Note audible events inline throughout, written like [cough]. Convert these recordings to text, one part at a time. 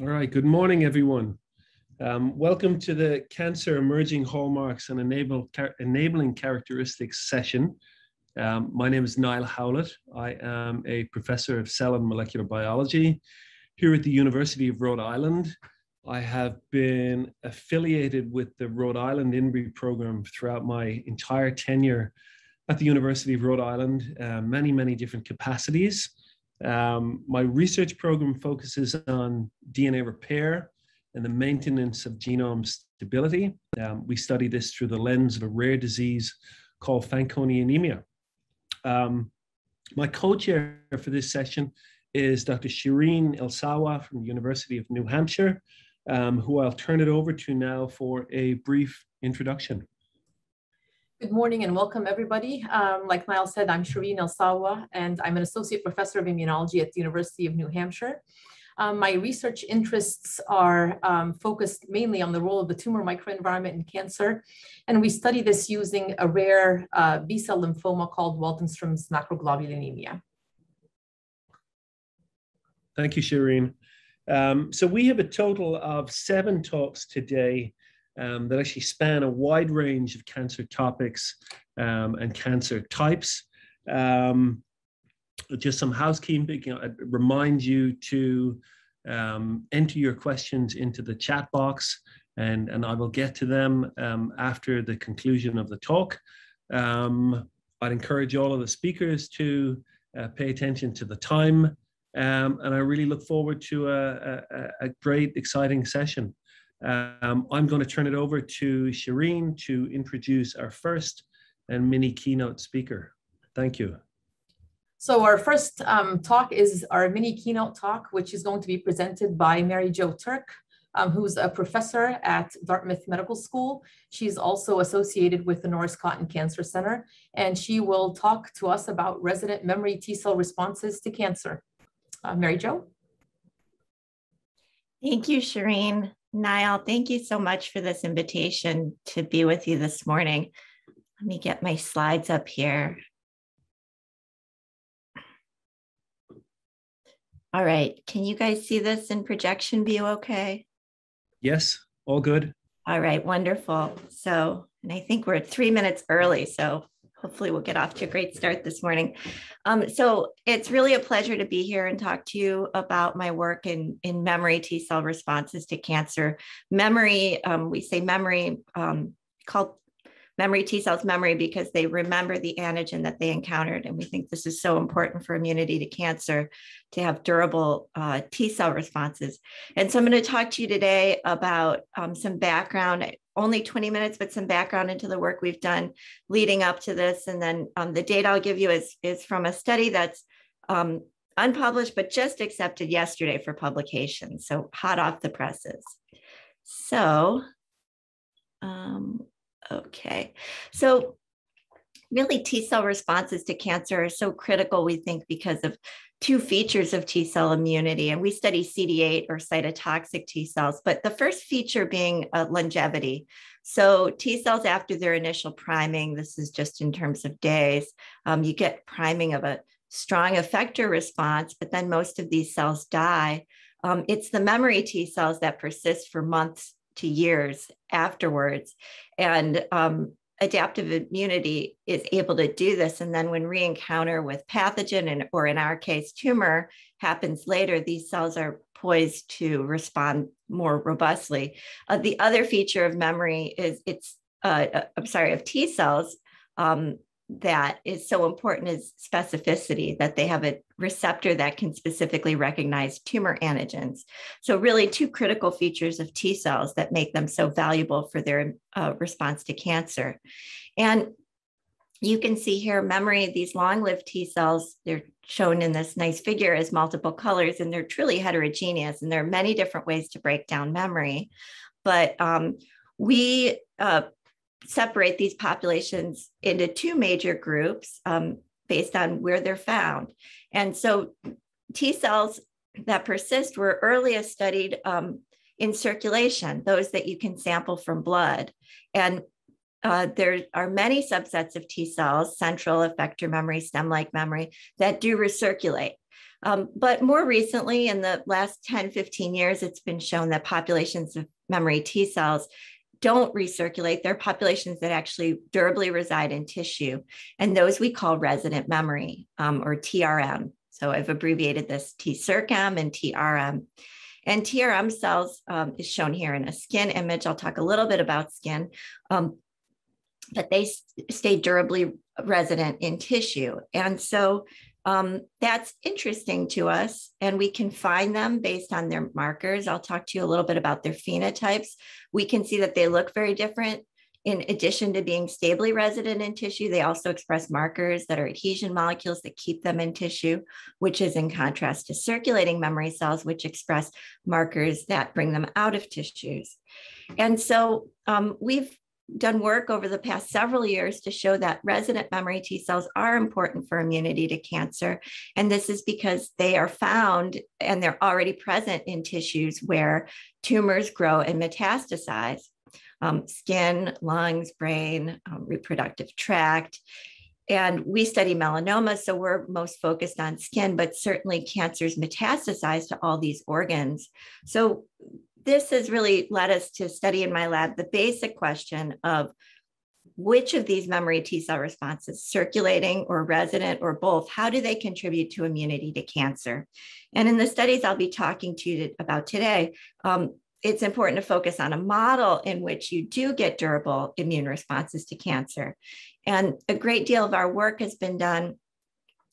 All right, good morning, everyone. Um, welcome to the Cancer Emerging Hallmarks and Enable, Enabling Characteristics session. Um, my name is Niall Howlett. I am a professor of cell and molecular biology here at the University of Rhode Island. I have been affiliated with the Rhode Island INRI program throughout my entire tenure at the University of Rhode Island, uh, many, many different capacities. Um, my research program focuses on DNA repair and the maintenance of genome stability. Um, we study this through the lens of a rare disease called Fanconi anemia. Um, my co-chair for this session is Dr. Shireen Elsawa from the University of New Hampshire, um, who I'll turn it over to now for a brief introduction. Good morning and welcome everybody. Um, like Niall said, I'm Shireen Elsawa and I'm an associate professor of immunology at the University of New Hampshire. Um, my research interests are um, focused mainly on the role of the tumor microenvironment in cancer. And we study this using a rare uh, B-cell lymphoma called Waldenstrom's macroglobulinemia. Thank you, Shireen. Um, so we have a total of seven talks today um, that actually span a wide range of cancer topics um, and cancer types. Um, just some housekeeping, I remind you to um, enter your questions into the chat box and, and I will get to them um, after the conclusion of the talk. Um, I'd encourage all of the speakers to uh, pay attention to the time and I really look forward to a, a, a great, exciting session. Um, I'm going to turn it over to Shireen to introduce our first and mini keynote speaker. Thank you. So our first um, talk is our mini keynote talk, which is going to be presented by Mary Jo Turk, um, who's a professor at Dartmouth Medical School. She's also associated with the Norris Cotton Cancer Center, and she will talk to us about resident memory T cell responses to cancer. Uh, Mary Jo? Thank you, Shireen. Niall, thank you so much for this invitation to be with you this morning. Let me get my slides up here. All right, can you guys see this in projection view okay? Yes, all good. All right, wonderful. So, and I think we're three minutes early, so hopefully we'll get off to a great start this morning. Um, so it's really a pleasure to be here and talk to you about my work in, in memory T cell responses to cancer. Memory, um, we say memory um, called memory T cells memory because they remember the antigen that they encountered. And we think this is so important for immunity to cancer to have durable uh, T cell responses. And so I'm going to talk to you today about um, some background, only 20 minutes, but some background into the work we've done leading up to this. And then um, the data I'll give you is, is from a study that's um, unpublished, but just accepted yesterday for publication. So hot off the presses. So um, Okay. So really T cell responses to cancer are so critical, we think, because of two features of T cell immunity. And we study CD8 or cytotoxic T cells, but the first feature being uh, longevity. So T cells after their initial priming, this is just in terms of days, um, you get priming of a strong effector response, but then most of these cells die. Um, it's the memory T cells that persist for months to years afterwards. And um, adaptive immunity is able to do this. And then when re-encounter with pathogen and, or in our case, tumor happens later, these cells are poised to respond more robustly. Uh, the other feature of memory is it's, uh, uh I'm sorry, of T cells um, that is so important is specificity, that they have a receptor that can specifically recognize tumor antigens. So, really, two critical features of T cells that make them so valuable for their uh, response to cancer. And you can see here memory, these long lived T cells, they're shown in this nice figure as multiple colors, and they're truly heterogeneous. And there are many different ways to break down memory. But um, we uh, separate these populations into two major groups um, based on where they're found. And so T cells that persist were earliest studied um, in circulation, those that you can sample from blood. And uh, there are many subsets of T cells, central effector memory, stem like memory, that do recirculate. Um, but more recently, in the last 10, 15 years, it's been shown that populations of memory T cells don't recirculate. They're populations that actually durably reside in tissue. And those we call resident memory um, or TRM. So I've abbreviated this T-CIRCM and TRM. And TRM cells um, is shown here in a skin image. I'll talk a little bit about skin, um, but they stay durably resident in tissue. And so um, that's interesting to us, and we can find them based on their markers. I'll talk to you a little bit about their phenotypes. We can see that they look very different. In addition to being stably resident in tissue, they also express markers that are adhesion molecules that keep them in tissue, which is in contrast to circulating memory cells, which express markers that bring them out of tissues. And so um, we've done work over the past several years to show that resident memory T cells are important for immunity to cancer. And this is because they are found and they're already present in tissues where tumors grow and metastasize um, skin, lungs, brain, um, reproductive tract. And we study melanoma, so we're most focused on skin, but certainly cancers metastasize to all these organs. So this has really led us to study in my lab the basic question of which of these memory T cell responses, circulating or resident or both, how do they contribute to immunity to cancer? And in the studies I'll be talking to you about today, um, it's important to focus on a model in which you do get durable immune responses to cancer. And a great deal of our work has been done.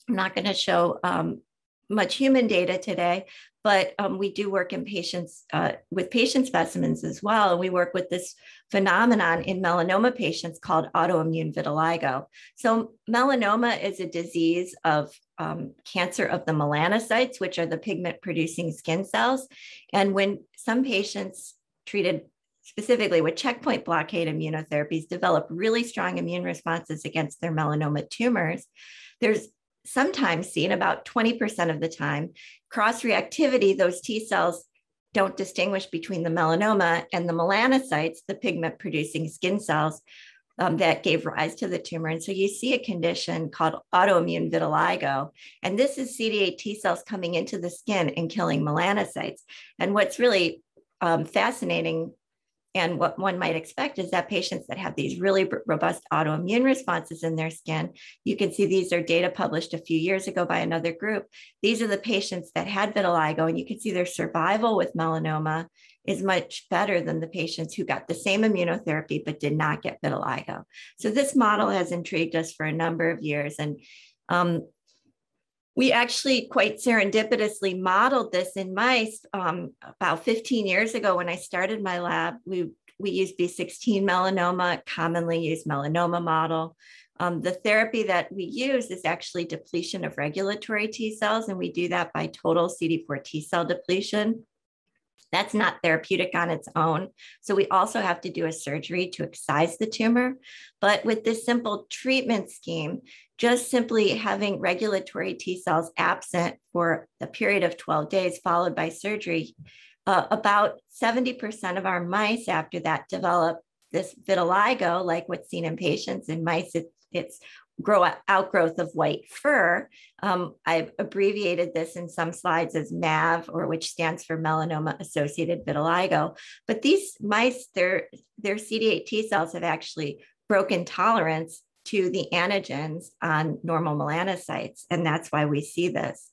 I'm not going to show um, much human data today, but um, we do work in patients uh, with patient specimens as well. And we work with this phenomenon in melanoma patients called autoimmune vitiligo. So melanoma is a disease of um, cancer of the melanocytes, which are the pigment producing skin cells. And when some patients treated specifically with checkpoint blockade immunotherapies develop really strong immune responses against their melanoma tumors, there's sometimes seen about 20% of the time. Cross reactivity, those T cells don't distinguish between the melanoma and the melanocytes, the pigment producing skin cells um, that gave rise to the tumor. And so you see a condition called autoimmune vitiligo. And this is CD8 T cells coming into the skin and killing melanocytes. And what's really um, fascinating and what one might expect is that patients that have these really robust autoimmune responses in their skin, you can see these are data published a few years ago by another group. These are the patients that had vitiligo, and you can see their survival with melanoma is much better than the patients who got the same immunotherapy but did not get vitiligo. So this model has intrigued us for a number of years. And um, we actually quite serendipitously modeled this in mice um, about 15 years ago when I started my lab. We, we used B16 melanoma, commonly used melanoma model. Um, the therapy that we use is actually depletion of regulatory T cells, and we do that by total CD4 T cell depletion. That's not therapeutic on its own. So we also have to do a surgery to excise the tumor. But with this simple treatment scheme, just simply having regulatory T cells absent for a period of 12 days followed by surgery, uh, about 70% of our mice after that develop this vitiligo, like what's seen in patients. In mice, it, it's grow outgrowth of white fur. Um, I've abbreviated this in some slides as MAV, or which stands for melanoma associated vitiligo. But these mice, their, their CD8 T cells have actually broken tolerance to the antigens on normal melanocytes. And that's why we see this.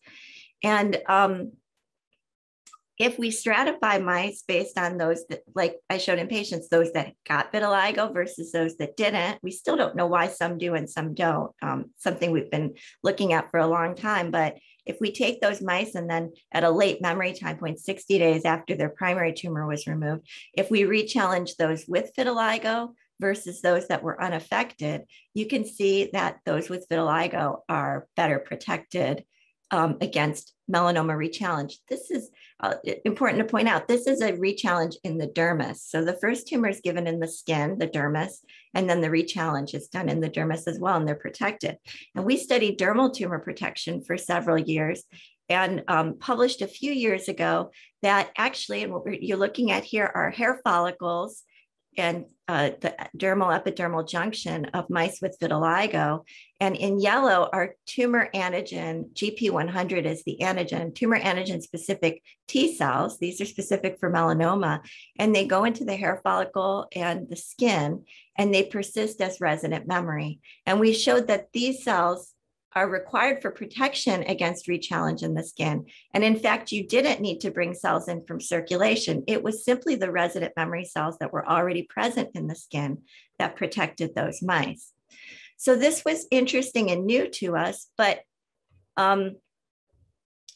And um, if we stratify mice based on those that, like I showed in patients, those that got vitiligo versus those that didn't, we still don't know why some do and some don't. Um, something we've been looking at for a long time. But if we take those mice and then at a late memory time point, 60 days after their primary tumor was removed, if we re-challenge those with vitiligo versus those that were unaffected, you can see that those with vitiligo are better protected um, against melanoma rechallenge. This is uh, important to point out. This is a rechallenge in the dermis. So the first tumor is given in the skin, the dermis, and then the rechallenge is done in the dermis as well, and they're protected. And we studied dermal tumor protection for several years and um, published a few years ago that actually, and what you're looking at here are hair follicles and uh, the dermal epidermal junction of mice with vitiligo. And in yellow are tumor antigen, GP100 is the antigen, tumor antigen specific T cells. These are specific for melanoma, and they go into the hair follicle and the skin, and they persist as resident memory. And we showed that these cells are required for protection against rechallenge in the skin. And in fact, you didn't need to bring cells in from circulation. It was simply the resident memory cells that were already present in the skin that protected those mice. So this was interesting and new to us, but um,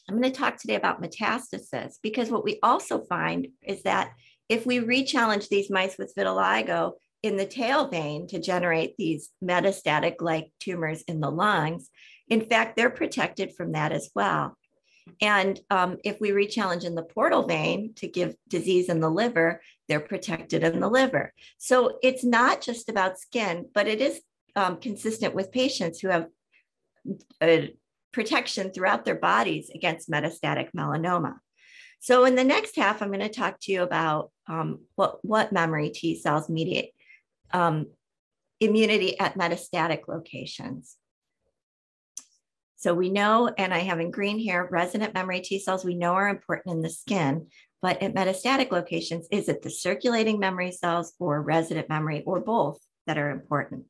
I'm going to talk today about metastasis because what we also find is that if we rechallenge these mice with vitiligo, in the tail vein to generate these metastatic like tumors in the lungs. In fact, they're protected from that as well. And um, if we rechallenge in the portal vein to give disease in the liver, they're protected in the liver. So it's not just about skin, but it is um, consistent with patients who have uh, protection throughout their bodies against metastatic melanoma. So in the next half, I'm going to talk to you about um, what, what memory T cells mediate um, immunity at metastatic locations. So we know, and I have in green here, resident memory T cells we know are important in the skin, but at metastatic locations, is it the circulating memory cells or resident memory or both that are important?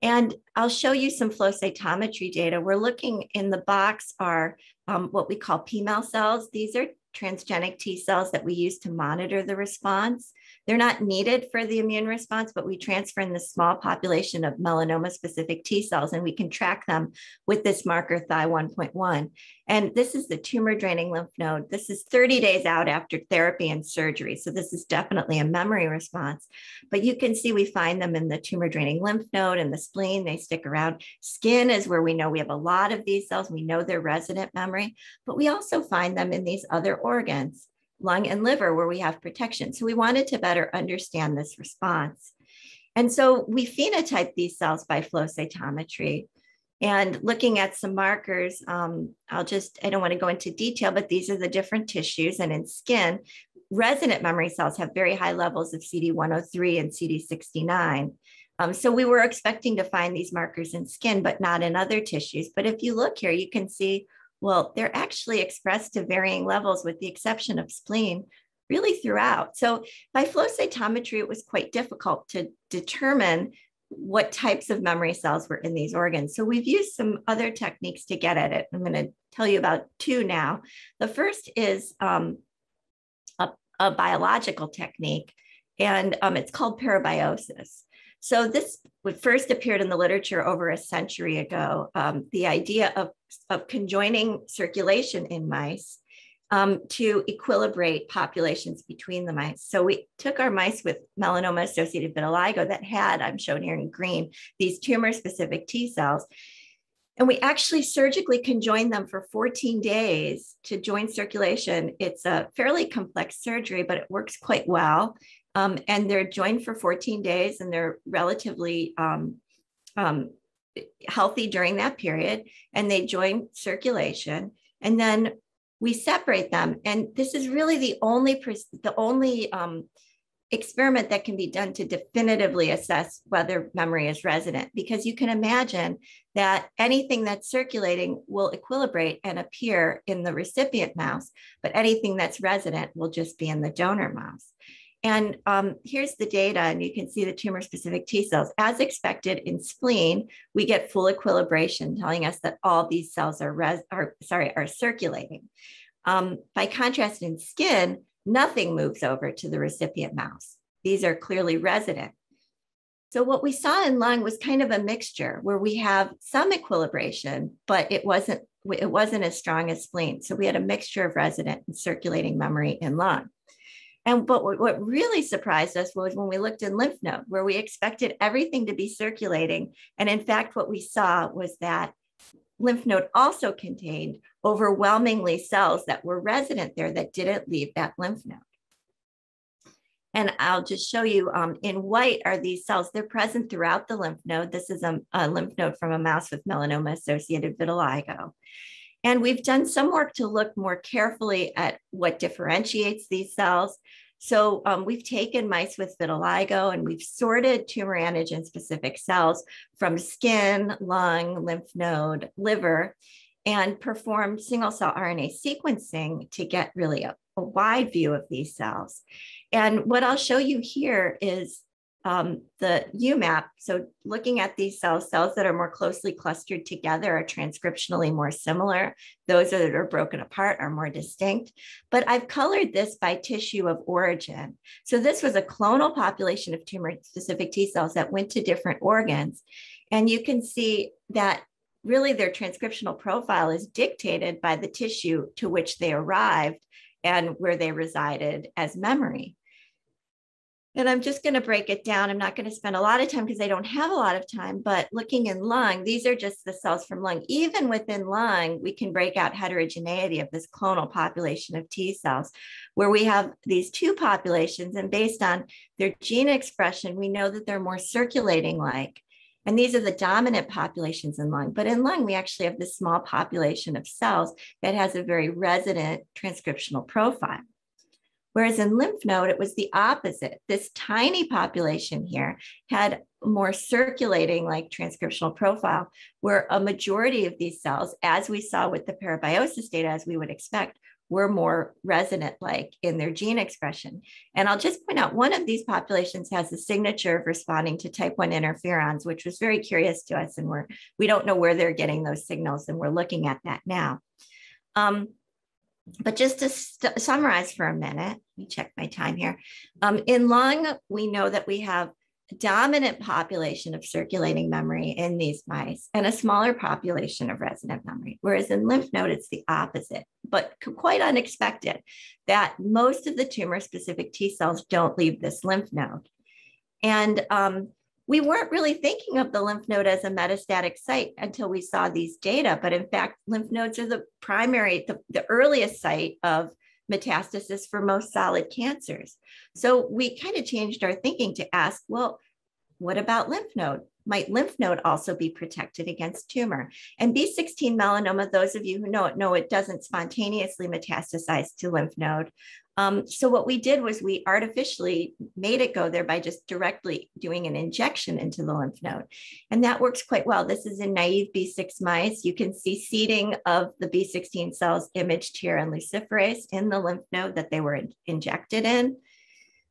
And I'll show you some flow cytometry data. We're looking in the box are um, what we call PMAL cells. These are transgenic T cells that we use to monitor the response. They're not needed for the immune response, but we transfer in the small population of melanoma specific T cells and we can track them with this marker Thy 1.1. And this is the tumor draining lymph node. This is 30 days out after therapy and surgery. So this is definitely a memory response. But you can see we find them in the tumor draining lymph node and the spleen. They stick around. Skin is where we know we have a lot of these cells. We know they're resident memory, but we also find them in these other organs lung and liver where we have protection. So we wanted to better understand this response. And so we phenotype these cells by flow cytometry and looking at some markers. Um, I'll just, I don't want to go into detail, but these are the different tissues. And in skin, resident memory cells have very high levels of CD103 and CD69. Um, so we were expecting to find these markers in skin, but not in other tissues. But if you look here, you can see well, they're actually expressed to varying levels with the exception of spleen really throughout. So by flow cytometry, it was quite difficult to determine what types of memory cells were in these organs. So we've used some other techniques to get at it. I'm going to tell you about two now. The first is um, a, a, biological technique, and um, it's called parabiosis. So this first appeared in the literature over a century ago. Um, the idea of, of conjoining circulation in mice um, to equilibrate populations between the mice. So we took our mice with melanoma associated vitiligo that had, I'm shown here in green, these tumor specific T cells. And we actually surgically conjoined them for 14 days to join circulation. It's a fairly complex surgery, but it works quite well. Um, and they're joined for 14 days and they're relatively um, um, healthy during that period. And they join circulation. And then we separate them. And this is really the only, the only um, experiment that can be done to definitively assess whether memory is resident, because you can imagine that anything that's circulating will equilibrate and appear in the recipient mouse, but anything that's resident will just be in the donor mouse. And um, here's the data, and you can see the tumor specific T cells. As expected in spleen, we get full equilibration, telling us that all these cells are, res- are sorry, are circulating. Um, by contrast, in skin, nothing moves over to the recipient mouse. These are clearly resident. So what we saw in lung was kind of a mixture where we have some equilibration, but it wasn't it wasn't as strong as spleen. So we had a mixture of resident and circulating memory in lung. And but what, really surprised us was when we looked in lymph node, where we expected everything to be circulating. And in fact, what we saw was that lymph node also contained overwhelmingly cells that were resident there that didn't leave that lymph node. And I'll just show you um, in white are these cells. They're present throughout the lymph node. This is a, a lymph node from a mouse with melanoma associated vitiligo. And we've done some work to look more carefully at what differentiates these cells. So um, we've taken mice with vitiligo and we've sorted tumor antigen specific cells from skin, lung, lymph node, liver, and performed single cell RNA sequencing to get really a, a wide view of these cells. And what I'll show you here is um, the UMAP. So looking at these cells, cells that are more closely clustered together are transcriptionally more similar. Those that are broken apart are more distinct. But I've colored this by tissue of origin. So this was a clonal population of tumor specific T cells that went to different organs. And you can see that really their transcriptional profile is dictated by the tissue to which they arrived and where they resided as memory. And I'm just going to break it down. I'm not going to spend a lot of time because I don't have a lot of time, but looking in lung, these are just the cells from lung. Even within lung, we can break out heterogeneity of this clonal population of T cells, where we have these two populations. And based on their gene expression, we know that they're more circulating like. And these are the dominant populations in lung. But in lung, we actually have this small population of cells that has a very resident transcriptional profile. Whereas in lymph node, it was the opposite. This tiny population here had more circulating like transcriptional profile, where a majority of these cells, as we saw with the parabiosis data, as we would expect, were more resonant like in their gene expression. And I'll just point out one of these populations has a signature of responding to type 1 interferons, which was very curious to us. And we're, we don't know where they're getting those signals, and we're looking at that now. Um, but just to st- summarize for a minute, let me check my time here. Um, in lung, we know that we have a dominant population of circulating memory in these mice and a smaller population of resident memory. Whereas in lymph node, it's the opposite, but quite unexpected that most of the tumor specific T cells don't leave this lymph node. And um, we weren't really thinking of the lymph node as a metastatic site until we saw these data. But in fact, lymph nodes are the primary, the, the earliest site of metastasis for most solid cancers. So we kind of changed our thinking to ask, well, what about lymph node? Might lymph node also be protected against tumor? And B16 melanoma, those of you who know it know it doesn't spontaneously metastasize to lymph node. Um, so what we did was we artificially made it go there by just directly doing an injection into the lymph node. And that works quite well. This is in naive B6 mice. You can see seeding of the B16 cells imaged here in luciferase in the lymph node that they were in injected in.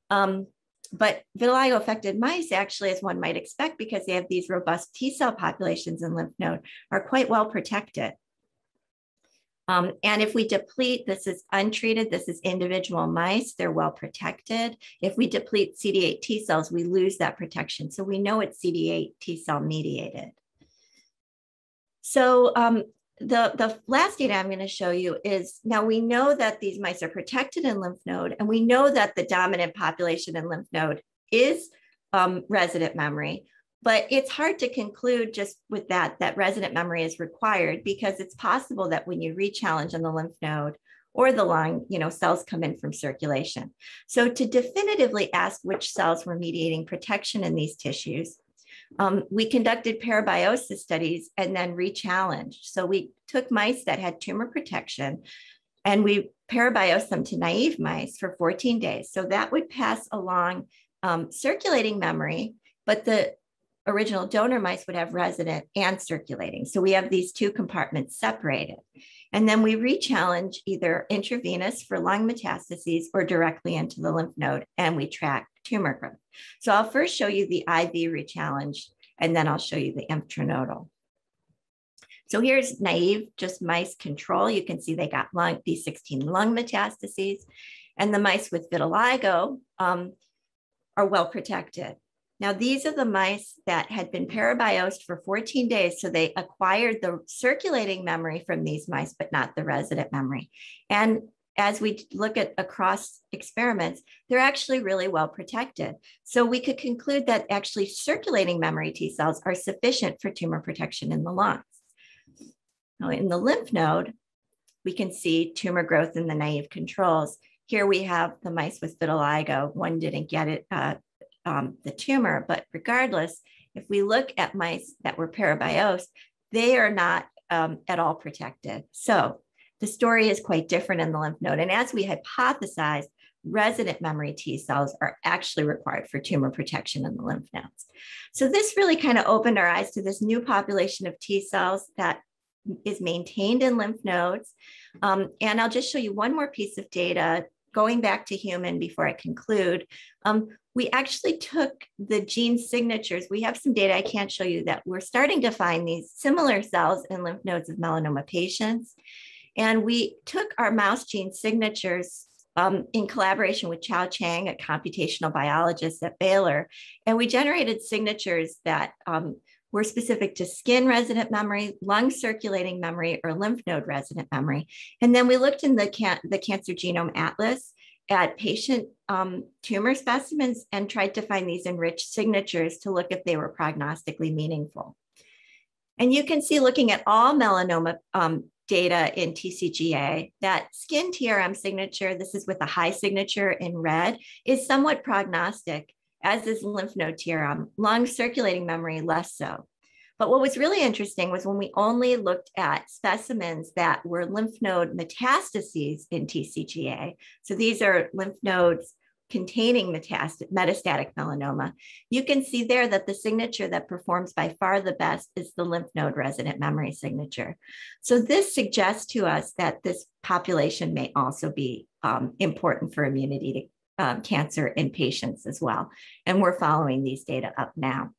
Um, but vitiligo affected mice, actually, as one might expect, because they have these robust T cell populations in lymph node, are quite well protected. Um, and if we deplete, this is untreated, this is individual mice, they're well protected. If we deplete CD8 T cells, we lose that protection. So we know it's CD8 T cell mediated. So um, the, the last data I'm going to show you is now we know that these mice are protected in lymph node, and we know that the dominant population in lymph node is um, resident memory. But it's hard to conclude just with that, that resident memory is required because it's possible that when you re-challenge on the lymph node or the lung, you know, cells come in from circulation. So to definitively ask which cells were mediating protection in these tissues, um, we conducted parabiosis studies and then re-challenged. So we took mice that had tumor protection and we parabiosed them to naive mice for 14 days. So that would pass along um, circulating memory, but the original donor mice would have resident and circulating. So we have these two compartments separated. And then we re-challenge either intravenous for lung metastases or directly into the lymph node, and we track tumor growth. So I'll first show you the IV re-challenge, and then I'll show you the intranodal. So here's naive, just mice control. You can see they got lung, B16 lung metastases, and the mice with vitiligo um, are well protected. Now, these are the mice that had been parabiosed for 14 days. So they acquired the circulating memory from these mice, but not the resident memory. And as we look at across experiments, they're actually really well protected. So we could conclude that actually circulating memory T cells are sufficient for tumor protection in the lungs. Now, in the lymph node, we can see tumor growth in the naive controls. Here we have the mice with vitiligo. One didn't get it, uh, um, the tumor. But regardless, if we look at mice that were parabiosed, they are not um, at all protected. So the story is quite different in the lymph node. And as we hypothesized, resident memory T cells are actually required for tumor protection in the lymph nodes. So this really kind of opened our eyes to this new population of T cells that is maintained in lymph nodes. Um, and I'll just show you one more piece of data going back to human before I conclude. Um, we actually took the gene signatures. We have some data I can't show you that we're starting to find these similar cells in lymph nodes of melanoma patients. And we took our mouse gene signatures um, in collaboration with Chao Chang, a computational biologist at Baylor. And we generated signatures that um, were specific to skin resident memory, lung circulating memory, or lymph node resident memory. And then we looked in the, can- the Cancer Genome Atlas at patient um, tumor specimens and tried to find these enriched signatures to look if they were prognostically meaningful. And you can see looking at all melanoma um, data in TCGA, that skin TRM signature, this is with a high signature in red, is somewhat prognostic, as is lymph node TRM, lung circulating memory less so. But what was really interesting was when we only looked at specimens that were lymph node metastases in TCGA. So these are lymph nodes containing metastatic melanoma, you can see there that the signature that performs by far the best is the lymph node resident memory signature. So this suggests to us that this population may also be um, important for immunity to um, cancer in patients as well. And we're following these data up now.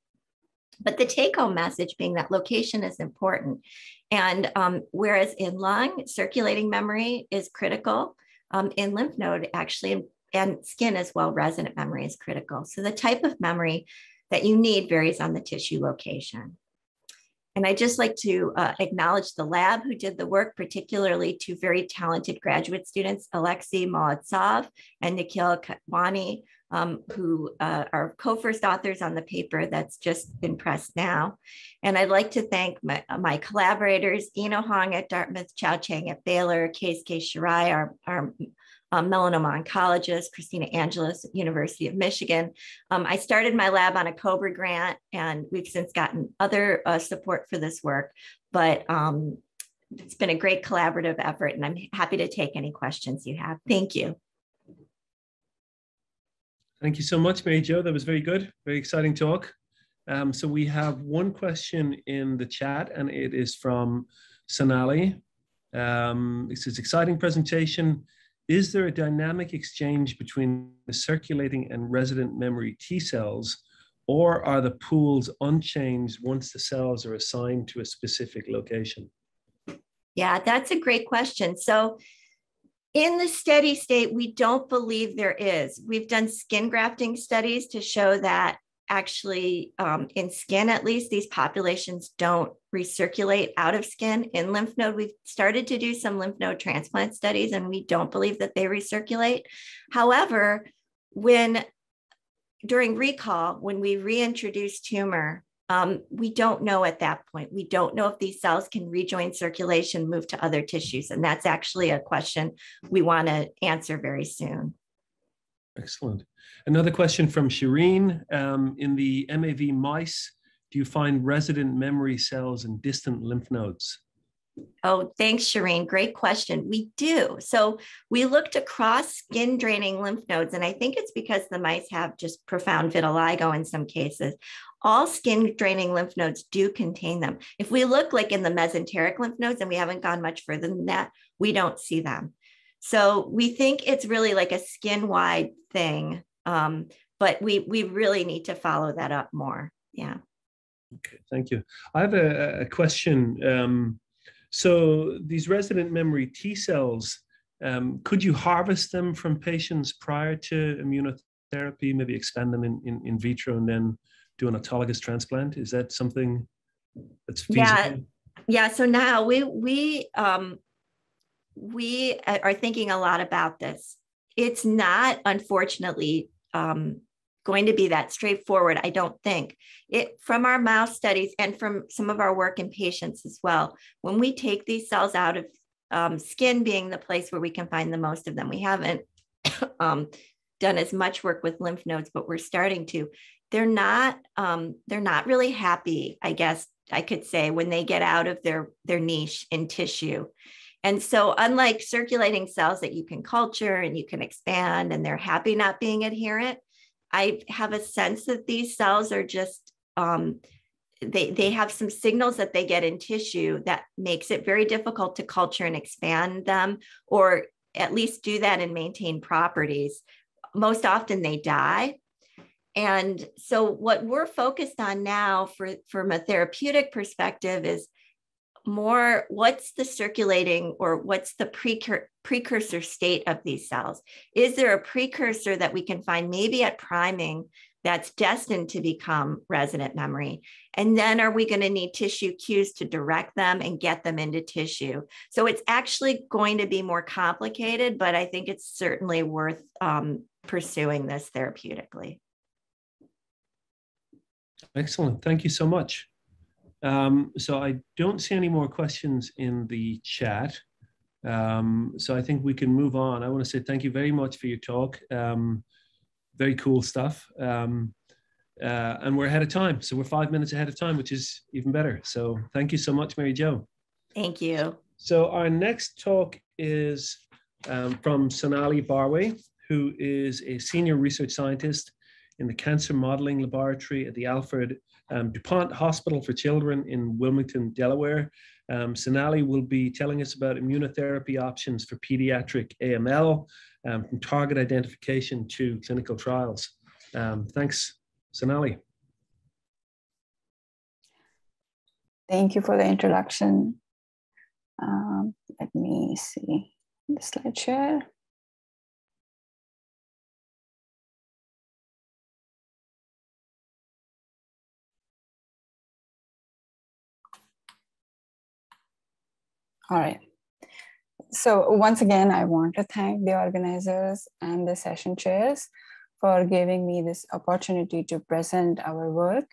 But the take home message being that location is important. And um, whereas in lung, circulating memory is critical, um, in lymph node, actually and skin as well, resident memory is critical. So the type of memory that you need varies on the tissue location. And I just like to uh, acknowledge the lab who did the work, particularly two very talented graduate students, Alexei Molodtsov and Nikhil Katwani, um, who uh, are co-first authors on the paper that's just been pressed now. And I'd like to thank my, my collaborators, Eno Hong at Dartmouth, Chao Chang at Baylor, Keisuke Shirai, our, our um, melanoma oncologist, Christina Angeles at University of Michigan. Um, I started my lab on a COBRA grant, and we've since gotten other uh, support for this work. But um, it's been a great collaborative effort, and I'm happy to take any questions you have. Thank you. Thank you so much, Mary Jo. That was very good, very exciting talk. Um, so we have one question in the chat, and it is from Sonali. Um, it says, exciting presentation. Is there a dynamic exchange between the circulating and resident memory T cells, or are the pools unchanged once the cells are assigned to a specific location? Yeah, that's a great question. So, in the steady state, we don't believe there is. We've done skin grafting studies to show that actually um, in skin at least these populations don't recirculate out of skin. In lymph node we've started to do some lymph node transplant studies and we don't believe that they recirculate. However when during recall when we reintroduce tumor um, we don't know at that point. We don't know if these cells can rejoin circulation move to other tissues and that's actually a question we want to answer very soon Excellent. Another question from Shireen. Um, in the MAV mice, do you find resident memory cells in distant lymph nodes? Oh, thanks, Shireen. Great question. We do. So we looked across skin draining lymph nodes, and I think it's because the mice have just profound vitiligo in some cases. All skin draining lymph nodes do contain them. If we look like in the mesenteric lymph nodes, and we haven't gone much further than that, we don't see them. So we think it's really like a skin wide thing. Um, but we we really need to follow that up more. Yeah. Okay, thank you. I have a, a question. Um, so these resident memory T cells, um, could you harvest them from patients prior to immunotherapy? Maybe expand them in, in, in vitro and then do an autologous transplant. Is that something that's feasible? Yeah. Yeah. So now we we um, we are thinking a lot about this. It's not, unfortunately, um, going to be that straightforward. I don't think it from our mouse studies and from some of our work in patients as well. When we take these cells out of um, skin, being the place where we can find the most of them, we haven't [coughs] um, done as much work with lymph nodes, but we're starting to. They're not. Um, they're not really happy. I guess I could say when they get out of their their niche in tissue And so, unlike circulating cells that you can culture and you can expand and they're happy not being adherent, I have a sense that these cells are just, um, they, they have some signals that they get in tissue that makes it very difficult to culture and expand them, or at least do that and maintain properties. Most often they die. And so, what we're focused on now for, from a therapeutic perspective is more what's the circulating or what's the precur- precursor state of these cells? Is there a precursor that we can find maybe at priming that's destined to become resident memory? And then are we going to need tissue cues to direct them and get them into tissue? So it's actually going to be more complicated, but I think it's certainly worth um, pursuing this therapeutically. Excellent. Thank you so much. Um, so I don't see any more questions in the chat. Um, so I think we can move on. I want to say thank you very much for your talk. Um, very cool stuff. Um, uh, and we're ahead of time. So we're five minutes ahead of time, which is even better. So thank you so much, Mary Jo. Thank you. So our next talk is um, from Sonali Barway, who is a senior research scientist in the Cancer Modeling Laboratory at the Alfred um, DuPont Hospital for Children in Wilmington, Delaware. Um, Sonali will be telling us about immunotherapy options for pediatric AML, um, from target identification to clinical trials. Um, thanks, Sonali. Thank you for the introduction. Um, let me see the slide share. All right. So once again, I want to thank the organizers and the session chairs for giving me this opportunity to present our work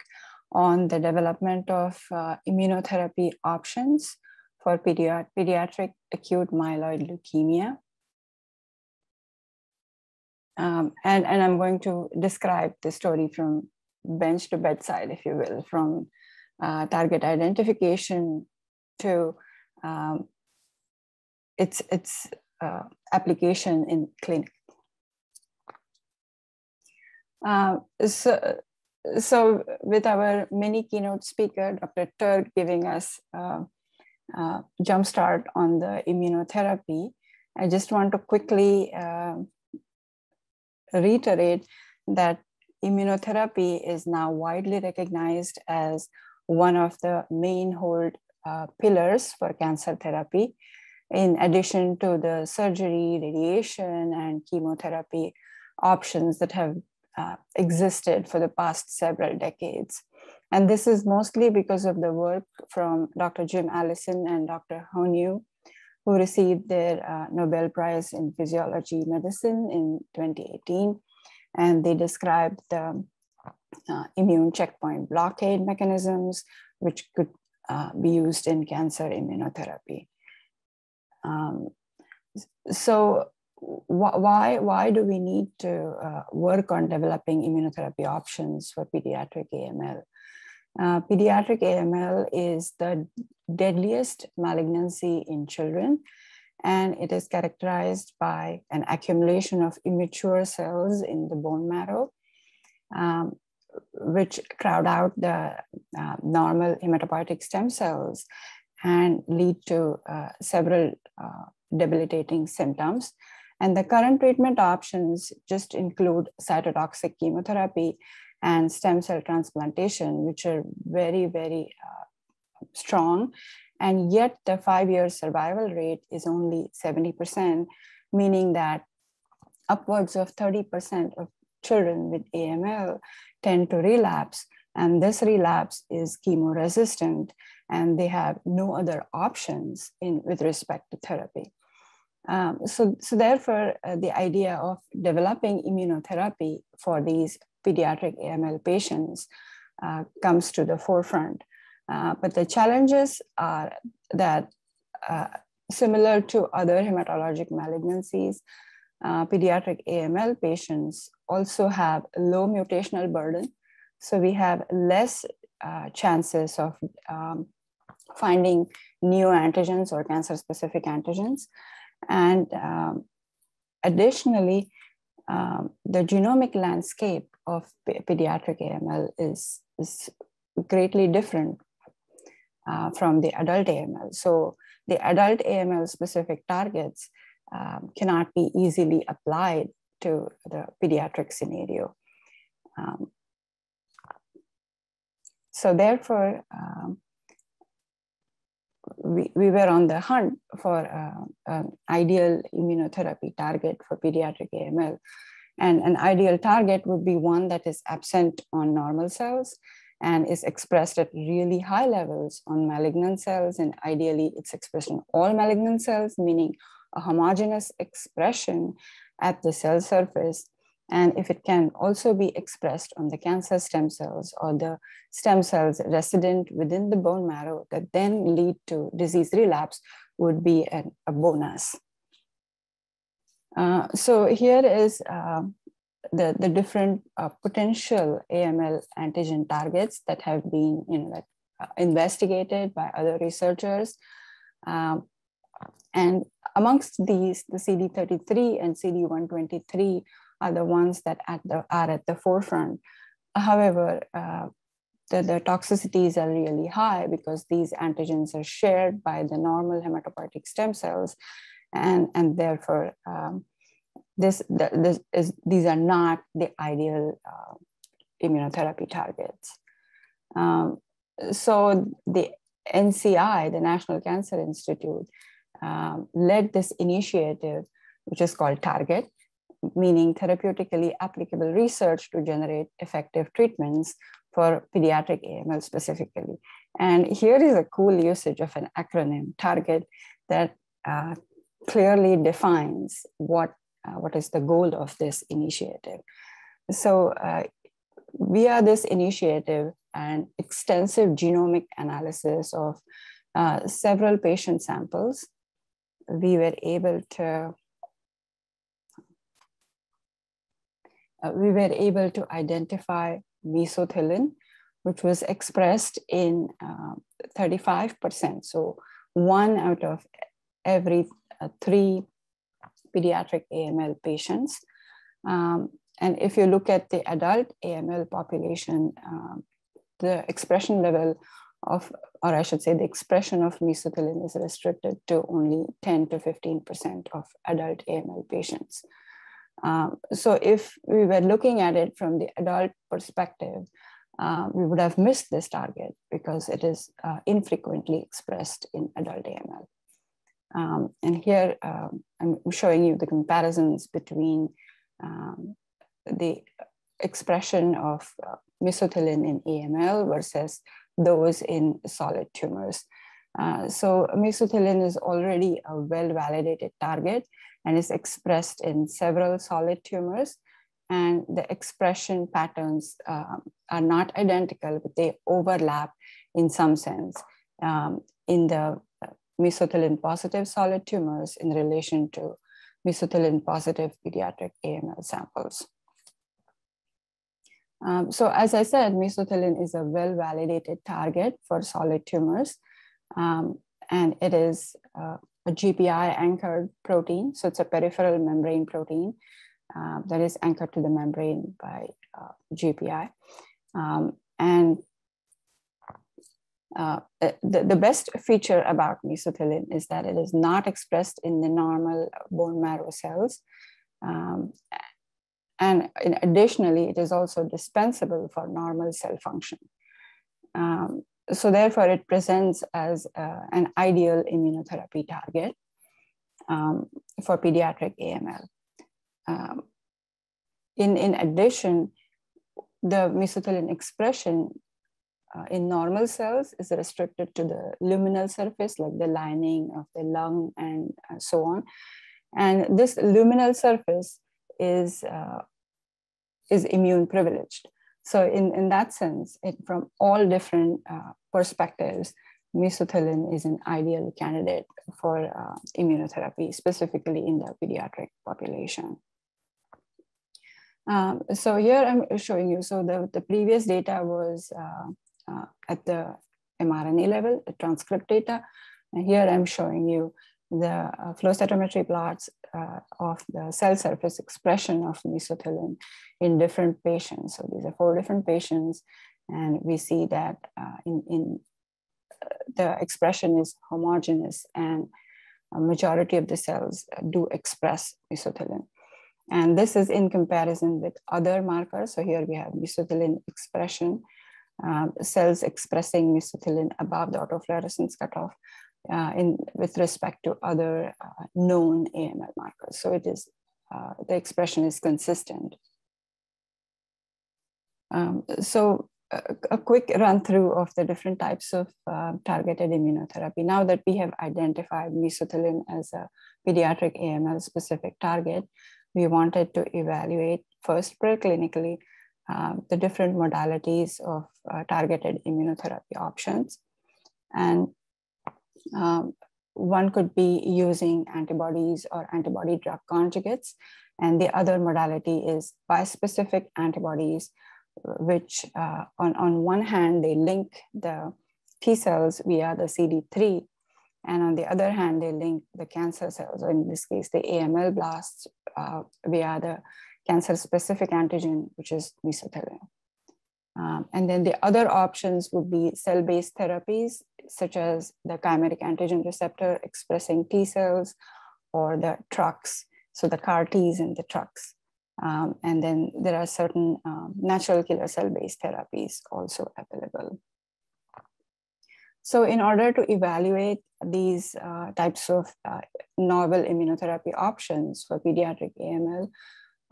on the development of uh, immunotherapy options for pedi pediatric acute myeloid leukemia. Um, and, and I'm going to describe the story from bench to bedside, if you will, from uh, target identification to um, its its uh, application in clinic. Uh, so, so with our mini keynote speaker, Dr. Turk, giving us uh, uh, jumpstart on the immunotherapy, I just want to quickly uh, reiterate that immunotherapy is now widely recognized as one of the main hold uh, pillars for cancer therapy, in addition to the surgery, radiation, and chemotherapy options that have uh, existed for the past several decades. And this is mostly because of the work from Dr. Jim Allison and Dr. Honu, who received their uh, Nobel Prize in Physiology Medicine in 2018. And they described the uh, immune checkpoint blockade mechanisms, which could uh, be used in cancer immunotherapy. Um, so wh why, why do we need to uh, work on developing immunotherapy options for pediatric AML? Uh, pediatric AML is the deadliest malignancy in children, and it is characterized by an accumulation of immature cells in the bone marrow, um, which crowd out the uh, normal hematopoietic stem cells and lead to uh, several uh, debilitating symptoms. And the current treatment options just include cytotoxic chemotherapy and stem cell transplantation, which are very, very uh, strong. And yet the five-year survival rate is only 70%, meaning that upwards of 30% of children with AML tend to relapse. And this relapse is chemo-resistant and they have no other options in with respect to therapy. Um, so, so therefore, uh, the idea of developing immunotherapy for these pediatric AML patients uh, comes to the forefront. Uh, but the challenges are that uh, similar to other hematologic malignancies, uh, pediatric AML patients also have low mutational burden. So we have less uh, chances of um, finding new antigens or cancer specific antigens. And um, additionally, um, the genomic landscape of pediatric AML is, is greatly different uh, from the adult AML. So the adult AML specific targets um, cannot be easily applied to the pediatric scenario. Um, so therefore, um, we, we were on the hunt for uh, an ideal immunotherapy target for pediatric AML. And an ideal target would be one that is absent on normal cells and is expressed at really high levels on malignant cells. And ideally, it's expressed on all malignant cells, meaning a homogeneous expression at the cell surface and if it can also be expressed on the cancer stem cells or the stem cells resident within the bone marrow that then lead to disease relapse would be an, a bonus. Uh, so here is uh, the, the different uh, potential AML antigen targets that have been you know, like, uh, investigated by other researchers. Um, and amongst these, the CD33 and CD123 are the ones that at the, are at the forefront. However, uh, the, the toxicities are really high because these antigens are shared by the normal hematopoietic stem cells, and, and therefore um, this, the, this is, these are not the ideal uh, immunotherapy targets. Um, so the NCI, the National Cancer Institute, um, led this initiative, which is called Target, meaning therapeutically applicable research to generate effective treatments for pediatric AML specifically. And here is a cool usage of an acronym, TARGET, that uh, clearly defines what, uh, what is the goal of this initiative. So uh, via this initiative and extensive genomic analysis of uh, several patient samples, we were able to uh, we were able to identify mesothelin, which was expressed in uh, 35%. So one out of every uh, three pediatric AML patients. Um, and if you look at the adult AML population, um, the expression level of, or I should say, the expression of mesothelin is restricted to only 10 to 15% of adult AML patients. Um, so if we were looking at it from the adult perspective, uh, we would have missed this target because it is uh, infrequently expressed in adult AML. Um, and here um, I'm showing you the comparisons between um, the expression of uh, mesothelin in AML versus those in solid tumors. Uh, so mesothelin is already a well-validated target and is expressed in several solid tumors. And the expression patterns uh, are not identical, but they overlap in some sense um, in the mesothelin positive solid tumors in relation to mesothelin positive pediatric AML samples. Um, so as I said, mesothelin is a well-validated target for solid tumors. Um, and it is uh, a GPI anchored protein. So it's a peripheral membrane protein uh, that is anchored to the membrane by uh, GPI. Um, and uh, the, the best feature about mesothelin is that it is not expressed in the normal bone marrow cells. Um, and additionally, it is also dispensable for normal cell function. Um, so therefore it presents as uh, an ideal immunotherapy target um, for pediatric AML. Um, in, in addition, the mesothelin expression uh, in normal cells is restricted to the luminal surface, like the lining of the lung and uh, so on. And this luminal surface is, uh, is immune privileged. So in, in that sense, it, from all different uh, perspectives, mesothelin is an ideal candidate for uh, immunotherapy, specifically in the pediatric population. Um, so here I'm showing you, so the, the previous data was uh, uh at the mRNA level, the transcript data. And here I'm showing you the uh, flow cytometry plots uh, of the cell surface expression of mesothelin in different patients. So these are four different patients, and we see that uh, in, in uh, the expression is homogeneous and a majority of the cells do express mesothelin. And this is in comparison with other markers. So here we have mesothelin expression, um, cells expressing mesothelin above the autofluorescence cutoff uh, in, with respect to other uh, known AML markers. So it is, uh, the expression is consistent. Um, so a, a, quick run through of the different types of uh, targeted immunotherapy. Now that we have identified mesothelin as a pediatric AML specific target, we wanted to evaluate first preclinically uh, the different modalities of uh, targeted immunotherapy options. And um, one could be using antibodies or antibody drug conjugates. And the other modality is bispecific antibodies, which uh, on, on one hand, they link the T cells via the CD3. And on the other hand, they link the cancer cells, or in this case, the AML blasts uh, via the cancer specific antigen, which is mesothelin. Um, and then the other options would be cell-based therapies, such as the chimeric antigen receptor expressing T cells or the trucks, so the CAR Ts and the trucks. Um, and then there are certain um, natural killer cell-based therapies also available. So in order to evaluate these uh, types of uh, novel immunotherapy options for pediatric AML,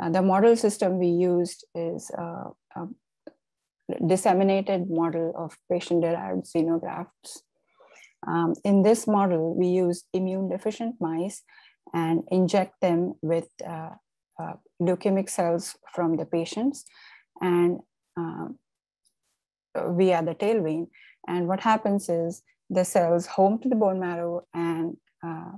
uh, the model system we used is uh, a disseminated model of patient-derived xenografts. Um, in this model, we use immune deficient mice and inject them with uh, uh, leukemic cells from the patients and uh, via the tail vein. And what happens is the cells home to the bone marrow and uh,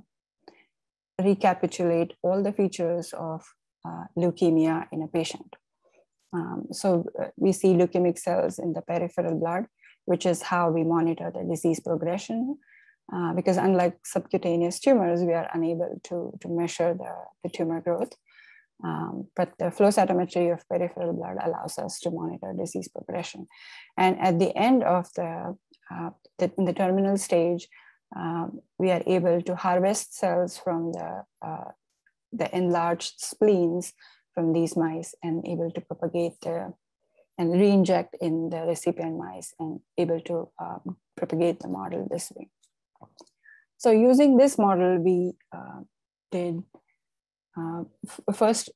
recapitulate all the features of uh, leukemia in a patient. Um, so uh, we see leukemic cells in the peripheral blood, which is how we monitor the disease progression. Uh, because unlike subcutaneous tumors, we are unable to, to measure the, the tumor growth. Um, but the flow cytometry of peripheral blood allows us to monitor disease progression. And at the end of the, uh, the in the terminal stage, um, we are able to harvest cells from the, uh, the enlarged spleens from these mice and able to propagate the, and re-inject in the recipient mice and able to um, propagate the model this way. So using this model, we uh, did uh, first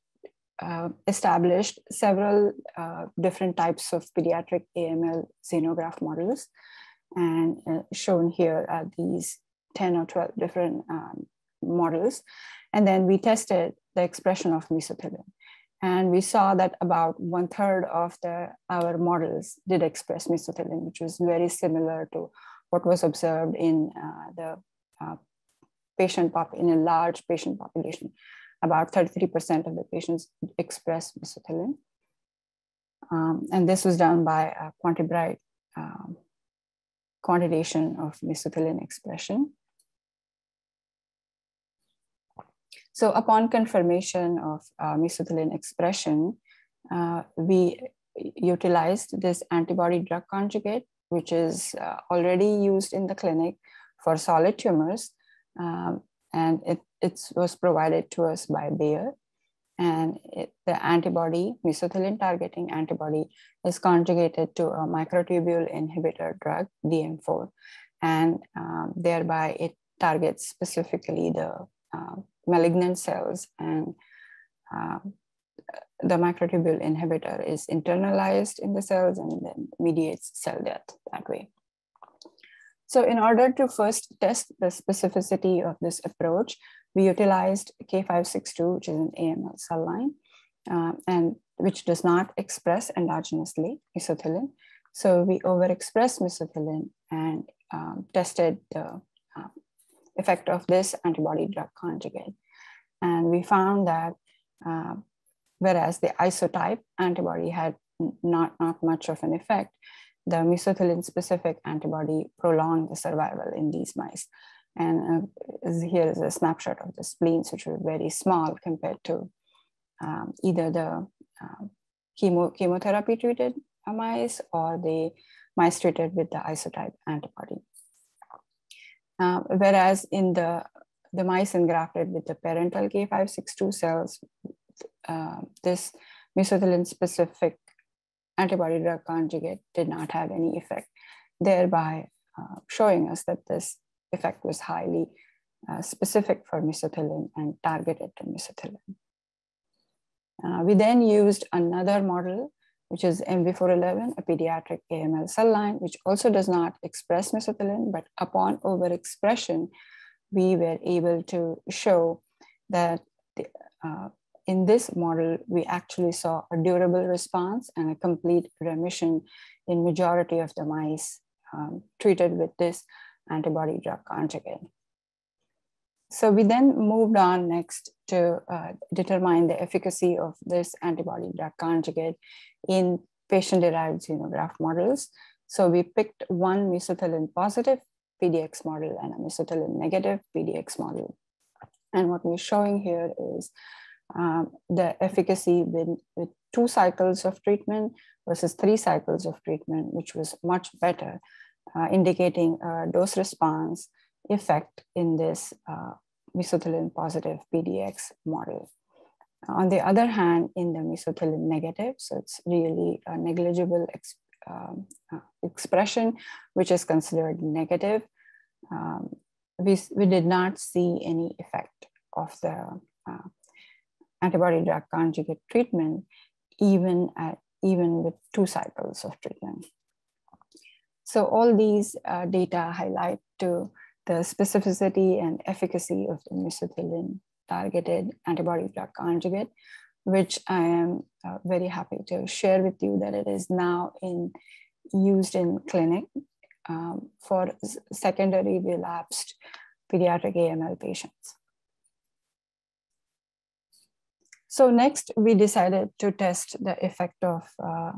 uh, established several uh, different types of pediatric AML xenograft models. And uh, shown here are these 10 or 12 different um, models. And then we tested the expression of mesothelin. And we saw that about one third of the, our models did express mesothelin, which was very similar to what was observed in uh, the uh, patient pop in a large patient population. About 33% of the patients express mesothelin. Um, and this was done by a QuantiBrite um, quantidation of mesothelin expression. So upon confirmation of uh, mesothelin expression, uh, we utilized this antibody drug conjugate, which is uh, already used in the clinic for solid tumors. Um, and it, it was provided to us by Bayer. And it, the antibody, mesothelin targeting antibody, is conjugated to a microtubule inhibitor drug, DM4. And um, thereby it targets specifically the uh, malignant cells and uh, the microtubule inhibitor is internalized in the cells and then mediates cell death that way. So in order to first test the specificity of this approach, we utilized K562, which is an AML cell line, uh, and which does not express endogenously mesothelin. So we overexpress mesothelin and um, tested the uh, effect of this antibody drug conjugate. And we found that uh, whereas the isotype antibody had not, not much of an effect, the mesothelin specific antibody prolonged the survival in these mice. And uh, here is a snapshot of the spleens, which were very small compared to um, either the uh, chemo, chemotherapy treated mice or the mice treated with the isotype antibody. Uh, whereas in the, the mice engrafted with the parental K562 cells, uh, this mesothelin specific antibody drug conjugate did not have any effect, thereby uh, showing us that this effect was highly uh, specific for mesothelin and targeted to mesothelin. Uh, we then used another model, which is MV411, a pediatric AML cell line, which also does not express mesothelin, but upon overexpression, we were able to show that the, uh, in this model, we actually saw a durable response and a complete remission in majority of the mice um, treated with this antibody drug conjugate. So we then moved on next to uh, determine the efficacy of this antibody drug conjugate in patient-derived xenograft models. So we picked one mesothelin positive PDX model and a mesothelin negative PDX model. And what we're showing here is um, the efficacy with, with two cycles of treatment versus three cycles of treatment, which was much better, uh, indicating a dose response effect in this uh, mesothelin positive PDX model. On the other hand, in the mesothelin negative, so it's really a negligible ex um, uh, expression, which is considered negative, um, we, we did not see any effect of the uh, antibody drug conjugate treatment, even, at, even with two cycles of treatment. So all these uh, data highlight to the specificity and efficacy of the mesothelin targeted antibody drug conjugate, which I am uh, very happy to share with you that it is now in used in clinic um, for secondary relapsed pediatric AML patients. So next, we decided to test the effect of uh,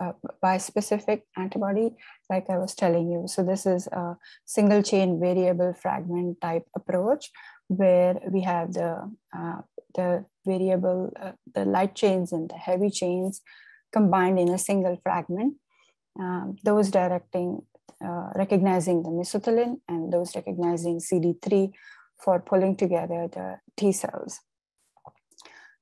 a bispecific antibody, like I was telling you. So this is a single chain variable fragment type approach where we have the, uh, the variable, uh, the light chains and the heavy chains combined in a single fragment. Um, those directing, uh, recognizing the mesothelin and those recognizing CD3 for pulling together the T cells.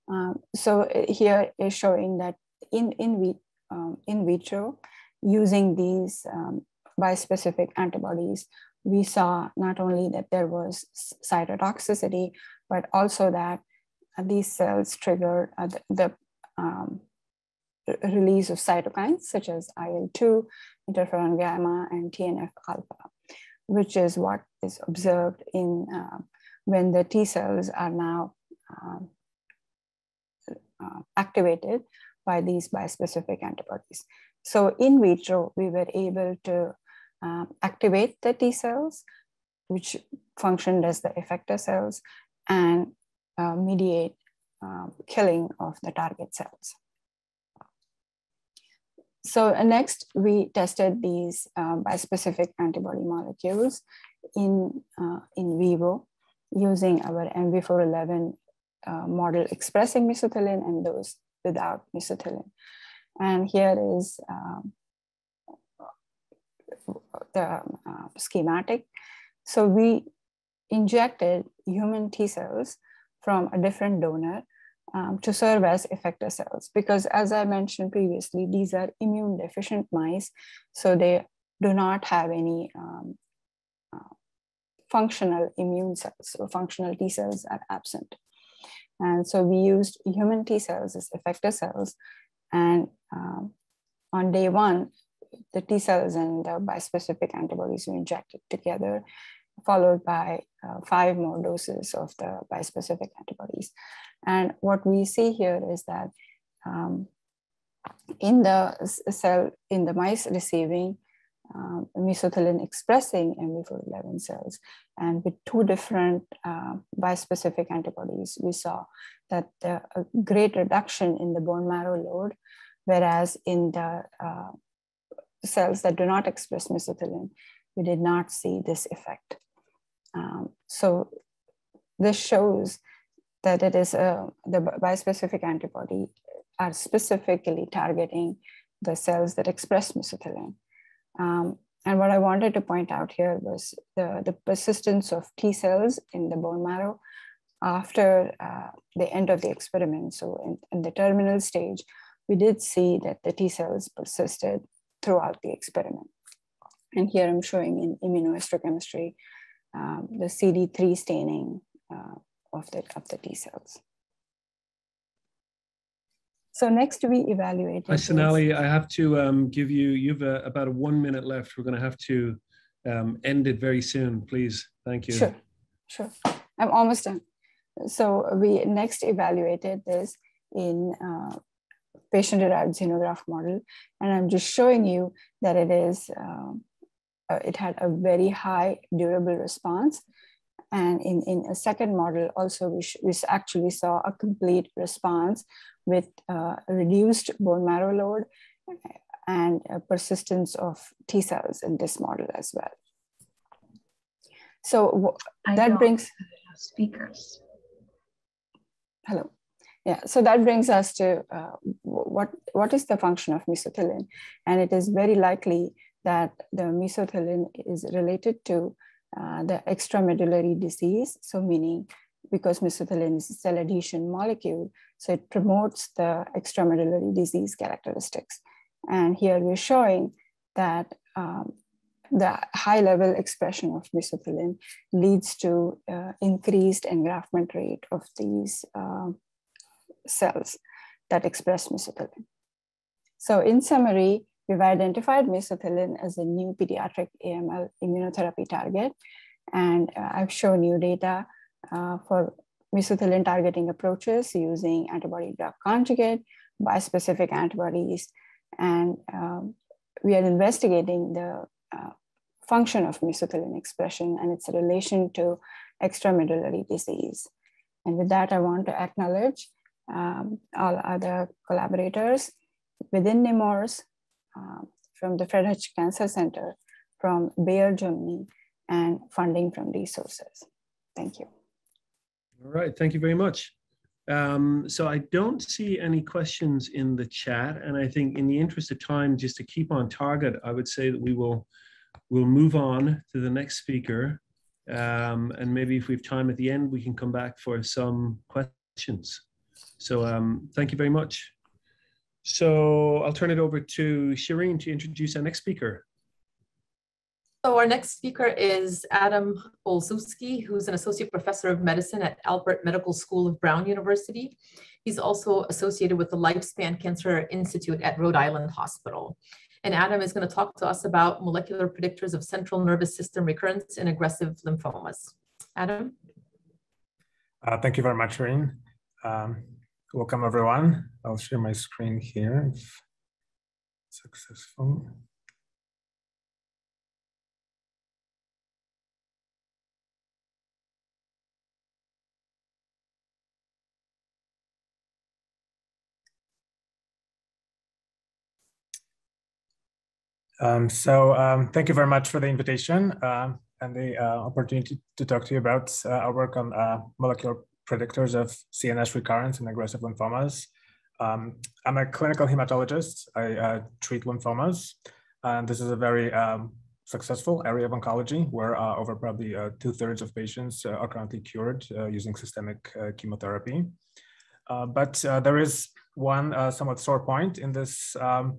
Um, so uh, here is showing that in, in, um, in vitro, using these um, bispecific antibodies, we saw not only that there was cytotoxicity, but also that uh, these cells trigger uh, the, the um, release of cytokines such as IL-2, interferon gamma, and TNF alpha, which is what is observed in uh, when the T cells are now um, uh, activated by these bispecific antibodies. So in vitro, we were able to um, activate the T cells, which functioned as the effector cells, and uh, mediate um, killing of the target cells. So uh, next, we tested these uh, bispecific antibody molecules in, uh, in vivo using our MV411 uh, model expressing mesothelin and those without mesothelin. And here is um, the uh, schematic. So we injected human T cells from a different donor um, to serve as effector cells because as I mentioned previously, these are immune deficient mice, so they do not have any um, uh, functional immune cells, so functional T cells are absent. And so we used human T cells as effector cells. And um, on day one, the T cells and the bispecific antibodies were injected together, followed by uh, five more doses of the bispecific antibodies. And what we see here is that um, in the cell, in the mice receiving um, mesothelin expressing MV411 cells. And with two different uh, bispecific antibodies, we saw that a great reduction in the bone marrow load, whereas in the uh, cells that do not express mesothelin, we did not see this effect. Um, so this shows that it is a, the bispecific antibody are specifically targeting the cells that express mesothelin. Um, and what I wanted to point out here was the, the persistence of T cells in the bone marrow after uh, the end of the experiment. So in, in, the terminal stage, we did see that the T cells persisted throughout the experiment. And here I'm showing in immunohistochemistry um, the CD3 staining uh, of, the, of the T cells. So next we evaluated. Hi, Sonali, I have to um, give you, you've a, about a one minute left. We're going to have to um, end it very soon, please. Thank you. Sure, sure. I'm almost done. So we next evaluated this in uh, patient-derived xenograft model. And I'm just showing you that it is, uh, uh, it had a very high durable response. And in, in a second model, also we, we actually saw a complete response with uh, reduced bone marrow load and persistence of T cells in this model as well. So that brings speakers. Hello. Yeah, so that brings us to uh, what, what is the function of mesothelin? And it is very likely that the mesothelin is related to uh, the extramedullary disease. So meaning because mesothelin is a cell adhesion molecule, so it promotes the extramedullary disease characteristics. And here we're showing that um, the high level expression of mesothelin leads to uh, increased engraftment rate of these uh, cells that express mesothelin. So in summary, we've identified mesothelin as a new pediatric AML immunotherapy target. And uh, I've shown you data uh, for mesothelin targeting approaches using antibody drug conjugate, bispecific antibodies, and um, we are investigating the uh, function of mesothelin expression and its relation to extramedullary disease. And with that, I want to acknowledge um, all other collaborators within Nemours, uh, from the Fred Hutch Cancer Center, from Bayer, Germany, and funding from resources. Thank you. All right, thank you very much. Um, so I don't see any questions in the chat, and I think in the interest of time, just to keep on target, I would say that we will we'll move on to the next speaker, um, and maybe if we have time at the end, we can come back for some questions. So um, thank you very much. So I'll turn it over to Shireen to introduce our next speaker. So our next speaker is Adam Olszewski, who's an associate professor of medicine at Albert Medical School of Brown University. He's also associated with the Lifespan Cancer Institute at Rhode Island Hospital. And Adam is going to talk to us about molecular predictors of central nervous system recurrence in aggressive lymphomas. Adam? Uh, thank you very much, Reen. Um, welcome, everyone. I'll share my screen here if successful. Um, so um, thank you very much for the invitation uh, and the uh, opportunity to talk to you about uh, our work on uh, molecular predictors of CNS recurrence in aggressive lymphomas. Um, I'm a clinical hematologist. I uh, treat lymphomas. And this is a very um, successful area of oncology where uh, over probably two thirds of patients are currently cured using systemic chemotherapy. but there is one somewhat sore point in this um,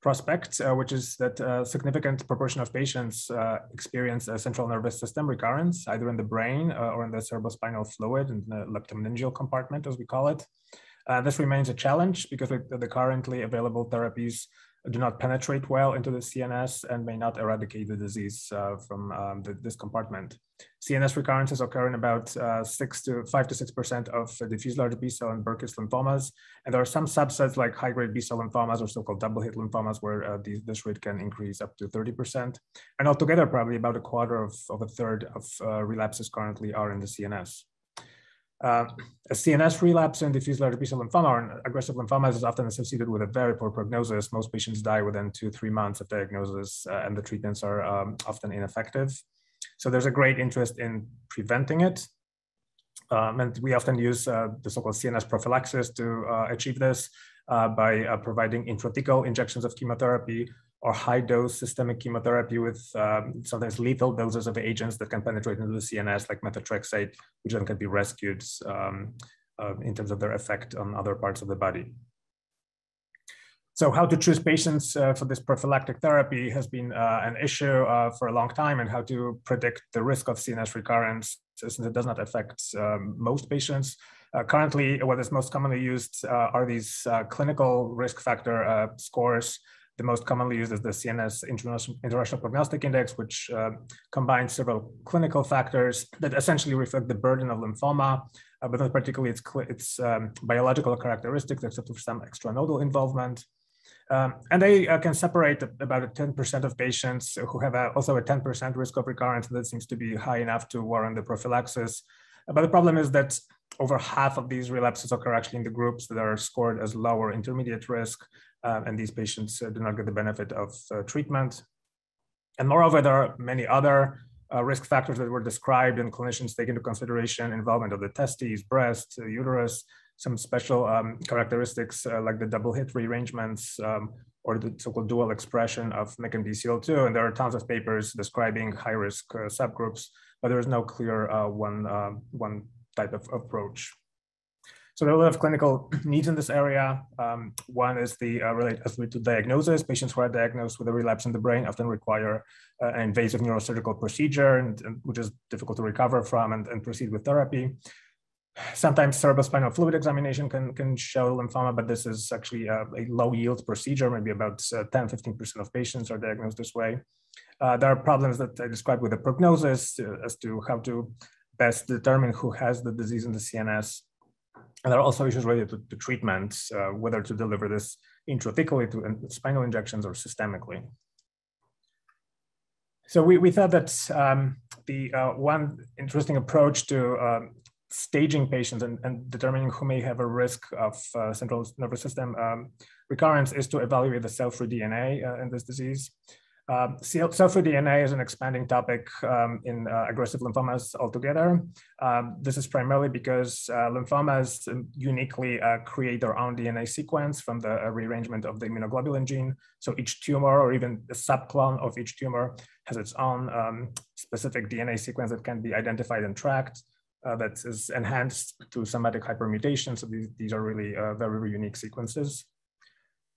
prospect, uh, which is that a significant proportion of patients uh, experience a central nervous system recurrence, either in the brain uh, or in the cerebrospinal fluid, in the leptomeningeal compartment, as we call it. Uh, this remains a challenge because the currently available therapies do not penetrate well into the CNS and may not eradicate the disease uh, from um, the, this compartment. CNS recurrences occur in about uh, six to five to six percent of diffuse large B cell and Burkitt's lymphomas, and there are some subsets like high-grade B cell lymphomas or so-called double-hit lymphomas where uh, these, this rate can increase up to 30 percent, and altogether probably about a quarter of, of a third of uh, relapses currently are in the CNS. Uh, a CNS relapse in diffuse large B-cell lymphoma or aggressive lymphomas is often associated with a very poor prognosis. Most patients die within two, three months of diagnosis, uh, and the treatments are um, often ineffective. So there's a great interest in preventing it. Um, and we often use uh, the so-called CNS prophylaxis to uh, achieve this uh, by uh, providing intrathecal injections of chemotherapy or high dose systemic chemotherapy with um, sometimes lethal doses of agents that can penetrate into the CNS, like methotrexate, which then can be rescued um, uh, in terms of their effect on other parts of the body. So how to choose patients uh, for this prophylactic therapy has been uh, an issue uh, for a long time and how to predict the risk of CNS recurrence since it does not affect um, most patients. Uh, currently, what is most commonly used uh, are these uh, clinical risk factor scores the most commonly used is the CNS International, Prognostic Index, which uh, combines several clinical factors that essentially reflect the burden of lymphoma, uh, but not particularly its, its um, biological characteristics, except for some extranodal involvement. Um, and they uh, can separate about 10% of patients who have a, also a 10% risk of recurrence. That seems to be high enough to warrant the prophylaxis. But the problem is that over half of these relapses occur actually in the groups that are scored as low or intermediate risk, uh, and these patients uh, do not get the benefit of uh, treatment. And moreover, there are many other uh, risk factors that were described and clinicians take into consideration involvement of the testes, breast, uh, uterus, some special um, characteristics uh, like the double hit rearrangements um, or the so-called dual expression of MEK and BCL2. And there are tons of papers describing high-risk subgroups, but there is no clear one, one type of approach. So there are a lot of clinical [clears throat] needs in this area. Um, one is the uh, related to diagnosis. Patients who are diagnosed with a relapse in the brain often require uh, an invasive neurosurgical procedure, and, and, which is difficult to recover from and, and proceed with therapy. Sometimes cerebrospinal fluid examination can, can show lymphoma, but this is actually a, a low yield procedure. Maybe about uh, 10, 15% of patients are diagnosed this way. Uh, there are problems that I described with the prognosis uh, as to how to best determine who has the disease in the CNS. And there are also issues related to, to treatment, uh, whether to deliver this intrathecally to spinal injections or systemically. So we, we thought that um, the uh, one interesting approach to um, staging patients and, and, determining who may have a risk of uh, central nervous system um, recurrence is to evaluate the cell-free DNA uh, in this disease. Uh, cell-free DNA is an expanding topic um, in uh, aggressive lymphomas altogether. Um, this is primarily because uh, lymphomas uniquely uh, create their own DNA sequence from the uh, rearrangement of the immunoglobulin gene. So each tumor or even a subclone of each tumor has its own um, specific DNA sequence that can be identified and tracked. Uh, that is enhanced to somatic hypermutation. So these, these are really very, very unique sequences.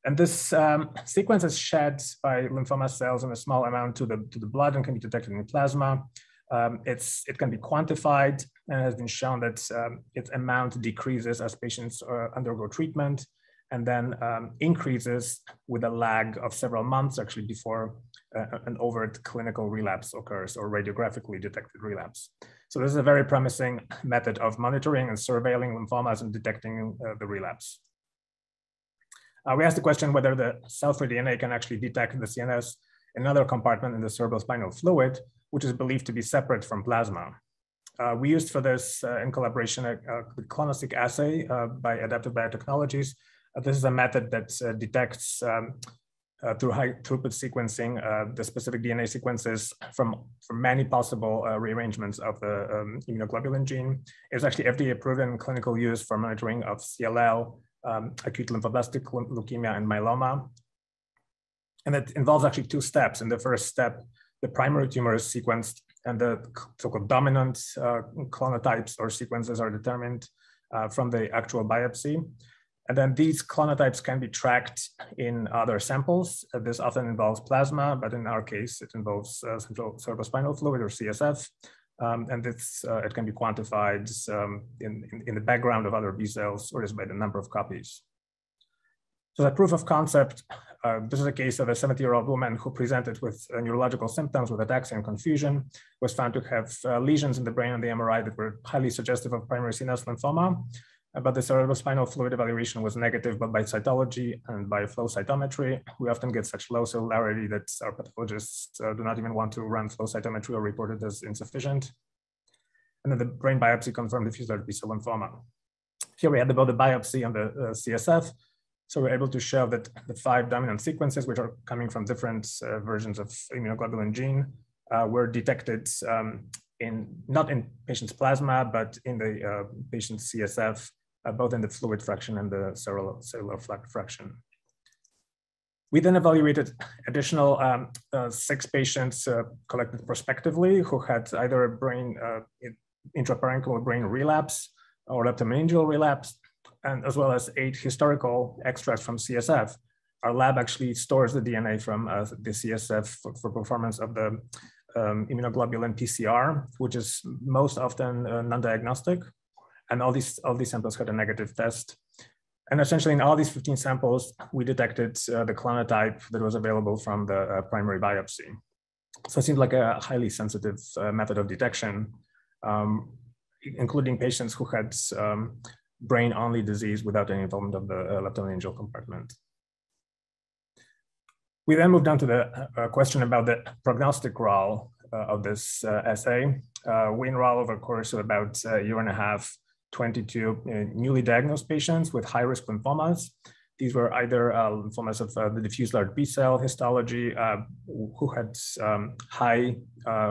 And this um, sequence is shed by lymphoma cells in a small amount to the, to the blood and can be detected in plasma. Um, it's, it can be quantified and has been shown that um, its amount decreases as patients uh, undergo treatment and then um, increases with a lag of several months actually before uh, an overt clinical relapse occurs or radiographically detected relapse. So this is a very promising method of monitoring and surveilling lymphomas and detecting uh, the relapse. Uh, we asked the question whether the cell-free DNA can actually detect the CNS, another compartment in the cerebrospinal fluid, which is believed to be separate from plasma. Uh, we used for this uh, in collaboration a, a clonoSEQ assay uh, by Adaptive Biotechnologies. Uh, this is a method that uh, detects um, through high throughput sequencing the specific DNA sequences from, from many possible rearrangements of the um, immunoglobulin gene. It's actually FDA approved in clinical use for monitoring of CLL, um, acute lymphoblastic leukemia and myeloma. And it involves actually two steps. In the first step, the primary tumor is sequenced and the so-called dominant uh, clonotypes or sequences are determined uh, from the actual biopsy. And then these clonotypes can be tracked in other samples. Uh, this often involves plasma, but in our case, it involves uh, central cerebrospinal fluid or CSF. Um, and it's, uh, it can be quantified um, in, in, in, the background of other B cells or just by the number of copies. So the proof of concept, uh, this is a case of a 70-year-old woman who presented with uh, neurological symptoms with ataxia and confusion, was found to have uh, lesions in the brain on the MRI that were highly suggestive of primary CNS lymphoma but the cerebrospinal fluid evaluation was negative, but by cytology and by flow cytometry, we often get such low cellularity that our pathologists uh, do not even want to run flow cytometry or report it as insufficient. and then the brain biopsy confirmed diffuse large B-cell lymphoma. Here we had about the biopsy and the uh, CSF. So we're able to show that the five dominant sequences, which are coming from different uh, versions of immunoglobulin gene, uh, were detected um, in not in patient's plasma, but in the uh, patient's CSF, both in the fluid fraction and the cellular, cellular fraction. We then evaluated additional um, uh, six patients uh, collected prospectively who had either a brain uh, intraparenchymal brain relapse or leptomeningeal relapse, and as well as eight historical extracts from CSF. Our lab actually stores the DNA from uh, the CSF for, for, performance of the um, immunoglobulin PCR, which is most often uh, non-diagnostic. And all these, all these samples had a negative test. And essentially in all these 15 samples, we detected uh, the clonotype that was available from the uh, primary biopsy. So it seemed like a highly sensitive uh, method of detection, um, including patients who had um, brain-only disease without any involvement of the uh, leptomeningeal compartment. We then moved on to the uh, question about the prognostic role uh, of this uh, assay. Uh, we enroll over a course of about a year and a half, 22 uh, newly diagnosed patients with high-risk lymphomas. These were either uh, lymphomas of the diffuse large B-cell histology who had um, high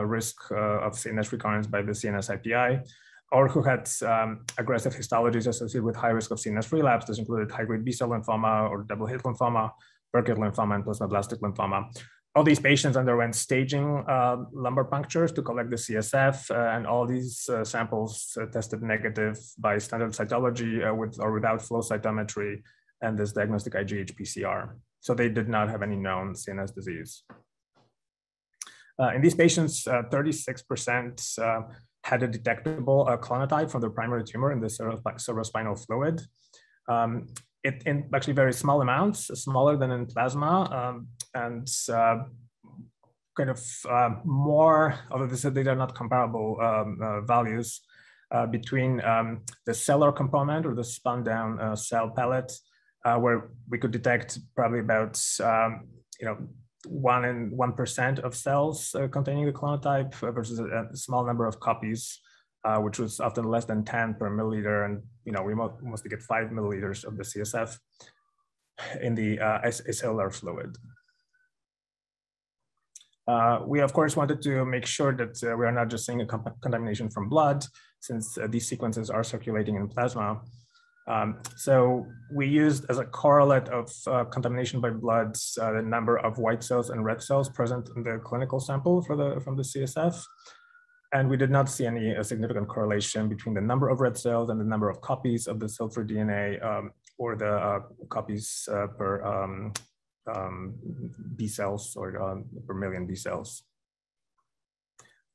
risk of CNS recurrence by the CNS IPI, or who had um, aggressive histologies associated with high risk of CNS relapse. This included high-grade B-cell lymphoma or double hit lymphoma, Burkitt lymphoma and plasmablastic lymphoma. All these patients underwent staging uh, lumbar punctures to collect the CSF, uh, and all these uh, samples uh, tested negative by standard cytology uh, with or without flow cytometry and this diagnostic IGH PCR. So they did not have any known CNS disease. Uh, in these patients, 36% had a detectable clonotype from the primary tumor in the cerebrospinal fluid. Um, it in actually very small amounts, smaller than in plasma, um, and uh, kind of uh, more, although these are not comparable um, uh, values, uh, between um, the cellular component or the spun down uh, cell pellet, uh, where we could detect probably about, um, you know, one in 1% of cells containing the clonotype versus a, a small number of copies uh, which was often less than 10 per milliliter. And, you know, we mostly get five milliliters of the CSF in the uh, acellular fluid. Uh, we, of course, wanted to make sure that uh, we are not just seeing a contamination from blood, since uh, these sequences are circulating in plasma. Um, so we used as a correlate of uh, contamination by blood uh, the number of white cells and red cells present in the clinical sample for the, from the CSF. And we did not see any significant correlation between the number of red cells and the number of copies of the cell-free DNA um, or the copies per um, um, B cells or um, per million B cells.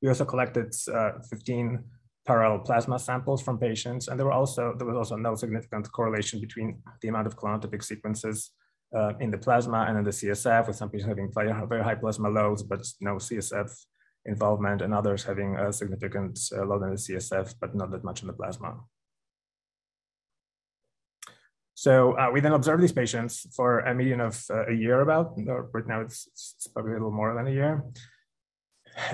We also collected uh, 15 parallel plasma samples from patients, and there were also there was also no significant correlation between the amount of clonotypic sequences uh, in the plasma and in the CSF, with some patients having very, very high plasma loads, but no CSF involvement and others having a significant uh, load in the CSF, but not that much in the plasma. So uh, we then observed these patients for a median of uh, a year about, right now it's, it's, probably a little more than a year.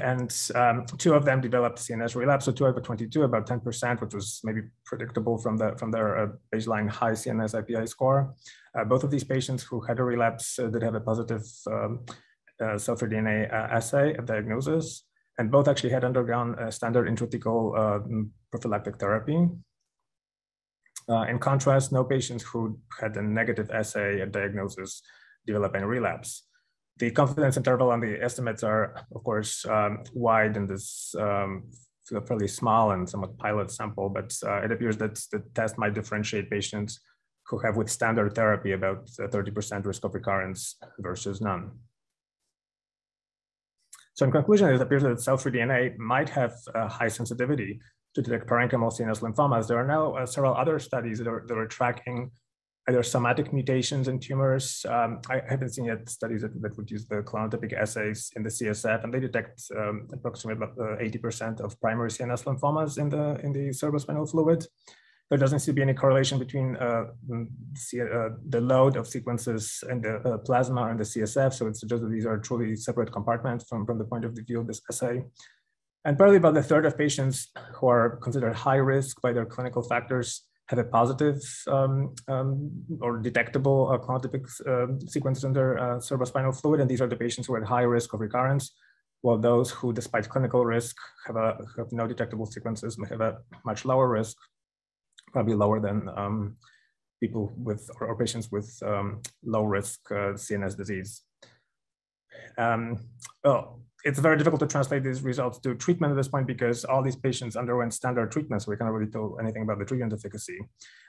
And um, two of them developed CNS relapse, so two out of 22, about 10%, which was maybe predictable from, the, from their uh, baseline high CNS IPI score. Uh, both of these patients who had a relapse uh, did have a positive um, uh, cell-free DNA uh, assay of diagnosis, and both actually had undergone standard intrathecal uh, prophylactic therapy. In contrast, no patients who had a negative assay at diagnosis develop any relapse. The confidence interval on the estimates are, of course, um, wide in this um, fairly small and somewhat pilot sample, but uh, it appears that the test might differentiate patients who have with standard therapy about 30% risk of recurrence versus none. So in conclusion, it appears that cell-free DNA might have a high sensitivity to detect parenchymal CNS lymphomas. There are now uh, several other studies that are, that are tracking either somatic mutations in tumors. Um, I haven't seen yet studies that, that, would use the clonotypic assays in the CSF, and they detect um, approximately 80% uh, of primary CNS lymphomas in the in the cerebrospinal fluid there doesn't seem to be any correlation between uh, uh, the load of sequences in the uh, plasma and the CSF. So it suggests that these are truly separate compartments from, from the point of view of this assay. And probably about a third of patients who are considered high risk by their clinical factors have a positive um, um, or detectable uh, chronotypic uh, sequence in their uh, cerebrospinal fluid. And these are the patients who are at high risk of recurrence, while those who, despite clinical risk, have, a, have no detectable sequences may have a much lower risk, probably lower than um, people with or, or, patients with um, low risk uh, CNS disease. Um, well, it's very difficult to translate these results to treatment at this point because all these patients underwent standard treatment, so we cannot really tell anything about the treatment efficacy.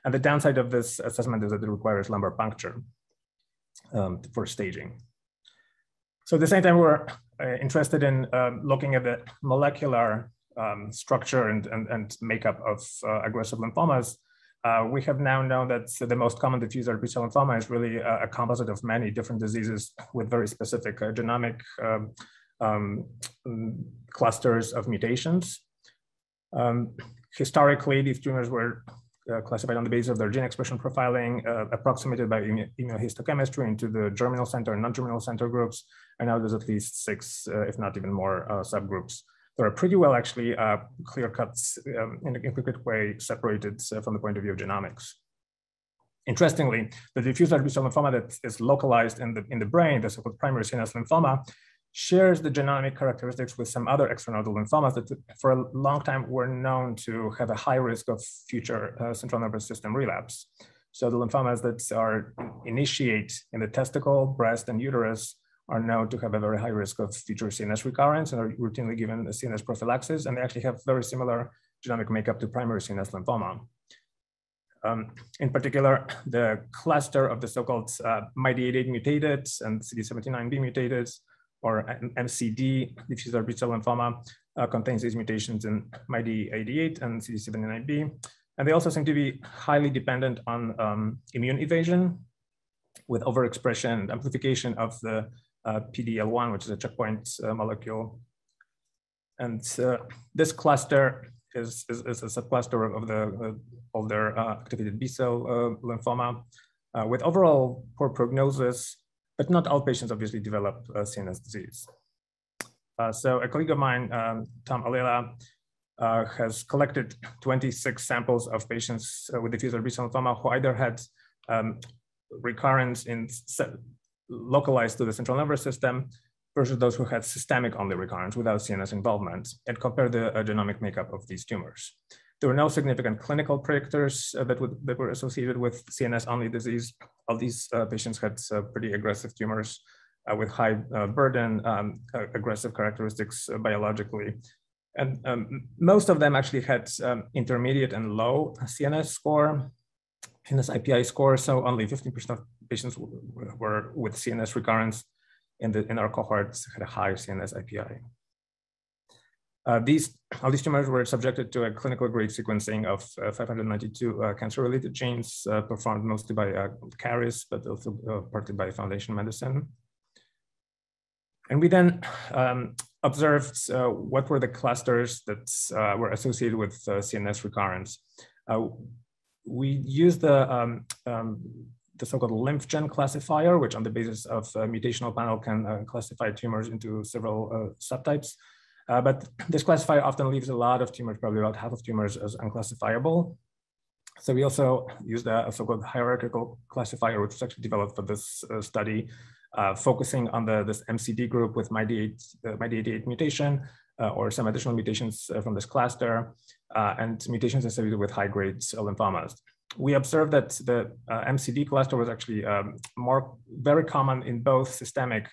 And the downside of this assessment is that it requires lumbar puncture um, for staging. So at the same time, we're uh, interested in um, looking at the molecular um, structure and, and, and, makeup of uh, aggressive lymphomas. Uh, we have now known that the most common diffuse large B-cell lymphoma is really a, a, composite of many different diseases with very specific uh, genomic um, clusters of mutations. Um, historically, these tumors were uh, classified on the basis of their gene expression profiling, uh, approximated by immunohistochemistry into the germinal center and non-germinal center groups. And now there's at least six, uh, if not even more, uh, subgroups. There are pretty well actually uh, clear cuts um, in a quick way separated uh, from the point of view of genomics. Interestingly, the diffuse large B-cell lymphoma that is localized in the, in the brain, the so-called primary CNS lymphoma, shares the genomic characteristics with some other extranodal lymphomas that for a long time were known to have a high risk of future uh, central nervous system relapse. So the lymphomas that are initiate in the testicle, breast, and uterus are known to have a very high risk of future CNS recurrence and are routinely given a CNS prophylaxis, and they actually have very similar genomic makeup to primary CNS lymphoma. Um, in particular, the cluster of the so-called uh, MYD88 mutated and CD79B mutated or MCD, diffuse large B-cell lymphoma, uh, contains these mutations in MYD88 and CD79B. And they also seem to be highly dependent on um, immune evasion with overexpression and amplification of the uh, PDL1, which is a checkpoint uh, molecule. And uh, this cluster is, is, is, a subcluster of the older uh, activated B-cell uh, lymphoma with overall poor prognosis but not all patients obviously develop uh, CNS disease. Uh, so a colleague of mine, um, Tom Alela, uh, has collected 26 samples of patients uh, with diffuse large B-cell lymphoma who either had um, recurrence in localized to the central nervous system versus those who had systemic only recurrence without CNS involvement and compare the uh, genomic makeup of these tumors. There were no significant clinical predictors uh, that, would, that were associated with CNS-only disease. All these uh, patients had uh, pretty aggressive tumors uh, with high uh, burden, um, aggressive characteristics biologically. And um, most of them actually had um, intermediate and low CNS score, CNS IPI score. So only 15% of patients were with CNS recurrence in, the, in our cohorts had a high CNS IPI. Uh, these, all these tumors were subjected to a clinical grade sequencing of uh, 592 uh, cancer-related genes uh, performed mostly by uh, Caris, but also uh, partly by Foundation Medicine. And we then um, observed what were the clusters that were associated with CNS recurrence. we used the, um, um, the so-called LymphGen classifier, which on the basis of mutational panel can classify tumors into several subtypes. Uh, but this classifier often leaves a lot of tumors, probably about half of tumors as unclassifiable. So we also used a, a so-called hierarchical classifier, which was actually developed for this uh, study, uh, focusing on the, this MCD group with MYD8, uh, MYD88 mutation, uh, or some additional mutations uh, from this cluster, and mutations associated with high-grade lymphomas. We observed that the MCD cluster was actually um, more very common in both systemic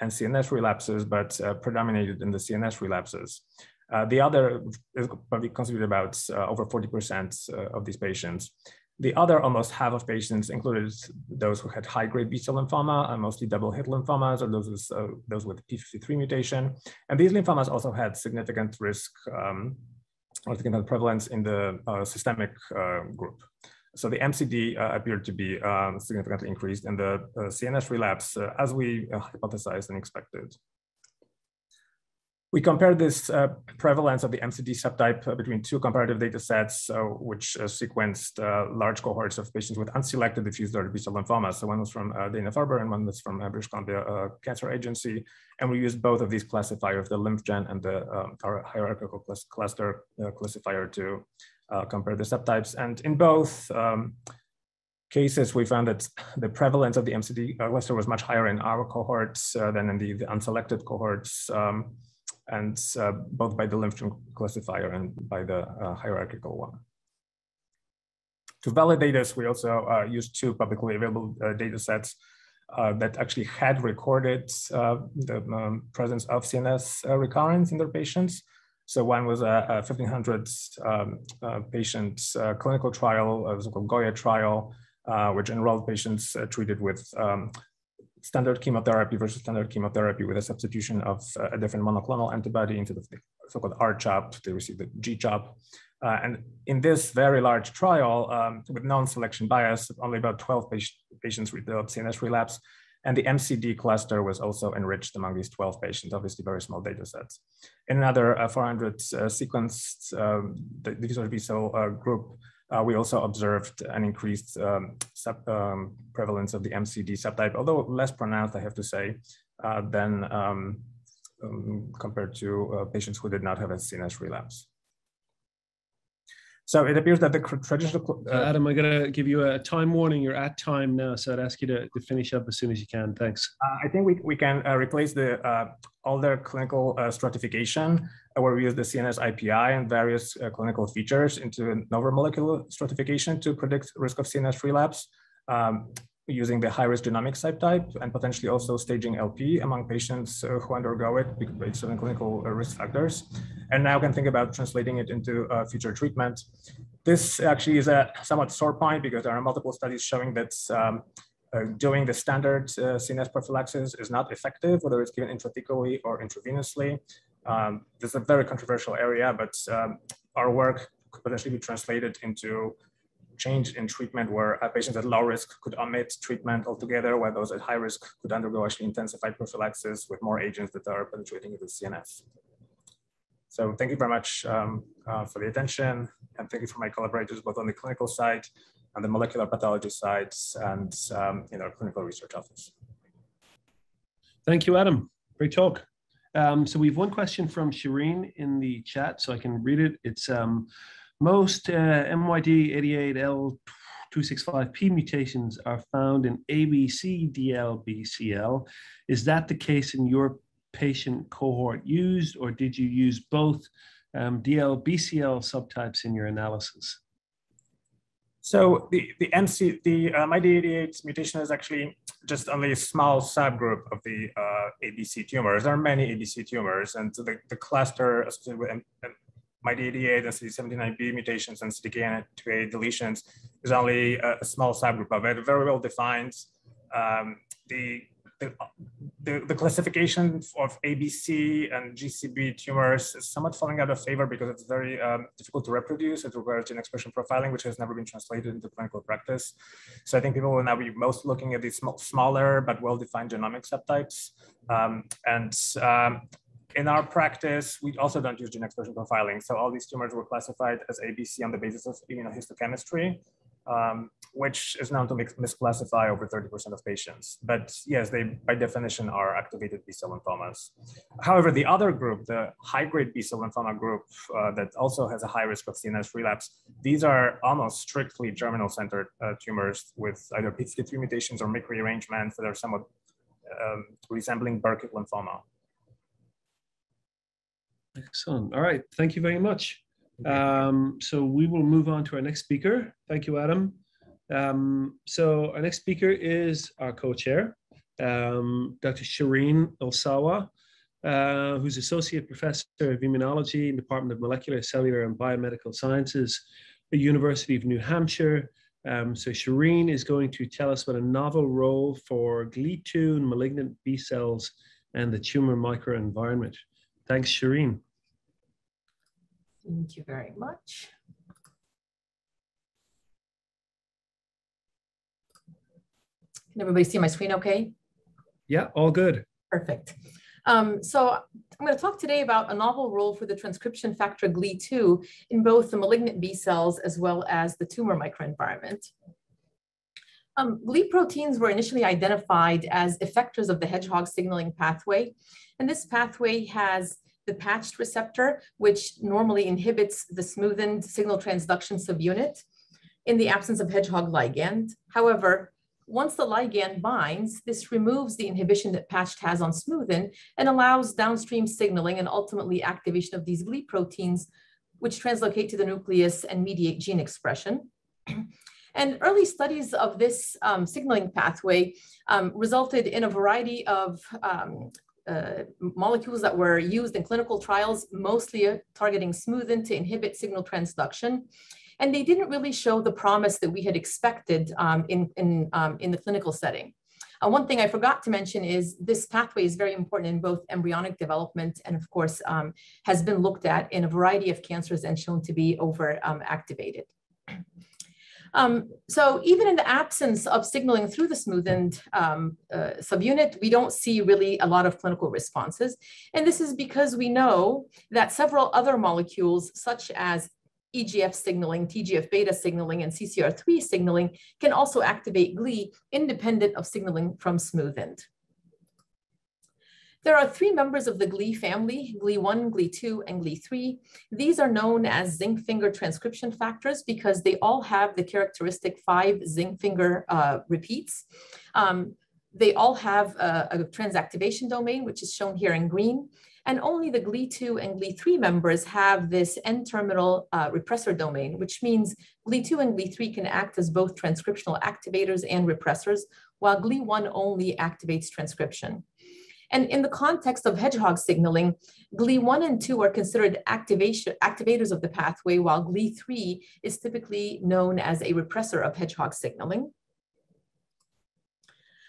and CNS relapses, but uh, predominated in the CNS relapses. Uh, the other is probably considered about uh, over 40% uh, of these patients. The other almost half of patients included those who had high-grade B-cell lymphoma, and mostly double-hit lymphomas, or those with, uh, those with p53 mutation. And these lymphomas also had significant risk um, or significant prevalence in the uh, systemic group. So the MCD uh, appeared to be um, significantly increased in the uh, CNS relapse uh, as we uh, hypothesized and expected. we compared this uh, prevalence of the MCD subtype uh, between two comparative data sets, which sequenced large cohorts of patients with unselected diffuse large B-cell lymphoma. So one was from Dana-Farber and one was from British Columbia Cancer Agency. And we used both of these classifiers, the LymphGen and the um, hierarchical cluster classifier to compare the subtypes. And in both um, cases, we found that the prevalence of the MCD cluster was much higher in our cohorts than in the, the unselected cohorts. Um, and uh, both by the LymphGen classifier and by the uh, hierarchical one. To validate this, we also uh, used two publicly available uh, data sets uh, that actually had recorded uh, the um, presence of CNS recurrence in their patients. So one was a, a 1500 um, patient clinical trial, a so-called Goya trial, which enrolled patients treated with um, standard chemotherapy versus standard chemotherapy with a substitution of uh, a different monoclonal antibody into the so-called R-CHOP. They received the G-CHOP. Uh, and in this very large trial, um, with non-selection bias, only about 12 patients developed CNS relapse. And the MCD cluster was also enriched among these 12 patients, obviously very small data sets. In another uh, 400 uh, sequenced um, diffuse B-cell uh, group, uh, we also observed an increased um, sub, um, prevalence of the MCD subtype, although less pronounced, I have to say, than um, um compared to patients who did not have a CNS relapse. So it appears that the traditional. Uh, Adam, I'm going to give you a time warning. You're at time now, so I'd ask you to, to finish up as soon as you can. Thanks. Uh, I think we, we can uh, replace the uh, older clinical uh, stratification uh, where we use the CNS IPI and various clinical features into a novel molecular stratification to predict risk of CNS relapse. Um, using the high-risk genomic subtype and potentially also staging LP among patients uh, who undergo it based on clinical uh, risk factors. And now can think about translating it into uh, future treatment. This actually is a somewhat sore point because there are multiple studies showing that um, uh, doing the standard uh, CNS prophylaxis is not effective, whether it's given intrathecally or intravenously. Um, this is a very controversial area, but um, our work could potentially be translated into change in treatment where patients at low risk could omit treatment altogether, while those at high risk could undergo actually intensified prophylaxis with more agents that are penetrating into the CNS. So thank you very much um, uh, for the attention, and thank you for my collaborators both on the clinical side and the molecular pathology side and um, in our clinical research office. Thank you, Adam. Great talk. Um, so we have one question from Shireen in the chat, so I can read it. It's um, most uh, MYD88L265P mutations are found in ABC DLBCL. Is that the case in your patient cohort used, or did you use both um, DLBCL subtypes in your analysis? So the, the MC, the uh, MYD88 mutation is actually just only a small subgroup of the uh, ABC tumors. There are many ABC tumors, and the, the cluster associated with MYD88 and CD79B mutations and CDKN2A deletions is only a, a, small subgroup of it, very well defined. Um, the, the, the, the, classification of ABC and GCB tumors is somewhat falling out of favor because it's very um, difficult to reproduce. It requires gene expression profiling, which has never been translated into clinical practice. So I think people will now be most looking at these sm smaller but well-defined genomic subtypes. Um, and um, in our practice, we also don't use gene expression profiling. So all these tumors were classified as ABC on the basis of immunohistochemistry, um, which is known to misclassify over 30% of patients. But yes, they by definition are activated B-cell lymphomas. However, the other group, the high-grade B-cell lymphoma group uh, that also has a high risk of CNS relapse, these are almost strictly germinal-centered uh, tumors with either p53 mutations or MYC rearrangements that are somewhat um, resembling Burkitt lymphoma. Excellent. All right. Thank you very much. Um, so we will move on to our next speaker. Thank you, Adam. Um, so our next speaker is our co-chair, um, Dr. Shireen Ilsawa, uh, who's Associate Professor of Immunology in Department of Molecular, Cellular, and Biomedical Sciences at University of New Hampshire. Um, so Shireen is going to tell us about a novel role for GLI2 malignant B cells and the tumor microenvironment. Thanks, Shireen. Thank you very much. Can everybody see my screen okay? Yeah, all good. Perfect. Um, so I'm going to talk today about a novel role for the transcription factor GLI2 in both the malignant B cells as well as the tumor microenvironment. Um, proteins were initially identified as effectors of the hedgehog signaling pathway. And this pathway has the patched receptor, which normally inhibits the smoothened signal transduction subunit in the absence of hedgehog ligand. However, once the ligand binds, this removes the inhibition that patched has on smoothen and allows downstream signaling and ultimately activation of these GLI proteins, which translocate to the nucleus and mediate gene expression. [clears throat] And early studies of this um, signaling pathway um, resulted in a variety of um, uh, molecules that were used in clinical trials, mostly uh, targeting smoothen to inhibit signal transduction. And they didn't really show the promise that we had expected um, in, in, um, in the clinical setting. Uh, one thing I forgot to mention is this pathway is very important in both embryonic development and of course um, has been looked at in a variety of cancers and shown to be over um, activated. Um, so even in the absence of signaling through the smoothened um, uh, subunit, we don't see really a lot of clinical responses. And this is because we know that several other molecules, such as EGF signaling, TGF beta signaling, and CCR3 signaling can also activate GLI independent of signaling from smoothened. There are three members of the GLI family, GLI1, GLI2, and GLI3. These are known as zinc finger transcription factors because they all have the characteristic five zinc finger uh, repeats. Um, they all have a, a transactivation domain, which is shown here in green. And only the GLI2 and GLI3 members have this N-terminal uh, repressor domain, which means GLI2 and GLI3 can act as both transcriptional activators and repressors, while GLI1 only activates transcription. And in the context of hedgehog signaling, GLI1 and 2 are considered activation, activators of the pathway, while GLI3 is typically known as a repressor of hedgehog signaling.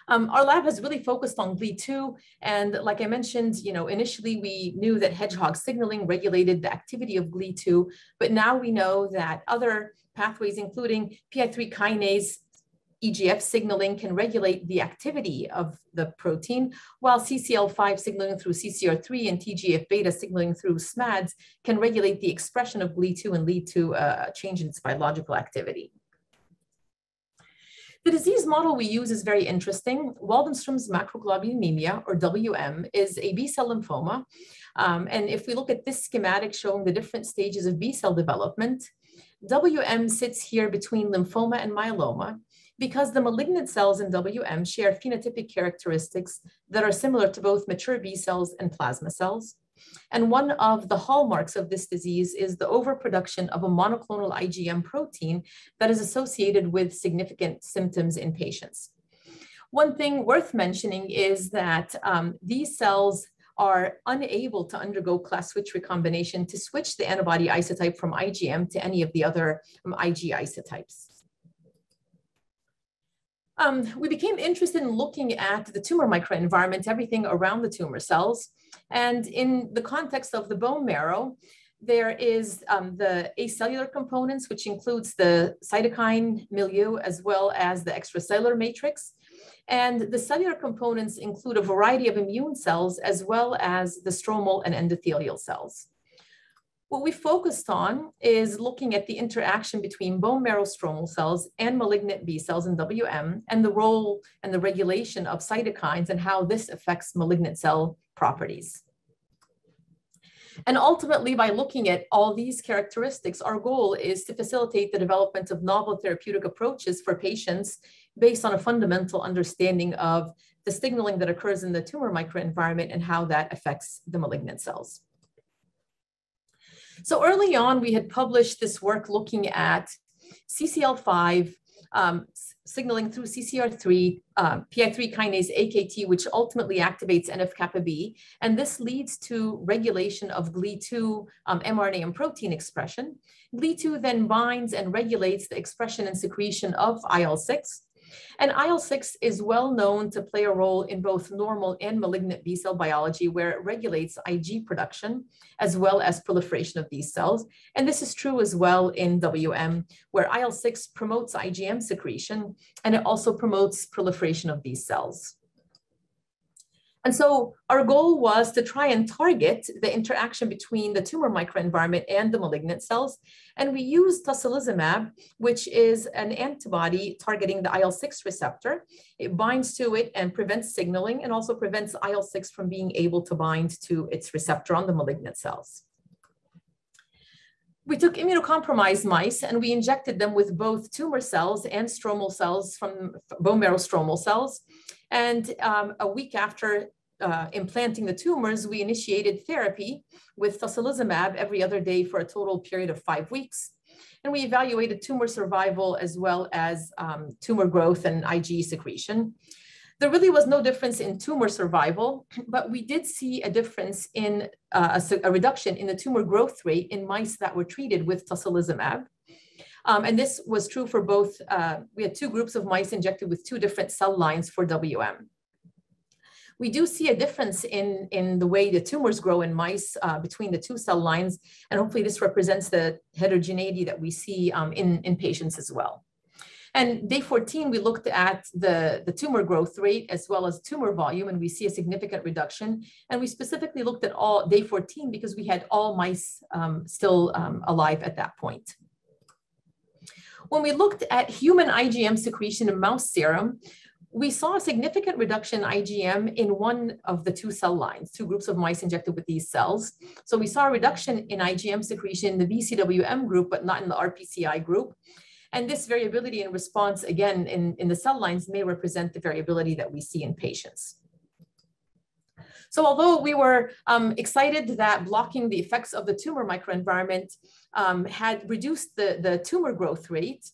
Um, our lab has really focused on GLI2. And like I mentioned, you know, initially we knew that hedgehog signaling regulated the activity of GLI2, but now we know that other pathways, including PI3 kinase, EGF signaling can regulate the activity of the protein, while CCL5 signaling through CCR3 and TGF beta signaling through SMADs can regulate the expression of GLI2 and lead to a change in its biological activity. The disease model we use is very interesting. Waldenstrom's macroglobulinemia, or WM, is a B-cell lymphoma. Um, and if we look at this schematic showing the different stages of B-cell development, WM sits here between lymphoma and myeloma because the malignant cells in WM share phenotypic characteristics that are similar to both mature B cells and plasma cells. And one of the hallmarks of this disease is the overproduction of a monoclonal IgM protein that is associated with significant symptoms in patients. One thing worth mentioning is that um, these cells are unable to undergo class switch recombination to switch the antibody isotype from IgM to any of the other um, Ig isotypes. Um, we became interested in looking at the tumor microenvironment, everything around the tumor cells. And in the context of the bone marrow, there is um, the acellular components, which includes the cytokine milieu as well as the extracellular matrix. And the cellular components include a variety of immune cells as well as the stromal and endothelial cells. What we focused on is looking at the interaction between bone marrow stromal cells and malignant B cells in WM and the role and the regulation of cytokines and how this affects malignant cell properties. And ultimately, by looking at all these characteristics, our goal is to facilitate the development of novel therapeutic approaches for patients based on a fundamental understanding of the signaling that occurs in the tumor microenvironment and how that affects the malignant cells. So early on, we had published this work looking at CCL5 um, signaling through CCR3, um, PI3 kinase AKT, which ultimately activates NF-kappa B. And this leads to regulation of GLI2 um, mRNA and protein expression. GLI2 then binds and regulates the expression and secretion of IL-6, and IL-6 is well known to play a role in both normal and malignant B cell biology where it regulates Ig production as well as proliferation of these cells. And this is true as well in WM where IL-6 promotes IgM secretion and it also promotes proliferation of these cells. And so our goal was to try and target the interaction between the tumor microenvironment and the malignant cells. And we used tocilizumab, which is an antibody targeting the IL-6 receptor. It binds to it and prevents signaling and also prevents IL-6 from being able to bind to its receptor on the malignant cells. We took immunocompromised mice and we injected them with both tumor cells and stromal cells from bone marrow stromal cells. And um, a week after uh, implanting the tumors, we initiated therapy with tocilizumab every other day for a total period of five weeks. And we evaluated tumor survival as well as um, tumor growth and IgE secretion. There really was no difference in tumor survival, but we did see a difference in uh, a, a, reduction in the tumor growth rate in mice that were treated with tocilizumab. Um, and this was true for both, uh, we had two groups of mice injected with two different cell lines for WM. We do see a difference in, in the way the tumors grow in mice uh, between the two cell lines, and hopefully this represents the heterogeneity that we see um, in, in patients as well. And day 14, we looked at the, the tumor growth rate as well as tumor volume, and we see a significant reduction. And we specifically looked at all day 14 because we had all mice um, still um, alive at that point. When we looked at human IgM secretion in mouse serum, we saw a significant reduction in IgM in one of the two cell lines, two groups of mice injected with these cells. So we saw a reduction in IgM secretion in the BCWM group, but not in the RPCI group. And this variability in response, again, in, in the cell lines may represent the variability that we see in patients. So although we were um, excited that blocking the effects of the tumor microenvironment um, had reduced the, the tumor growth rate,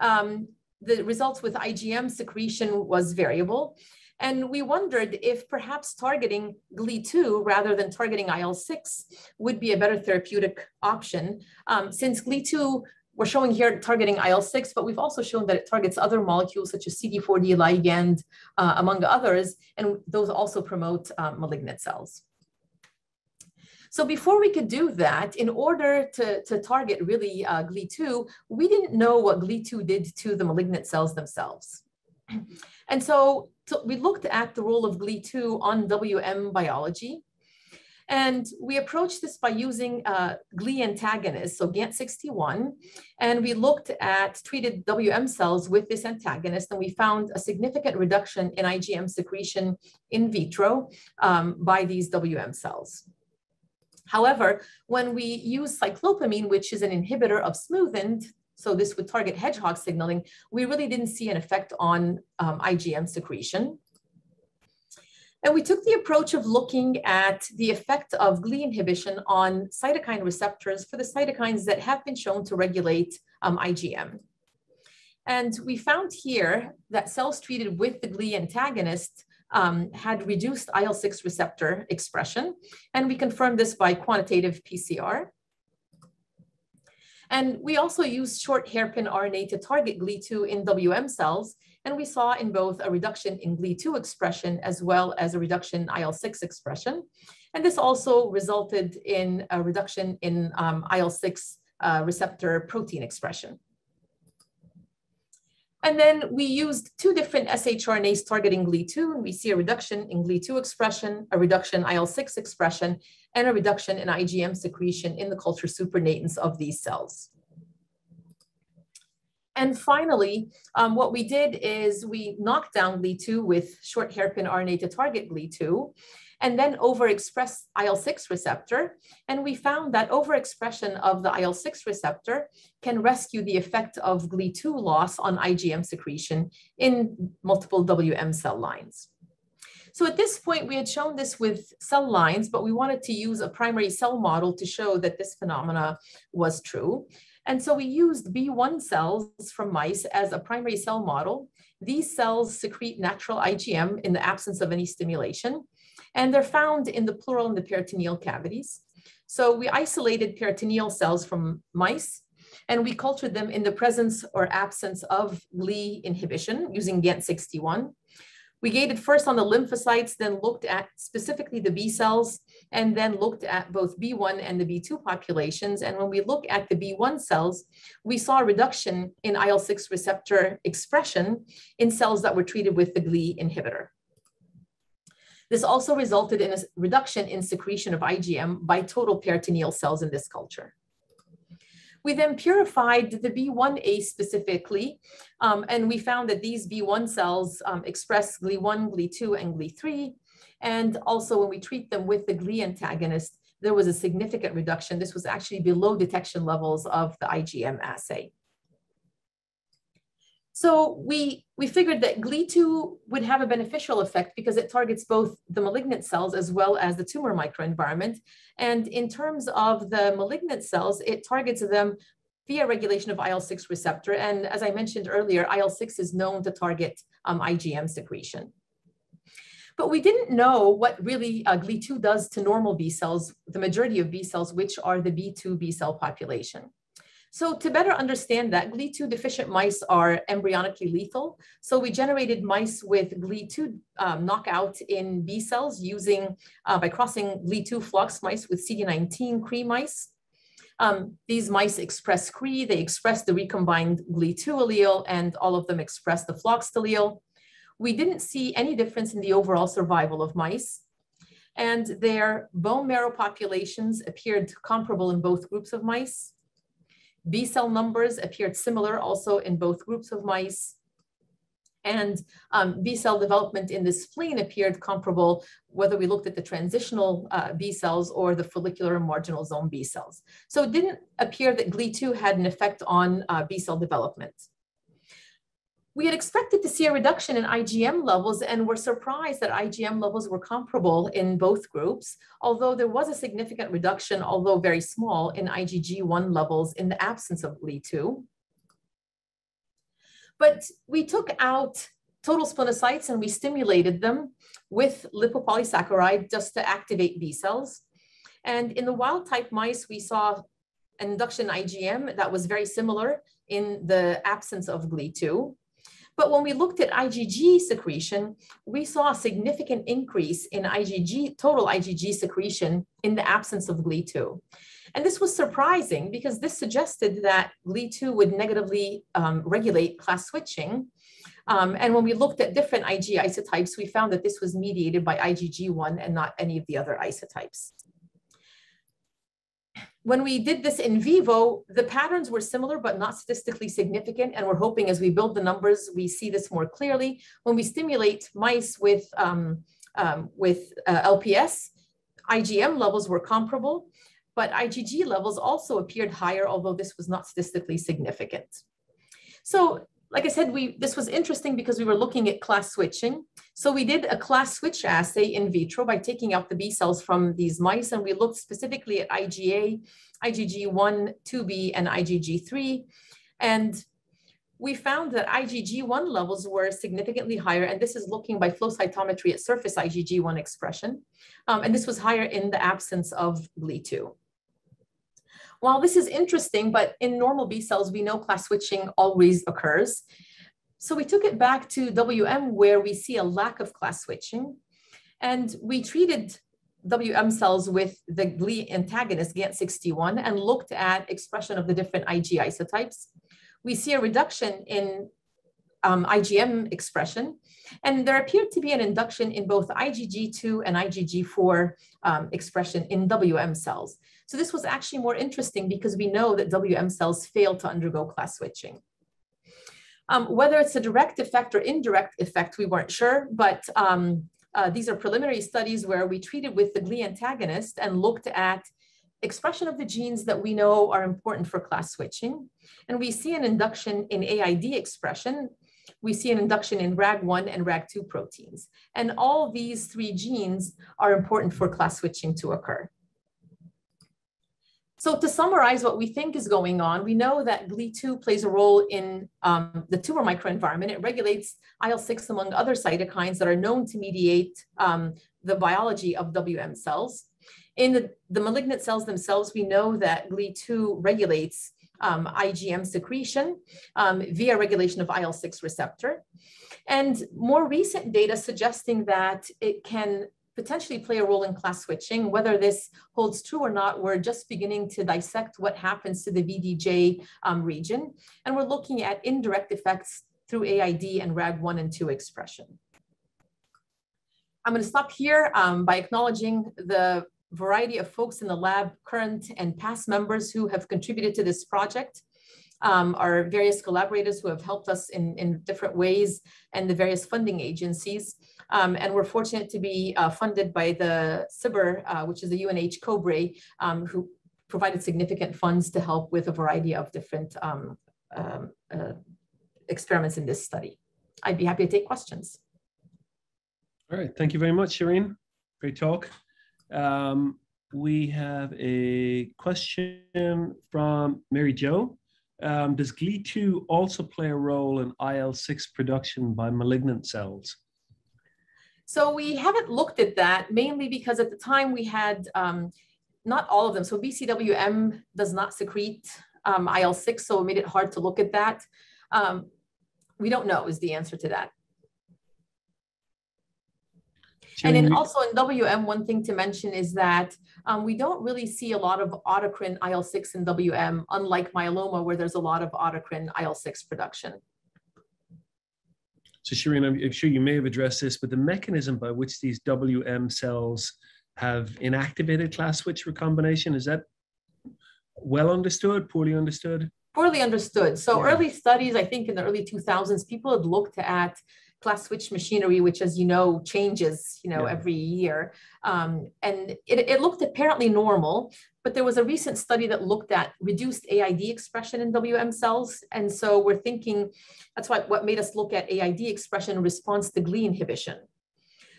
um, the results with IgM secretion was variable. And we wondered if perhaps targeting GLI2 rather than targeting IL-6 would be a better therapeutic option, um, since GLI2 we're showing here targeting IL-6, but we've also shown that it targets other molecules such as CD4D ligand, uh, among others, and those also promote um, malignant cells. So before we could do that, in order to, to target really uh, GLI2, we didn't know what GLI2 did to the malignant cells themselves. [clears throat] And so, so we looked at the role of GLI2 on WM biology. And we approached this by using uh, GLI antagonists, so GANT61, and we looked at treated WM cells with this antagonist, and we found a significant reduction in IgM secretion in vitro um, by these WM cells. However, when we use cyclopamine, which is an inhibitor of smoothened, so this would target hedgehog signaling, we really didn't see an effect on um, IgM secretion. And we took the approach of looking at the effect of GLI inhibition on cytokine receptors for the cytokines that have been shown to regulate um, IgM. And we found here that cells treated with the GLI antagonist um, had reduced IL-6 receptor expression. And we confirmed this by quantitative PCR. And we also used short hairpin RNA to target GLI2 in WM cells and we saw in both a reduction in GLI2 expression as well as a reduction in IL-6 expression. And this also resulted in a reduction in um, IL-6 uh, receptor protein expression. And then we used two different shRNAs targeting GLI2, and we see a reduction in GLI2 expression, a reduction in IL-6 expression, and a reduction in IgM secretion in the culture supernatants of these cells. And finally, um, what we did is we knocked down GLI2 with short hairpin RNA to target GLI2 and then overexpress IL-6 receptor. And we found that overexpression of the IL-6 receptor can rescue the effect of GLI2 loss on IgM secretion in multiple WM cell lines. So at this point, we had shown this with cell lines, but we wanted to use a primary cell model to show that this phenomena was true. And so we used B1 cells from mice as a primary cell model. These cells secrete natural IgM in the absence of any stimulation, and they're found in the pleural and the peritoneal cavities. So we isolated peritoneal cells from mice, and we cultured them in the presence or absence of GLI inhibition using GANT61. We gated first on the lymphocytes, then looked at specifically the B cells, and then looked at both B1 and the B2 populations. And when we look at the B1 cells, we saw a reduction in IL-6 receptor expression in cells that were treated with the GLI inhibitor. This also resulted in a reduction in secretion of IgM by total peritoneal cells in this culture. We then purified the B1A specifically, um, and we found that these B1 cells um, express GLI1, GLI2, and GLI3. And also when we treat them with the GLI antagonist, there was a significant reduction. This was actually below detection levels of the IgM assay. So we, we figured that GLI2 would have a beneficial effect because it targets both the malignant cells as well as the tumor microenvironment. And in terms of the malignant cells, it targets them via regulation of IL-6 receptor. And as I mentioned earlier, IL-6 is known to target um, IgM secretion. But we didn't know what really uh, GLI2 does to normal B cells, the majority of B cells, which are the B2 B cell population. So to better understand that, GLI2 deficient mice are embryonically lethal. So we generated mice with GLI2 um, knockout in B cells using, uh, by crossing GLI2 flox mice with CD19 Cre mice. Um, these mice express Cre, they express the recombined GLI2 allele, and all of them express the flox allele. We didn't see any difference in the overall survival of mice. And their bone marrow populations appeared comparable in both groups of mice. B cell numbers appeared similar also in both groups of mice. And um, B cell development in the spleen appeared comparable, whether we looked at the transitional uh, B cells or the follicular and marginal zone B cells. So it didn't appear that GLI2 had an effect on uh, B cell development. We had expected to see a reduction in IgM levels and were surprised that IgM levels were comparable in both groups, although there was a significant reduction, although very small, in IgG1 levels in the absence of GLI2. But we took out total splenocytes and we stimulated them with lipopolysaccharide just to activate B cells. And in the wild type mice, we saw an induction IgM that was very similar in the absence of GLI2. But when we looked at IgG secretion, we saw a significant increase in IgG, total IgG secretion in the absence of GLI2. And this was surprising because this suggested that GLI2 would negatively um, regulate class switching. Um, and when we looked at different Ig isotypes, we found that this was mediated by IgG1 and not any of the other isotypes when we did this in vivo, the patterns were similar, but not statistically significant. And we're hoping as we build the numbers, we see this more clearly. When we stimulate mice with, um, um, with uh, LPS, IgM levels were comparable, but IgG levels also appeared higher, although this was not statistically significant. So like I said, we this was interesting because we were looking at class switching. So we did a class switch assay in vitro by taking out the B cells from these mice, and we looked specifically at IgA, IgG1, 2B, and IgG3. And we found that IgG1 levels were significantly higher, and this is looking by flow cytometry at surface IgG1 expression. Um, and this was higher in the absence of GLI2. While this is interesting, but in normal B cells, we know class switching always occurs. So we took it back to WM where we see a lack of class switching. And we treated WM cells with the GLI antagonist GANT61 and looked at expression of the different Ig isotypes. We see a reduction in um, IgM expression, and there appeared to be an induction in both IgG2 and IgG4 um, expression in WM cells. So this was actually more interesting because we know that WM cells fail to undergo class switching. Um, whether it's a direct effect or indirect effect, we weren't sure, but um, uh, these are preliminary studies where we treated with the GLI antagonist and looked at expression of the genes that we know are important for class switching. And we see an induction in AID expression. We see an induction in RAG1 and RAG2 proteins. And all these three genes are important for class switching to occur. So to summarize what we think is going on, we know that GLI2 plays a role in um, the tumor microenvironment. It regulates IL-6 among other cytokines that are known to mediate um, the biology of WM cells. In the, the, malignant cells themselves, we know that GLI2 regulates um, IgM secretion um, via regulation of IL-6 receptor. And more recent data suggesting that it can potentially play a role in class switching. Whether this holds true or not, we're just beginning to dissect what happens to the VDJ um, region. And we're looking at indirect effects through AID and RAG1 and 2 expression. I'm going to stop here um, by acknowledging the variety of folks in the lab, current and past members who have contributed to this project, um, our various collaborators who have helped us in, in different ways, and the various funding agencies. Um, and we're fortunate to be uh, funded by the CIBER, uh, which is the UNH COBRE, um, who provided significant funds to help with a variety of different um, um, uh, experiments in this study. I'd be happy to take questions. All right, thank you very much, Shireen. Great talk. Um, we have a question from Mary Jo. Um, does GLI2 also play a role in IL-6 production by malignant cells? So we haven't looked at that mainly because at the time we had um, not all of them. So BCWM does not secrete um, IL-6, so it made it hard to look at that. Um, we don't know is the answer to that. And then also in WM, one thing to mention is that um, we don't really see a lot of autocrine IL-6 in WM, unlike myeloma, where there's a lot of autocrine IL-6 production. So Shireen, I'm sure you may have addressed this, but the mechanism by which these WM cells have inactivated class switch recombination, is that well understood, poorly understood? Poorly understood. So yeah. early studies, I think in the early 2000s, people had looked at class switch machinery, which as you know, changes, you know, yeah. every year. Um, and it, it looked apparently normal, but there was a recent study that looked at reduced AID expression in WM cells. And so we're thinking, that's what, what made us look at AID expression response to GLI inhibition.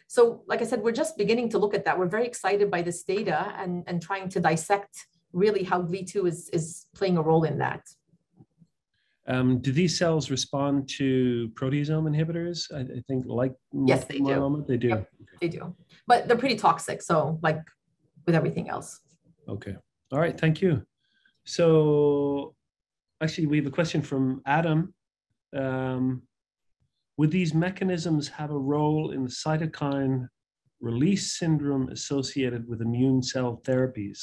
So like I said, we're just beginning to look at that. We're very excited by this data and, and trying to dissect really how GLI2 is, is playing a role in that. Um, do these cells respond to proteasome inhibitors? I, I think like yes, they do. They do. Yep, they do, but they're pretty toxic. So like with everything else. Okay. All right. Thank you. So actually, we have a question from Adam. Um, would these mechanisms have a role in the cytokine release syndrome associated with immune cell therapies?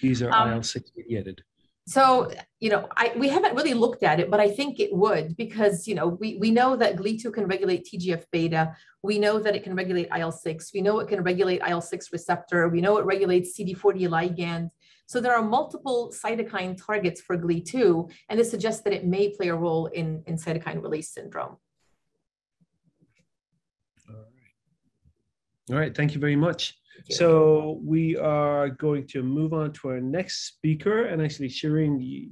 These are um, IL-6 mediated. So, you know, I, we haven't really looked at it, but I think it would because, you know, we, we know that GLI2 can regulate TGF beta. We know that it can regulate IL-6. We know it can regulate IL-6 receptor. We know it regulates CD40 ligand. So there are multiple cytokine targets for GLI2, and this suggests that it may play a role in, in cytokine release syndrome. All right. All right. Thank you very much. So we are going to move on to our next speaker. And actually, Shireen, you,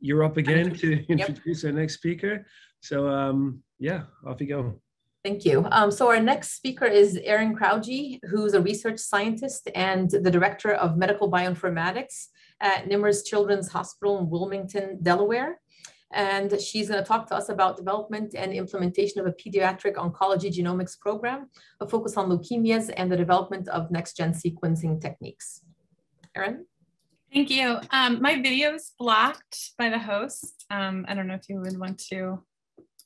you're up again [laughs] to introduce yep. our next speaker. So um, yeah, off you go. Thank you. Um, so our next speaker is Erin Crougy, who's a research scientist and the director of medical bioinformatics at Nemours Children's Hospital in Wilmington, Delaware and she's going to talk to us about development and implementation of a pediatric oncology genomics program, a focus on leukemias and the development of next-gen sequencing techniques. Erin? Thank you. Um, my video is blocked by the host. Um, I don't know if you would want to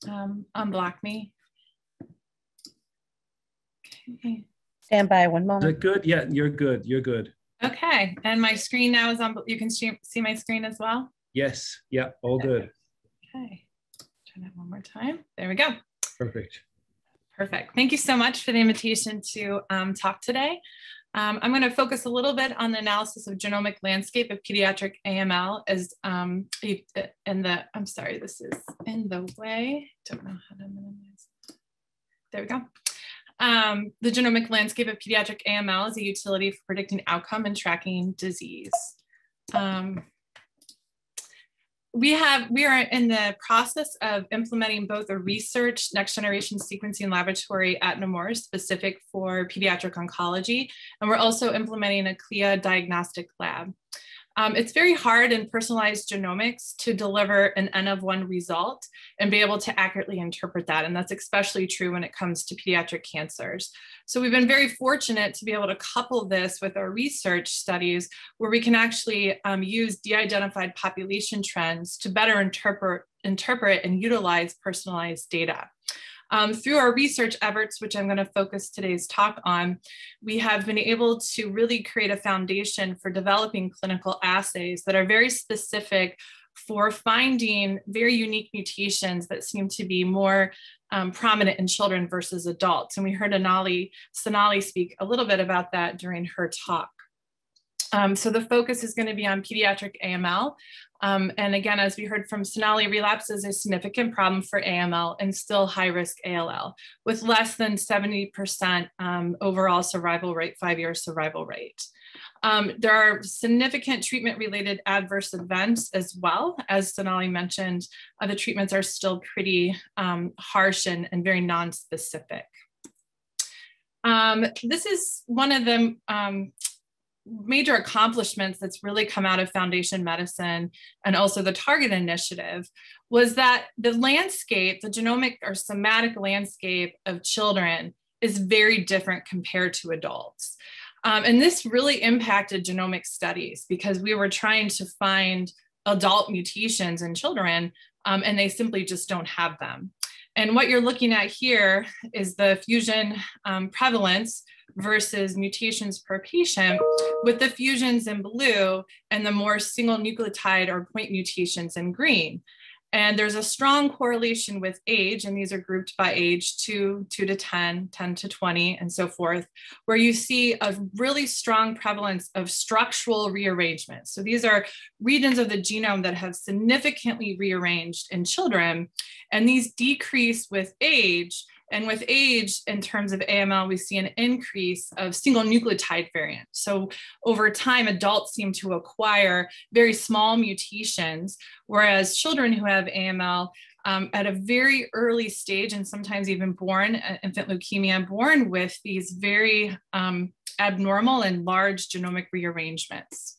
um, unblock me. Okay. Stand by one moment. Is it good? Yeah, you're good. You're good. Okay. And my screen now is on, you can see my screen as well? Yes. Yeah, all good. Okay, try that one more time. There we go. Perfect. Perfect. Thank you so much for the invitation to um, talk today. Um, I'm going to focus a little bit on the analysis of genomic landscape of pediatric AML as um, in the, I'm sorry, this is in the way. Don't know how to minimize. There we go. Um, the genomic landscape of pediatric AML is a utility for predicting outcome and tracking disease. Um, we have we are in the process of implementing both a research next generation sequencing laboratory at Nemours specific for pediatric oncology, and we're also implementing a CLIA diagnostic lab. Um, it's very hard in personalized genomics to deliver an N of one result and be able to accurately interpret that. And that's especially true when it comes to pediatric cancers. So we've been very fortunate to be able to couple this with our research studies where we can actually um, use de-identified population trends to better interpret, interpret and utilize personalized data. Um, through our research efforts, which I'm going to focus today's talk on, we have been able to really create a foundation for developing clinical assays that are very specific for finding very unique mutations that seem to be more um, prominent in children versus adults. And we heard Anali Sonali speak a little bit about that during her talk. Um, so the focus is going to be on pediatric AML. Um, and again, as we heard from Sonali, relapse is a significant problem for AML and still high risk ALL with less than 70% um, overall survival rate, five year survival rate. Um, there are significant treatment related adverse events as well. As Sonali mentioned, uh, the treatments are still pretty um, harsh and, and very non-specific. Um, this is one of the major accomplishments that's really come out of foundation medicine and also the target initiative was that the landscape the genomic or somatic landscape of children is very different compared to adults. Um, and this really impacted genomic studies because we were trying to find adult mutations in children um, and they simply just don't have them. And what you're looking at here is the fusion um, prevalence versus mutations per patient with the fusions in blue and the more single nucleotide or point mutations in green. And there's a strong correlation with age, and these are grouped by age 2, 2 to 10, 10 to 20, and so forth, where you see a really strong prevalence of structural rearrangement. So these are regions of the genome that have significantly rearranged in children, and these decrease with age and with age, in terms of AML, we see an increase of single nucleotide variants. So over time, adults seem to acquire very small mutations, whereas children who have AML um, at a very early stage, and sometimes even born, uh, infant leukemia, born with these very um, abnormal and large genomic rearrangements.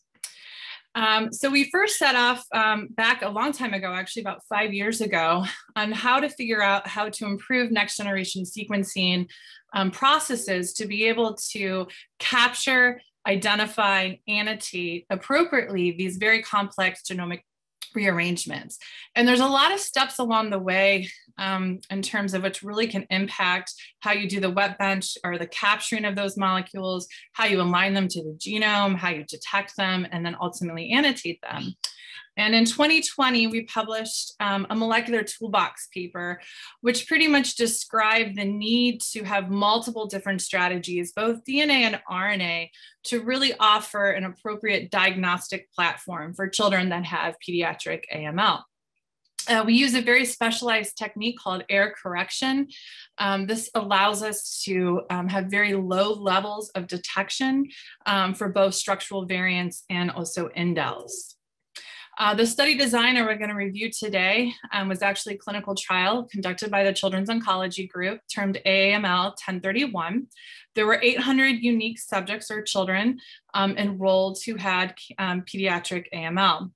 Um, so we first set off um, back a long time ago, actually about five years ago, on how to figure out how to improve next generation sequencing um, processes to be able to capture, identify, annotate appropriately these very complex genomic rearrangements. And there's a lot of steps along the way um, in terms of which really can impact how you do the wet bench or the capturing of those molecules, how you align them to the genome, how you detect them, and then ultimately annotate them. And in 2020, we published um, a molecular toolbox paper, which pretty much described the need to have multiple different strategies, both DNA and RNA, to really offer an appropriate diagnostic platform for children that have pediatric AML. Uh, we use a very specialized technique called error correction. Um, this allows us to um, have very low levels of detection um, for both structural variants and also indels. Uh, the study design that we're going to review today um, was actually a clinical trial conducted by the Children's Oncology Group termed AAML 1031. There were 800 unique subjects or children um, enrolled who had um, pediatric AML.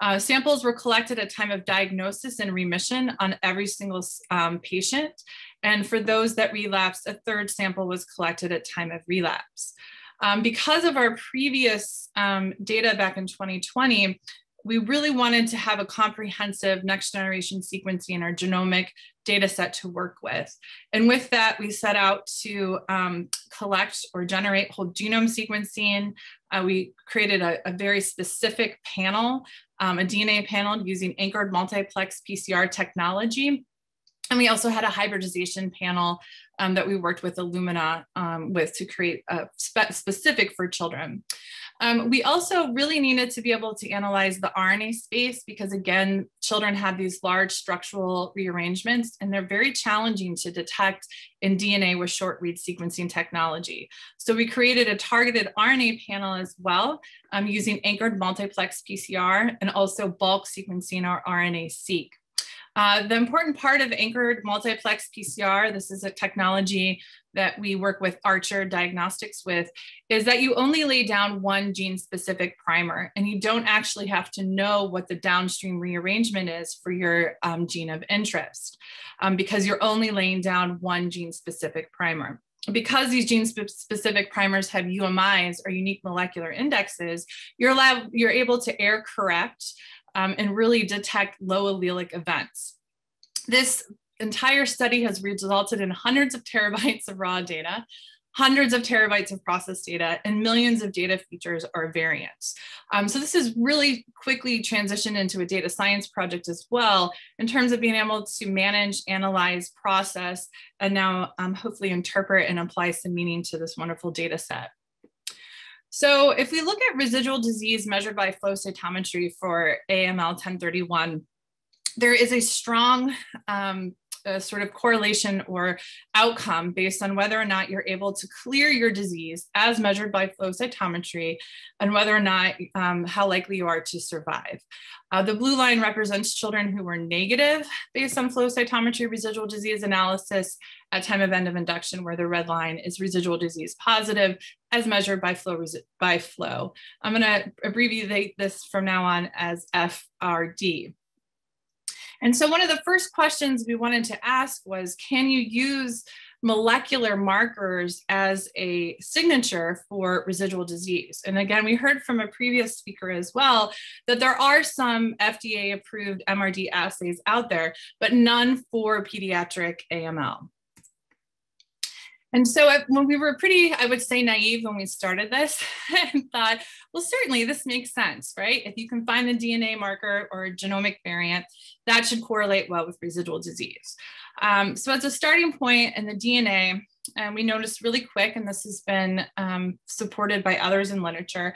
Uh, samples were collected at time of diagnosis and remission on every single um, patient. And for those that relapsed, a third sample was collected at time of relapse. Um, because of our previous um, data back in 2020, we really wanted to have a comprehensive next generation sequencing or genomic data set to work with. And with that, we set out to um, collect or generate whole genome sequencing. Uh, we created a, a, very specific panel, um, a DNA panel using anchored multiplex PCR technology. And we also had a hybridization panel um, that we worked with Illumina um, with to create a spe specific for children. Um, we also really needed to be able to analyze the RNA space because again, children have these large structural rearrangements and they're very challenging to detect in DNA with short read sequencing technology. So we created a targeted RNA panel as well um, using anchored multiplex PCR and also bulk sequencing or RNA-seq. Uh, the important part of anchored multiplex PCR, this is a technology that we work with Archer Diagnostics with, is that you only lay down one gene specific primer and you don't actually have to know what the downstream rearrangement is for your um, gene of interest um, because you're only laying down one gene specific primer. Because these gene specific primers have UMIs or unique molecular indexes, you're allowed, you're able to error correct um, and really detect low allelic events. This entire study has resulted in hundreds of terabytes of raw data, hundreds of terabytes of processed data, and millions of data features or variants. Um, so this is really quickly transitioned into a data science project as well in terms of being able to manage, analyze, process, and now um, hopefully interpret and apply some meaning to this wonderful data set. So if we look at residual disease measured by flow cytometry for AML 1031, there is a strong um, a sort of correlation or outcome based on whether or not you're able to clear your disease as measured by flow cytometry and whether or not um, how likely you are to survive. Uh, the blue line represents children who were negative based on flow cytometry residual disease analysis at time of end of induction, where the red line is residual disease positive as measured by flow. By flow. I'm going to abbreviate this from now on as FRD. And so one of the first questions we wanted to ask was, can you use molecular markers as a signature for residual disease. And again, we heard from a previous speaker as well that there are some FDA approved MRD assays out there, but none for pediatric AML. And so when we were pretty, I would say, naive when we started this [laughs] and thought, well, certainly this makes sense, right? If you can find the DNA marker or a genomic variant, that should correlate well with residual disease. Um, so as a starting point in the DNA, and we noticed really quick, and this has been um, supported by others in literature,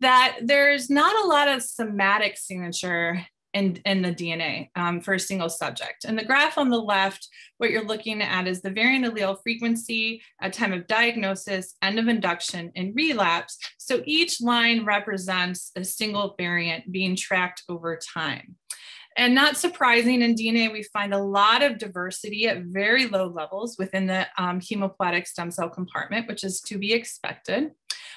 that there's not a lot of somatic signature in, in the DNA um, for a single subject. And the graph on the left, what you're looking at is the variant allele frequency at time of diagnosis, end of induction, and relapse. So each line represents a single variant being tracked over time. And not surprising in DNA, we find a lot of diversity at very low levels within the um, hemopoietic stem cell compartment, which is to be expected.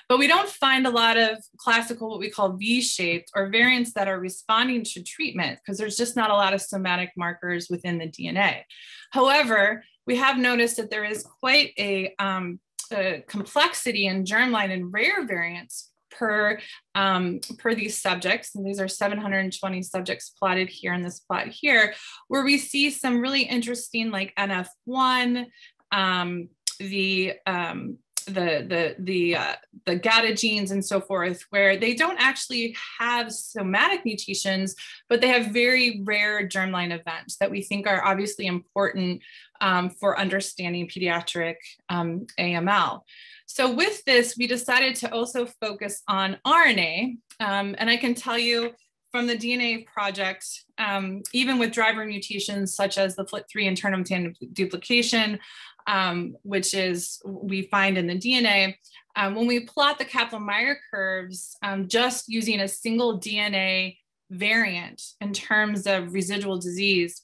But we don't find a lot of classical, what we call V-shaped or variants that are responding to treatment because there's just not a lot of somatic markers within the DNA. However, we have noticed that there is quite a, um, a complexity in germline and rare variants per, um, per these subjects, and these are 720 subjects plotted here in this plot here, where we see some really interesting like NF1, um, the um, the the the uh, the GATA genes and so forth, where they don't actually have somatic mutations, but they have very rare germline events that we think are obviously important um, for understanding pediatric um, AML. So with this, we decided to also focus on RNA. Um, and I can tell you from the DNA project, um, even with driver mutations such as the FLT3 internal tandem duplication, um, which is we find in the DNA, um, when we plot the Kaplan-Meier curves, um, just using a single DNA variant in terms of residual disease,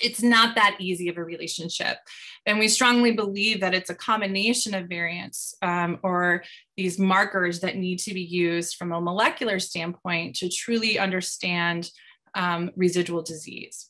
it's not that easy of a relationship. And we strongly believe that it's a combination of variants um, or these markers that need to be used from a molecular standpoint to truly understand um, residual disease.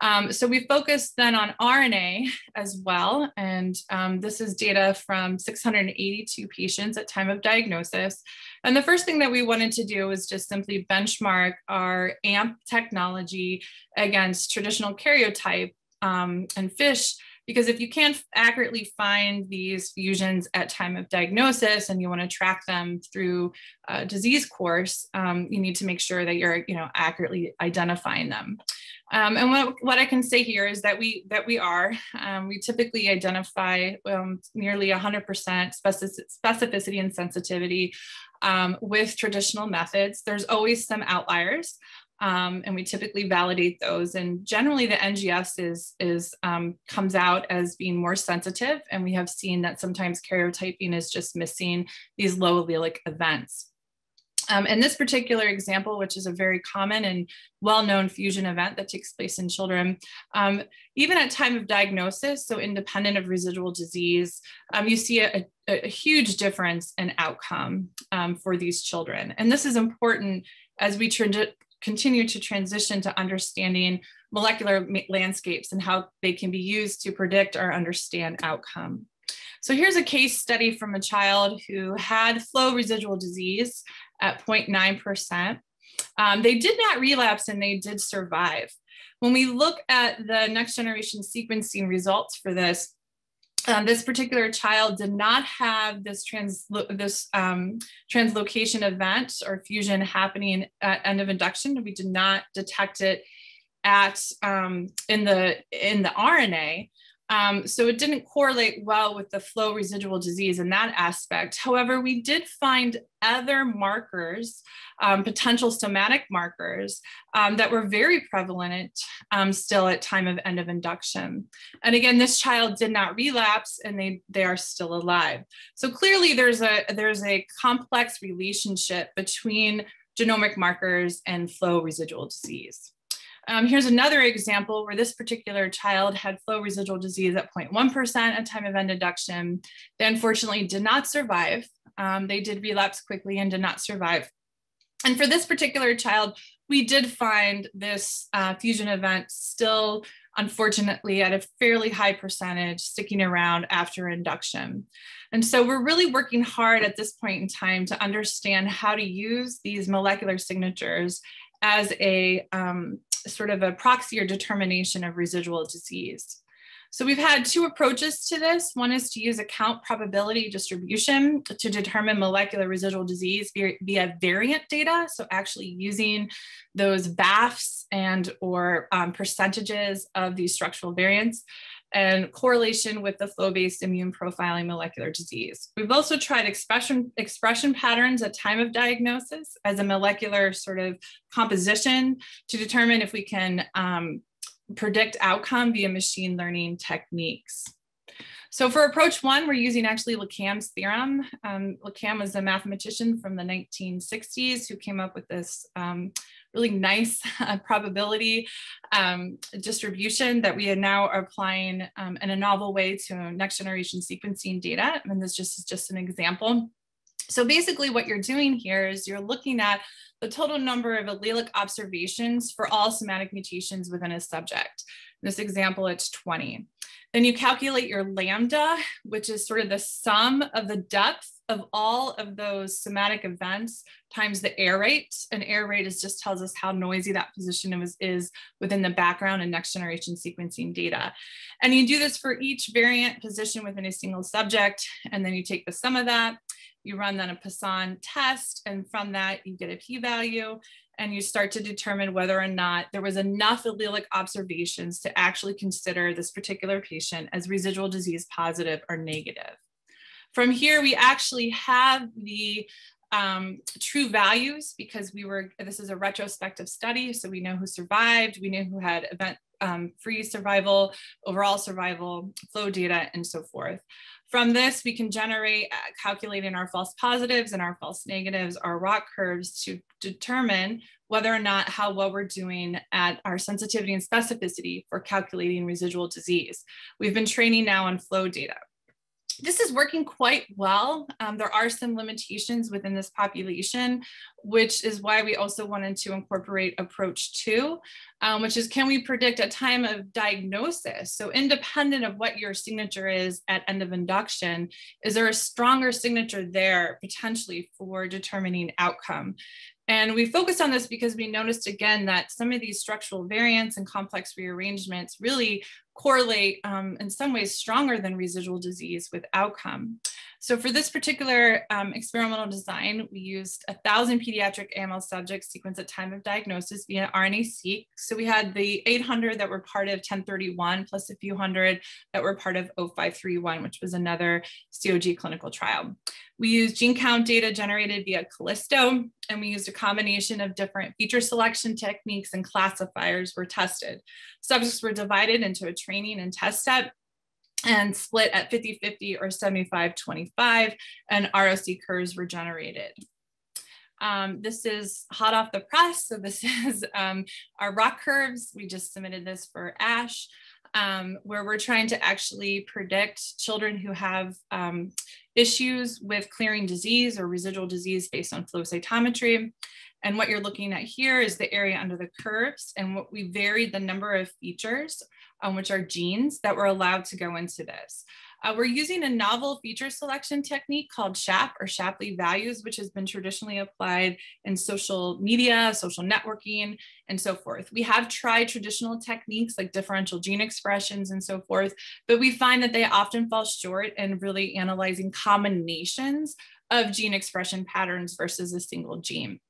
Um, so we focused then on RNA as well. And um, this is data from 682 patients at time of diagnosis. And the first thing that we wanted to do was just simply benchmark our AMP technology against traditional karyotype um, and FISH because if you can't accurately find these fusions at time of diagnosis and you want to track them through a disease course, um, you need to make sure that you're you know, accurately identifying them. Um, and what, what I can say here is that we that we are um, we typically identify um, nearly 100% specificity and sensitivity um, with traditional methods. There's always some outliers, um, and we typically validate those. And generally, the NGS is is um, comes out as being more sensitive, and we have seen that sometimes karyotyping is just missing these low allelic events. Um, in this particular example, which is a very common and well-known fusion event that takes place in children, um, even at time of diagnosis, so independent of residual disease, um, you see a, a, a, huge difference in outcome um, for these children. And this is important as we continue to transition to understanding molecular landscapes and how they can be used to predict or understand outcome. So here's a case study from a child who had flow residual disease at 0.9%. Um, they did not relapse and they did survive. When we look at the next generation sequencing results for this, um, this particular child did not have this trans this um, translocation event or fusion happening at end of induction. We did not detect it at um, in the in the RNA. Um, so it didn't correlate well with the flow residual disease in that aspect. However, we did find other markers, um, potential somatic markers um, that were very prevalent um, still at time of end of induction. And again, this child did not relapse and they, they are still alive. So clearly there's a, there's a complex relationship between genomic markers and flow residual disease. Um, here's another example where this particular child had flow residual disease at 0.1% at time of end induction. They unfortunately did not survive. Um, they did relapse quickly and did not survive. And for this particular child, we did find this uh, fusion event still, unfortunately, at a fairly high percentage sticking around after induction. And so we're really working hard at this point in time to understand how to use these molecular signatures as a um, sort of a proxy or determination of residual disease. So we've had two approaches to this. One is to use a count probability distribution to determine molecular residual disease via, variant data. So actually using those VAFs and or um, percentages of these structural variants and correlation with the flow-based immune profiling molecular disease. We've also tried expression, expression patterns at time of diagnosis as a molecular sort of composition to determine if we can um, predict outcome via machine learning techniques. So for approach one, we're using actually Le Cam's theorem. Um, Le Cam was a mathematician from the 1960s who came up with this um, really nice [laughs] uh, probability um, distribution that we are now applying um, in a novel way to next generation sequencing data. And this just is just an example. So basically what you're doing here is you're looking at the total number of allelic observations for all somatic mutations within a subject. In this example, it's 20. Then you calculate your lambda, which is sort of the sum of the depth of all of those somatic events times the error rate. And error rate is just tells us how noisy that position is, is within the background and next generation sequencing data. And you do this for each variant position within a single subject. And then you take the sum of that, you run then a Poisson test. And from that, you get a p-value and you start to determine whether or not there was enough allelic observations to actually consider this particular patient as residual disease positive or negative. From here, we actually have the um, true values because we were, this is a retrospective study, so we know who survived, we know who had event um, free survival, overall survival, flow data, and so forth. From this, we can generate, uh, calculating our false positives and our false negatives, our ROC curves to determine whether or not how well we're doing at our sensitivity and specificity for calculating residual disease. We've been training now on flow data this is working quite well. Um, there are some limitations within this population, which is why we also wanted to incorporate approach two, um, which is can we predict a time of diagnosis? So independent of what your signature is at end of induction, is there a stronger signature there potentially for determining outcome? And we focused on this because we noticed again that some of these structural variants and complex rearrangements really correlate um, in some ways stronger than residual disease with outcome. So for this particular um, experimental design, we used a thousand pediatric AML subjects sequenced at time of diagnosis via RNA-seq. So we had the 800 that were part of 1031 plus a few hundred that were part of 0531, which was another COG clinical trial. We used gene count data generated via kallisto, and we used a combination of different feature selection techniques and classifiers were tested. Subjects were divided into a training and test set and split at 50-50 or 75-25 and ROC curves were generated. Um, this is hot off the press. So this [laughs] is um, our ROC curves. We just submitted this for ASH, um, where we're trying to actually predict children who have um, issues with clearing disease or residual disease based on flow cytometry. And what you're looking at here is the area under the curves. And what we varied the number of features um, which are genes that were allowed to go into this. Uh, we're using a novel feature selection technique called SHAP or Shapley values, which has been traditionally applied in social media, social networking, and so forth. We have tried traditional techniques like differential gene expressions and so forth, but we find that they often fall short in really analyzing combinations of gene expression patterns versus a single gene.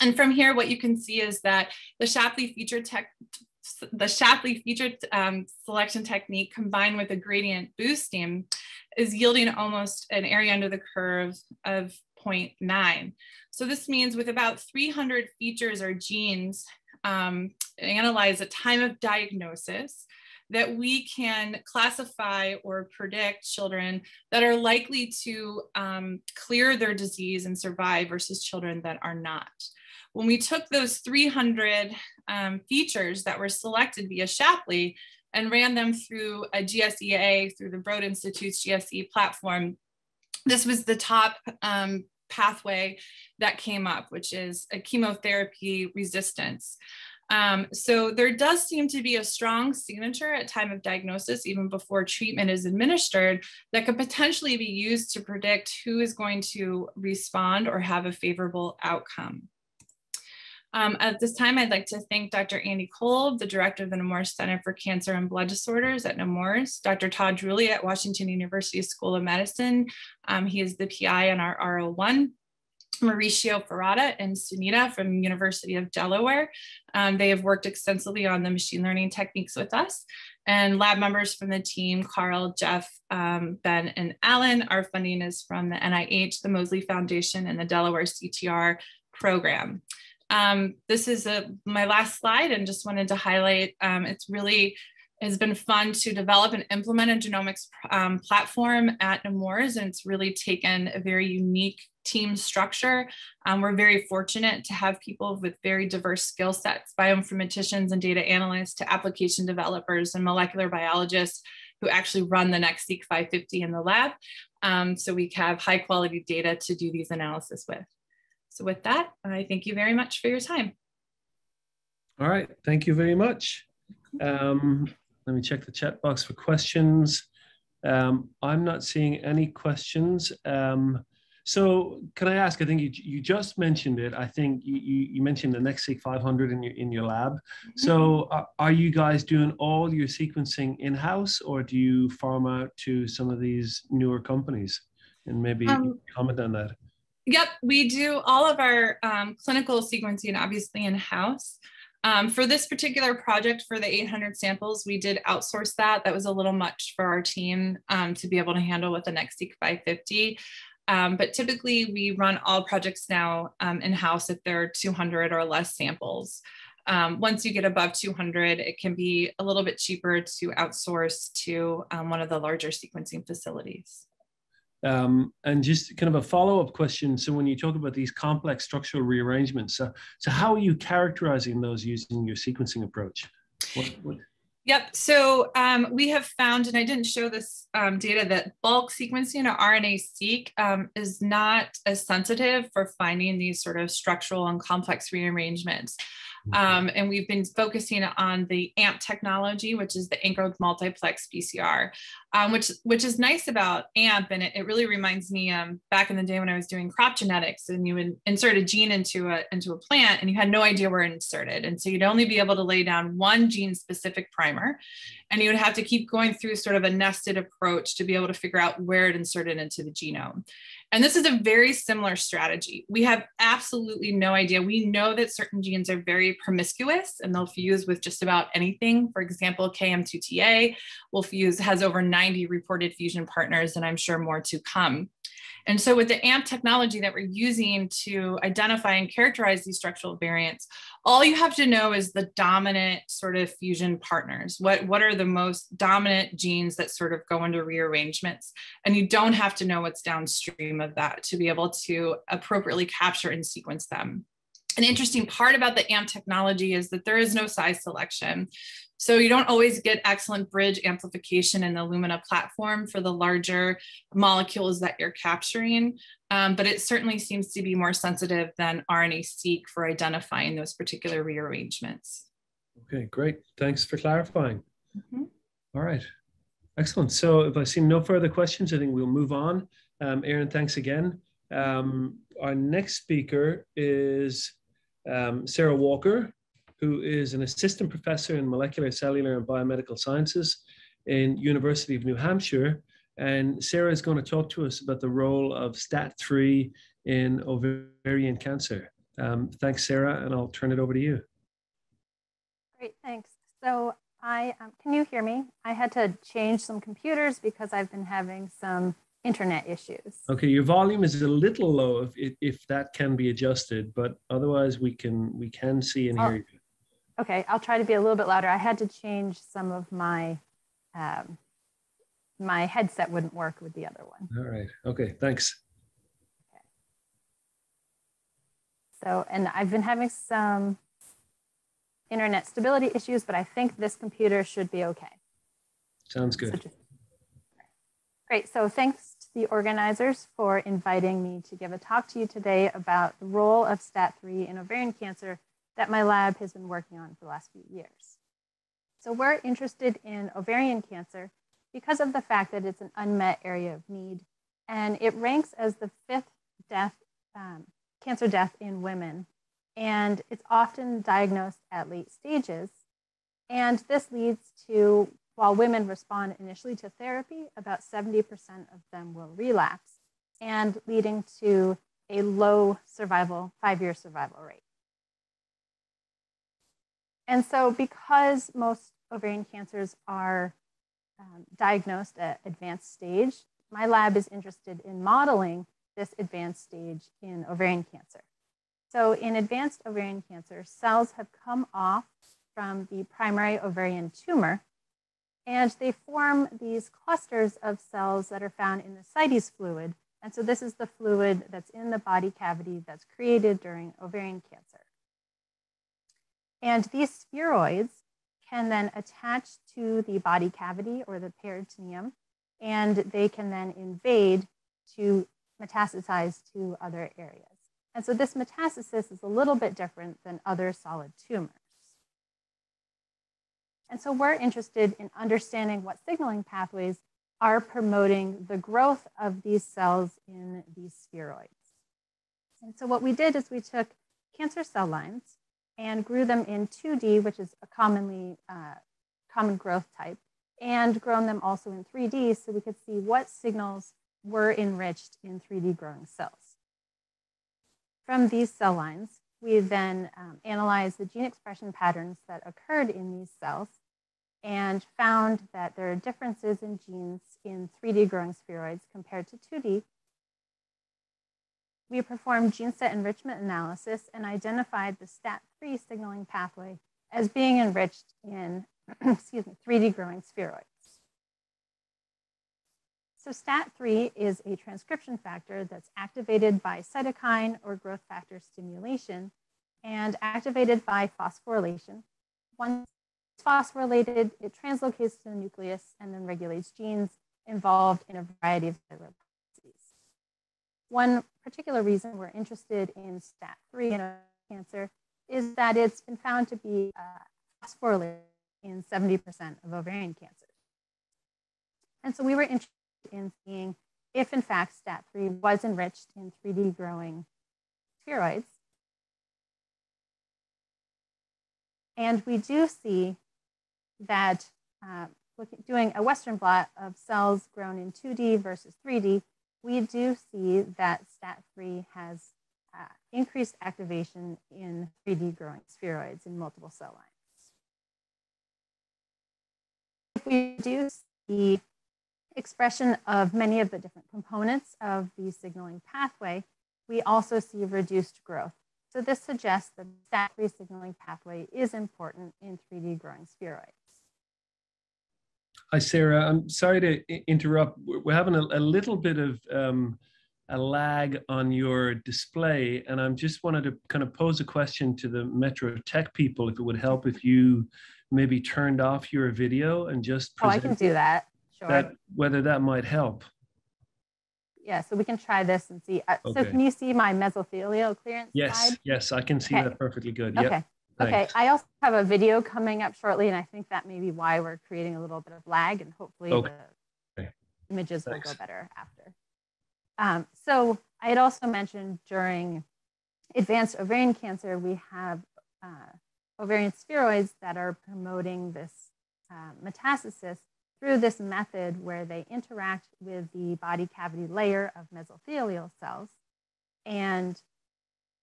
And from here, what you can see is that the Shapley feature tech, the Shapley feature um, selection technique combined with a gradient boosting is yielding almost an area under the curve of 0.9. So this means with about 300 features or genes um, analyzed at time of diagnosis, that we can classify or predict children that are likely to um, clear their disease and survive versus children that are not. When we took those 300 um, features that were selected via Shapley and ran them through a GSEA, through the Broad Institute's GSE platform, this was the top um, pathway that came up, which is a chemotherapy resistance. Um, so there does seem to be a strong signature at time of diagnosis, even before treatment is administered, that could potentially be used to predict who is going to respond or have a favorable outcome. Um, at this time, I'd like to thank Dr. Andy Kolb, the director of the Nemours Center for Cancer and Blood Disorders at Nemours, Dr. Todd Druley at Washington University School of Medicine. Um, he is the PI on our R01. Mauricio Ferrata and Sunita from University of Delaware. Um, they have worked extensively on the machine learning techniques with us. And lab members from the team, Carl, Jeff, um, Ben, and Alan. Our funding is from the NIH, the Mosley Foundation, and the Delaware CTR program. Um, this is a, my last slide and just wanted to highlight, um, it's really has been fun to develop and implement a genomics um, platform at Nemours, and it's really taken a very unique team structure. Um, we're very fortunate to have people with very diverse skill sets, bioinformaticians and data analysts to application developers and molecular biologists who actually run the NextSeq 550 in the lab. Um, so we have high quality data to do these analysis with. So with that, I thank you very much for your time. All right, thank you very much. Um, let me check the chat box for questions. Um, I'm not seeing any questions. Um, so can I ask, I think you, you just mentioned it. I think you, you mentioned the NextSeq 500 in your, in your lab. Mm-hmm. So are, are you guys doing all your sequencing in-house or do you farm out to some of these newer companies? And maybe um, comment on that. Yep, we do all of our um, clinical sequencing obviously in house. Um, for this particular project, for the 800 samples, we did outsource that. That was a little much for our team um, to be able to handle with the NextSeq 550. Um, but typically, we run all projects now um, in house if there are 200 or less samples. Um, once you get above 200, it can be a little bit cheaper to outsource to um, one of the larger sequencing facilities. Um, and just kind of a follow-up question. So when you talk about these complex structural rearrangements, so, so how are you characterizing those using your sequencing approach? What, what? Yep. So um, we have found, and I didn't show this um, data, that bulk sequencing or RNA-seq um, is not as sensitive for finding these sort of structural and complex rearrangements. Um, and we've been focusing on the AMP technology, which is the anchored multiplex PCR, um, which which is nice about AMP, and it, it really reminds me um, back in the day when I was doing crop genetics, and you would insert a gene into a into a plant, and you had no idea where it inserted, and so you'd only be able to lay down one gene specific primer, and you would have to keep going through sort of a nested approach to be able to figure out where it inserted into the genome. And this is a very similar strategy. We have absolutely no idea. We know that certain genes are very promiscuous and they'll fuse with just about anything. For example, KMT2A will fuse, has over 90 reported fusion partners, and I'm sure more to come. And so with the AMP technology that we're using to identify and characterize these structural variants, all you have to know is the dominant sort of fusion partners. What, what are the most dominant genes that sort of go into rearrangements? And you don't have to know what's downstream of that to be able to appropriately capture and sequence them. An interesting part about the AMP technology is that there is no size selection. So you don't always get excellent bridge amplification in the Illumina platform for the larger molecules that you're capturing, um, but it certainly seems to be more sensitive than RNA-seq for identifying those particular rearrangements. Okay, great. Thanks for clarifying. Mm -hmm. All right. Excellent. So if I see no further questions, I think we'll move on. Um, Erin, thanks again. Um, our next speaker is um, Sarah Walker, who is an assistant professor in molecular, cellular, and biomedical sciences in University of New Hampshire. And Sarah is going to talk to us about the role of STAT3 in ovarian cancer. Um, thanks, Sarah, and I'll turn it over to you. Great, thanks. So I, um, can you hear me? I had to change some computers because I've been having some internet issues. Okay, your volume is a little low if, if that can be adjusted, but otherwise we can we can see and hear you. Okay, I'll try to be a little bit louder. I had to change some of my um, my headset wouldn't work with the other one. All right. Okay. Thanks. Okay. So, and I've been having some internet stability issues, but I think this computer should be okay. Sounds good. So just, great. So thanks to the organizers for inviting me to give a talk to you today about the role of STAT3 in ovarian cancer that my lab has been working on for the last few years. So we're interested in ovarian cancer because of the fact that it's an unmet area of need and it ranks as the fifth death, um, cancer death in women and it's often diagnosed at late stages. And this leads to, while women respond initially to therapy, about 70% of them will relapse, and leading to a low survival, five year survival rate. And so, because most ovarian cancers are um, diagnosed at advanced stage, my lab is interested in modeling this advanced stage in ovarian cancer. So in advanced ovarian cancer, cells have come off from the primary ovarian tumor, and they form these clusters of cells that are found in the ascites fluid. And so this is the fluid that's in the body cavity that's created during ovarian cancer. And these spheroids can then attach to the body cavity or the peritoneum, and they can then invade to metastasize to other areas. And so this metastasis is a little bit different than other solid tumors. And so we're interested in understanding what signaling pathways are promoting the growth of these cells in these spheroids. And so what we did is we took cancer cell lines and grew them in 2D, which is a commonly uh, common growth type, and grown them also in 3D so we could see what signals were enriched in 3D growing cells. From these cell lines, we then um, analyzed the gene expression patterns that occurred in these cells and found that there are differences in genes in 3D growing spheroids compared to 2D. We performed gene set enrichment analysis and identified the STAT3 signaling pathway as being enriched in [clears throat] excuse me, 3D growing spheroids. So STAT3 is a transcription factor that's activated by cytokine or growth factor stimulation and activated by phosphorylation. Once it's phosphorylated, it translocates to the nucleus and then regulates genes involved in a variety of cellular. One particular reason we're interested in STAT3 in cancer is that it's been found to be uh, phosphorylated in 70% of ovarian cancers. And so we were interested in seeing if in fact STAT3 was enriched in 3D growing spheroids. And we do see that uh, doing a Western blot of cells grown in 2D versus 3D, we do see that STAT3 has uh, increased activation in 3D growing spheroids in multiple cell lines. If we do see expression of many of the different components of the signaling pathway, we also see reduced growth. So this suggests that the STAT3 signaling pathway is important in 3D growing spheroids. Hi, Sarah. I'm sorry to interrupt. We're having a, a little bit of um, a lag on your display, and I am just wanted to kind of pose a question to the Metro Tech people, if it would help if you maybe turned off your video and just Oh, I can do that. Sure. that whether that might help. Yeah, so we can try this and see. Uh, okay. So can you see my mesothelial clearance Yes, slide? yes, I can see okay. that perfectly good. Yep. Okay, Thanks. I also have a video coming up shortly, and I think that may be why we're creating a little bit of lag, and hopefully Okay. the images will go better after. Um, so I had also mentioned during advanced ovarian cancer, we have uh, ovarian spheroids that are promoting this uh, metastasis through this method where they interact with the body cavity layer of mesothelial cells. And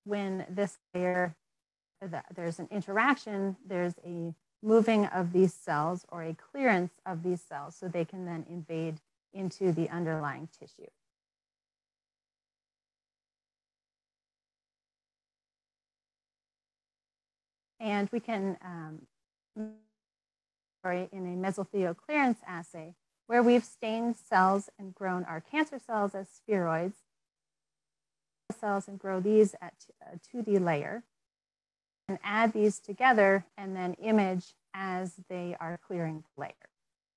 when this layer the, there's an interaction, there's a moving of these cells or a clearance of these cells so they can then invade into the underlying tissue. And we can, um, in a mesothelial clearance assay, where we've stained cells and grown our cancer cells as spheroids, cells and grow these at a 2D layer and add these together and then image as they are clearing the layer.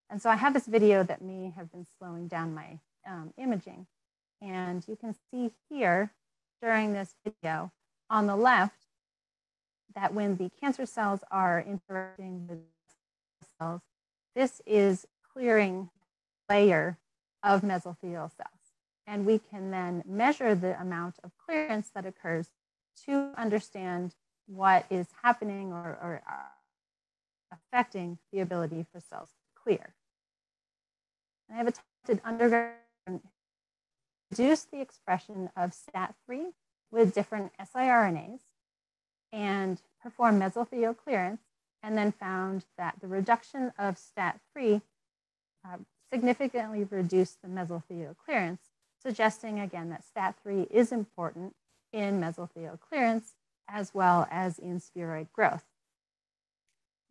And so I have this video that may have been slowing down my um, imaging. And you can see here during this video on the left that when the cancer cells are interacting with cells, this is clearing layer of mesothelial cells. And we can then measure the amount of clearance that occurs to understand what is happening or, or uh, affecting the ability for cells to clear. And I have attempted underground reduce the expression of STAT3 with different siRNAs and perform mesothelial clearance, and then found that the reduction of STAT3 uh, significantly reduced the mesothelial clearance, suggesting again that STAT3 is important in mesothelial clearance as well as in spheroid growth.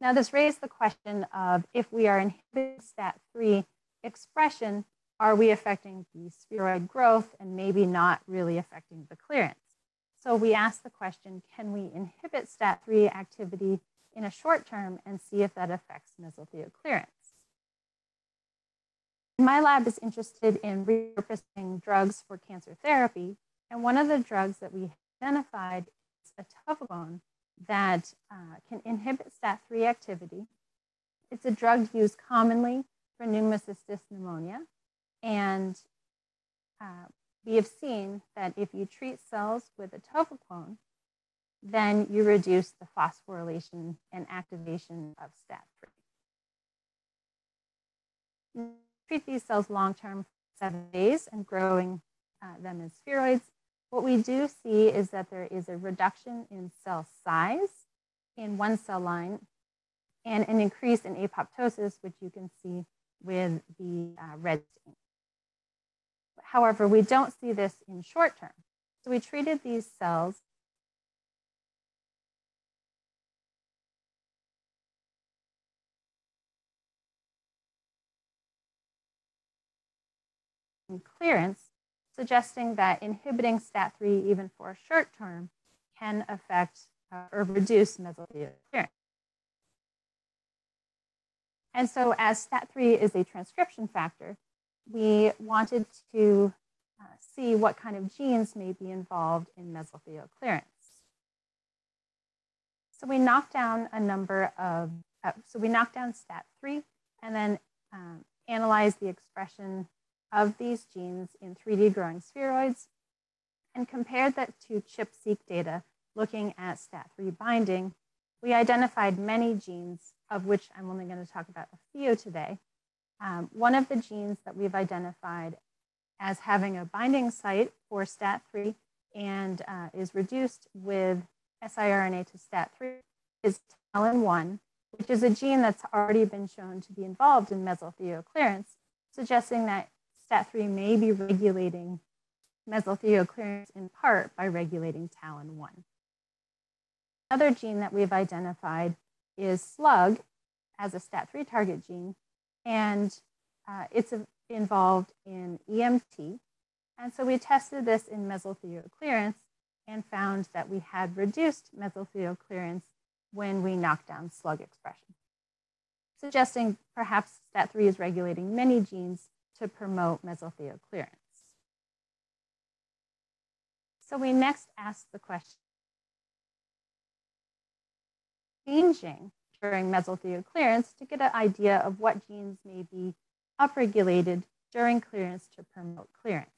Now, this raised the question of if we are inhibiting STAT3 expression, are we affecting the spheroid growth and maybe not really affecting the clearance? So we asked the question, can we inhibit STAT3 activity in a short term and see if that affects mesothelial clearance? My lab is interested in repurposing drugs for cancer therapy. And one of the drugs that we identified is atovaquone that uh, can inhibit STAT3 activity. It's a drug used commonly for pneumocystis pneumonia. And uh, we have seen that if you treat cells with a atovaquone, then you reduce the phosphorylation and activation of STAT3. Treat these cells long term seven days and growing uh, them as spheroids. What we do see is that there is a reduction in cell size in one cell line and an increase in apoptosis, which you can see with the uh, red stain. However, we don't see this in short term. So we treated these cells clearance, suggesting that inhibiting STAT3 even for a short term can affect uh, or reduce mesothelial clearance. And so as STAT3 is a transcription factor, we wanted to uh, see what kind of genes may be involved in mesothelial clearance. So we knocked down a number of, uh, so we knocked down STAT3 and then um, analyzed the expression of these genes in 3D growing spheroids and compared that to ChIP-seq data looking at STAT3 binding. We identified many genes, of which I'm only going to talk about a few today. Um, one of the genes that we've identified as having a binding site for STAT3 and uh, is reduced with siRNA to STAT3 is TALEN1, which is a gene that's already been shown to be involved in mesothelial clearance, suggesting that STAT3 may be regulating mesothelial clearance in part by regulating TALEN1. Another gene that we've identified is SLUG as a STAT3 target gene, and uh, it's a, involved in EMT. And so we tested this in mesothelial clearance and found that we had reduced mesothelial clearance when we knocked down SLUG expression, suggesting perhaps STAT3 is regulating many genes to promote mesothelial clearance. So we next asked the question, changing during mesothelial clearance to get an idea of what genes may be upregulated during clearance to promote clearance.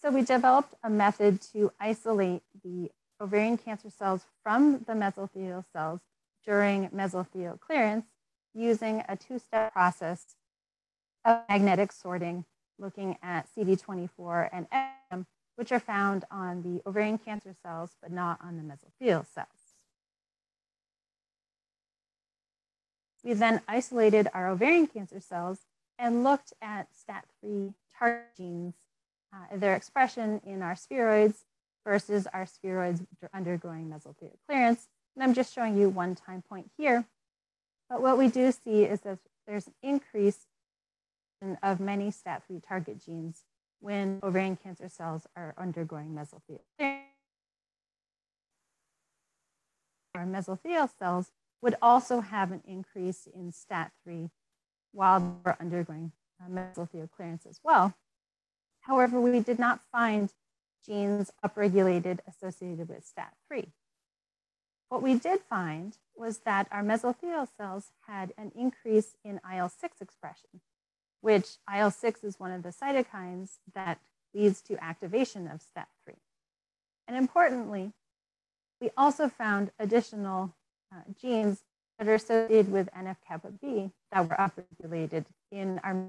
So we developed a method to isolate the ovarian cancer cells from the mesothelial cells during mesothelial clearance using a two-step process of magnetic sorting looking at CD24 and M, which are found on the ovarian cancer cells, but not on the mesothelial cells. We then isolated our ovarian cancer cells and looked at STAT3 target genes, uh, their expression in our spheroids versus our spheroids undergoing mesothelial clearance. And I'm just showing you one time point here. But what we do see is that there's an increase of many STAT3 target genes when ovarian cancer cells are undergoing mesothelial. Our mesothelial cells would also have an increase in STAT3 while they're undergoing uh, mesothelial clearance as well. However, we did not find genes upregulated associated with STAT3. What we did find was that our mesothelial cells had an increase in IL 6 expression, which IL 6 is one of the cytokines that leads to activation of STAT3. And importantly, we also found additional uh, genes that are associated with NF kappa B that were upregulated in our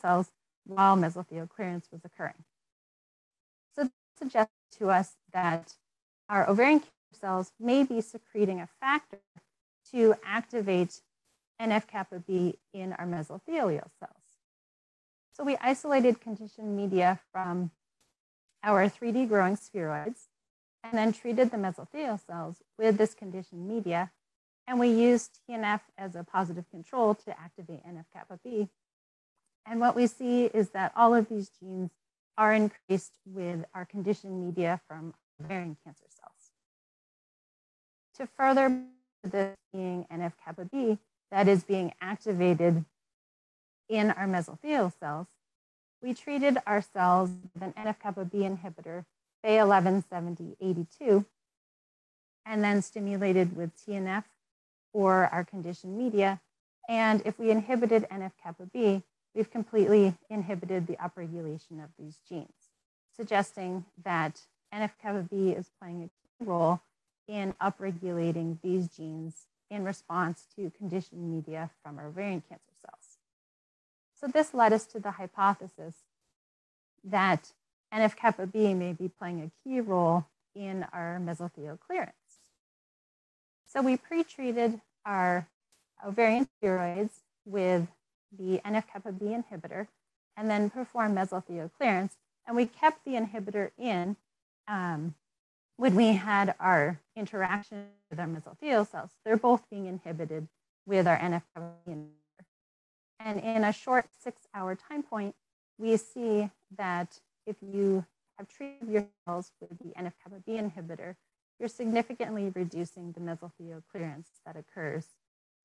cells while mesothelial clearance was occurring. So this suggests to us that our ovarian cells may be secreting a factor to activate NF kappa B in our mesothelial cells. So we isolated conditioned media from our 3D growing spheroids and then treated the mesothelial cells with this conditioned media. And we used TNF as a positive control to activate NF kappa B. And what we see is that all of these genes are increased with our conditioned media from ovarian cancer cells. To further this being NF kappa B that is being activated in our mesothelial cells, we treated our cells with an NF kappa B inhibitor Fe117082, and then stimulated with TNF or our conditioned media. And if we inhibited NF kappa B, we've completely inhibited the upregulation of these genes, suggesting that NF kappa B is playing a key role in upregulating these genes in response to conditioned media from our ovarian cancer cells. So this led us to the hypothesis that NF kappa B may be playing a key role in our mesothelial clearance. So we pre-treated our ovarian spheroids with the NF kappa B inhibitor and then performed mesothelial clearance. And we kept the inhibitor in um, when we had our interaction with our mesothelial cells. They're both being inhibited with our NF kappa inhibitor. And in a short six hour time point, we see that if you have treated your cells with the NF-kappa B inhibitor, you're significantly reducing the mesothelial clearance that occurs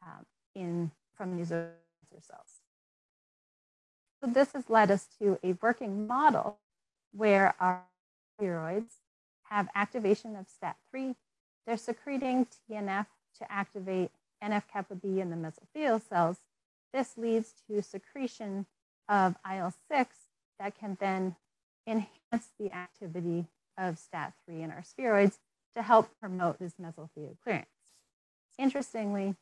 um, in, from these cancer cells. So this has led us to a working model where our spheroids have activation of STAT3. They're secreting TNF to activate NF-kappa B in the mesothelial cells. This leads to secretion of IL-6 that can then enhance the activity of STAT3 in our spheroids to help promote this mesothelial clearance. Interestingly,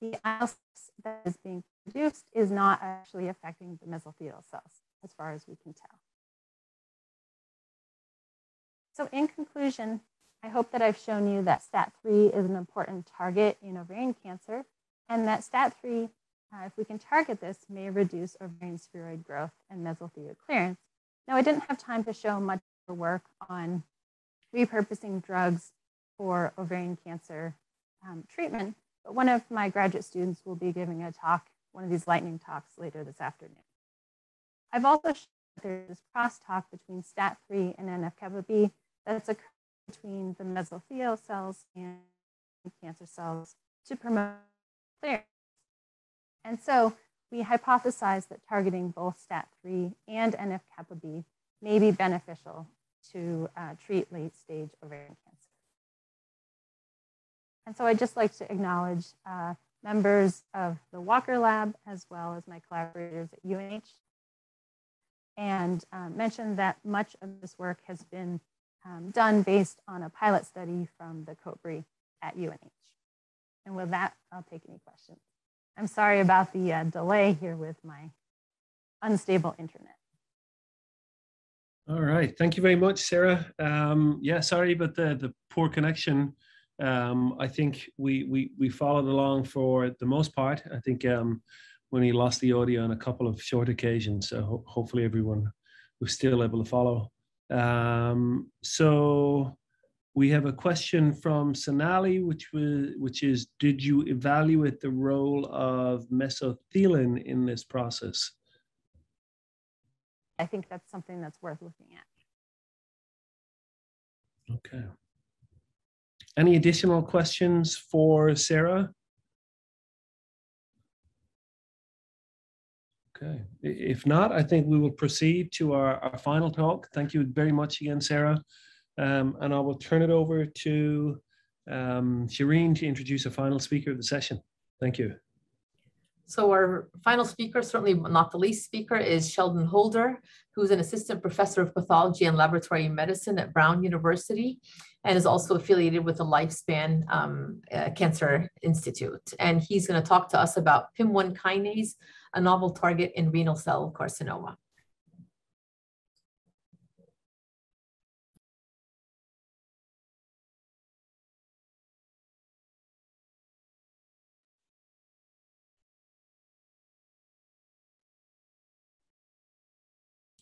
the IL-6 that is being produced is not actually affecting the mesothelial cells, as far as we can tell. So in conclusion, I hope that I've shown you that STAT3 is an important target in ovarian cancer and that STAT3, uh, if we can target this, may reduce ovarian spheroid growth and mesothelial clearance now, I didn't have time to show much work on repurposing drugs for ovarian cancer um, treatment, but one of my graduate students will be giving a talk, one of these lightning talks later this afternoon. I've also shown that there's this crosstalk between STAT3 and NF-kappa B that's occurring between the mesothelial cells and cancer cells to promote clearance. And so we hypothesize that targeting both STAT3 and NF-kappa B may be beneficial to uh, treat late stage ovarian cancer. And so I'd just like to acknowledge uh, members of the Walker Lab as well as my collaborators at UNH and uh, mention that much of this work has been um, done based on a pilot study from the COBRI at UNH. And with that, I'll take any questions. I'm sorry about the uh, delay here with my unstable internet. All right, thank you very much, Sarah. Um, yeah, sorry about the, the poor connection. Um, I think we, we, we followed along for the most part. I think um, when he lost the audio on a couple of short occasions, so ho hopefully everyone was still able to follow. Um, so we have a question from Sonali, which was which is, did you evaluate the role of mesothelin in this process? I think that's something that's worth looking at. Okay. Any additional questions for Sarah? Okay. If not, I think we will proceed to our, our final talk. Thank you very much again, Sarah. Um, and I will turn it over to um, Shireen to introduce a final speaker of the session. Thank you. So our final speaker, certainly not the least speaker, is Sheldon Holder, who's an assistant professor of pathology and laboratory medicine at Brown University and is also affiliated with the Lifespan um, uh, Cancer Institute. And he's going to talk to us about PIM1 kinase, a novel target in renal cell carcinoma.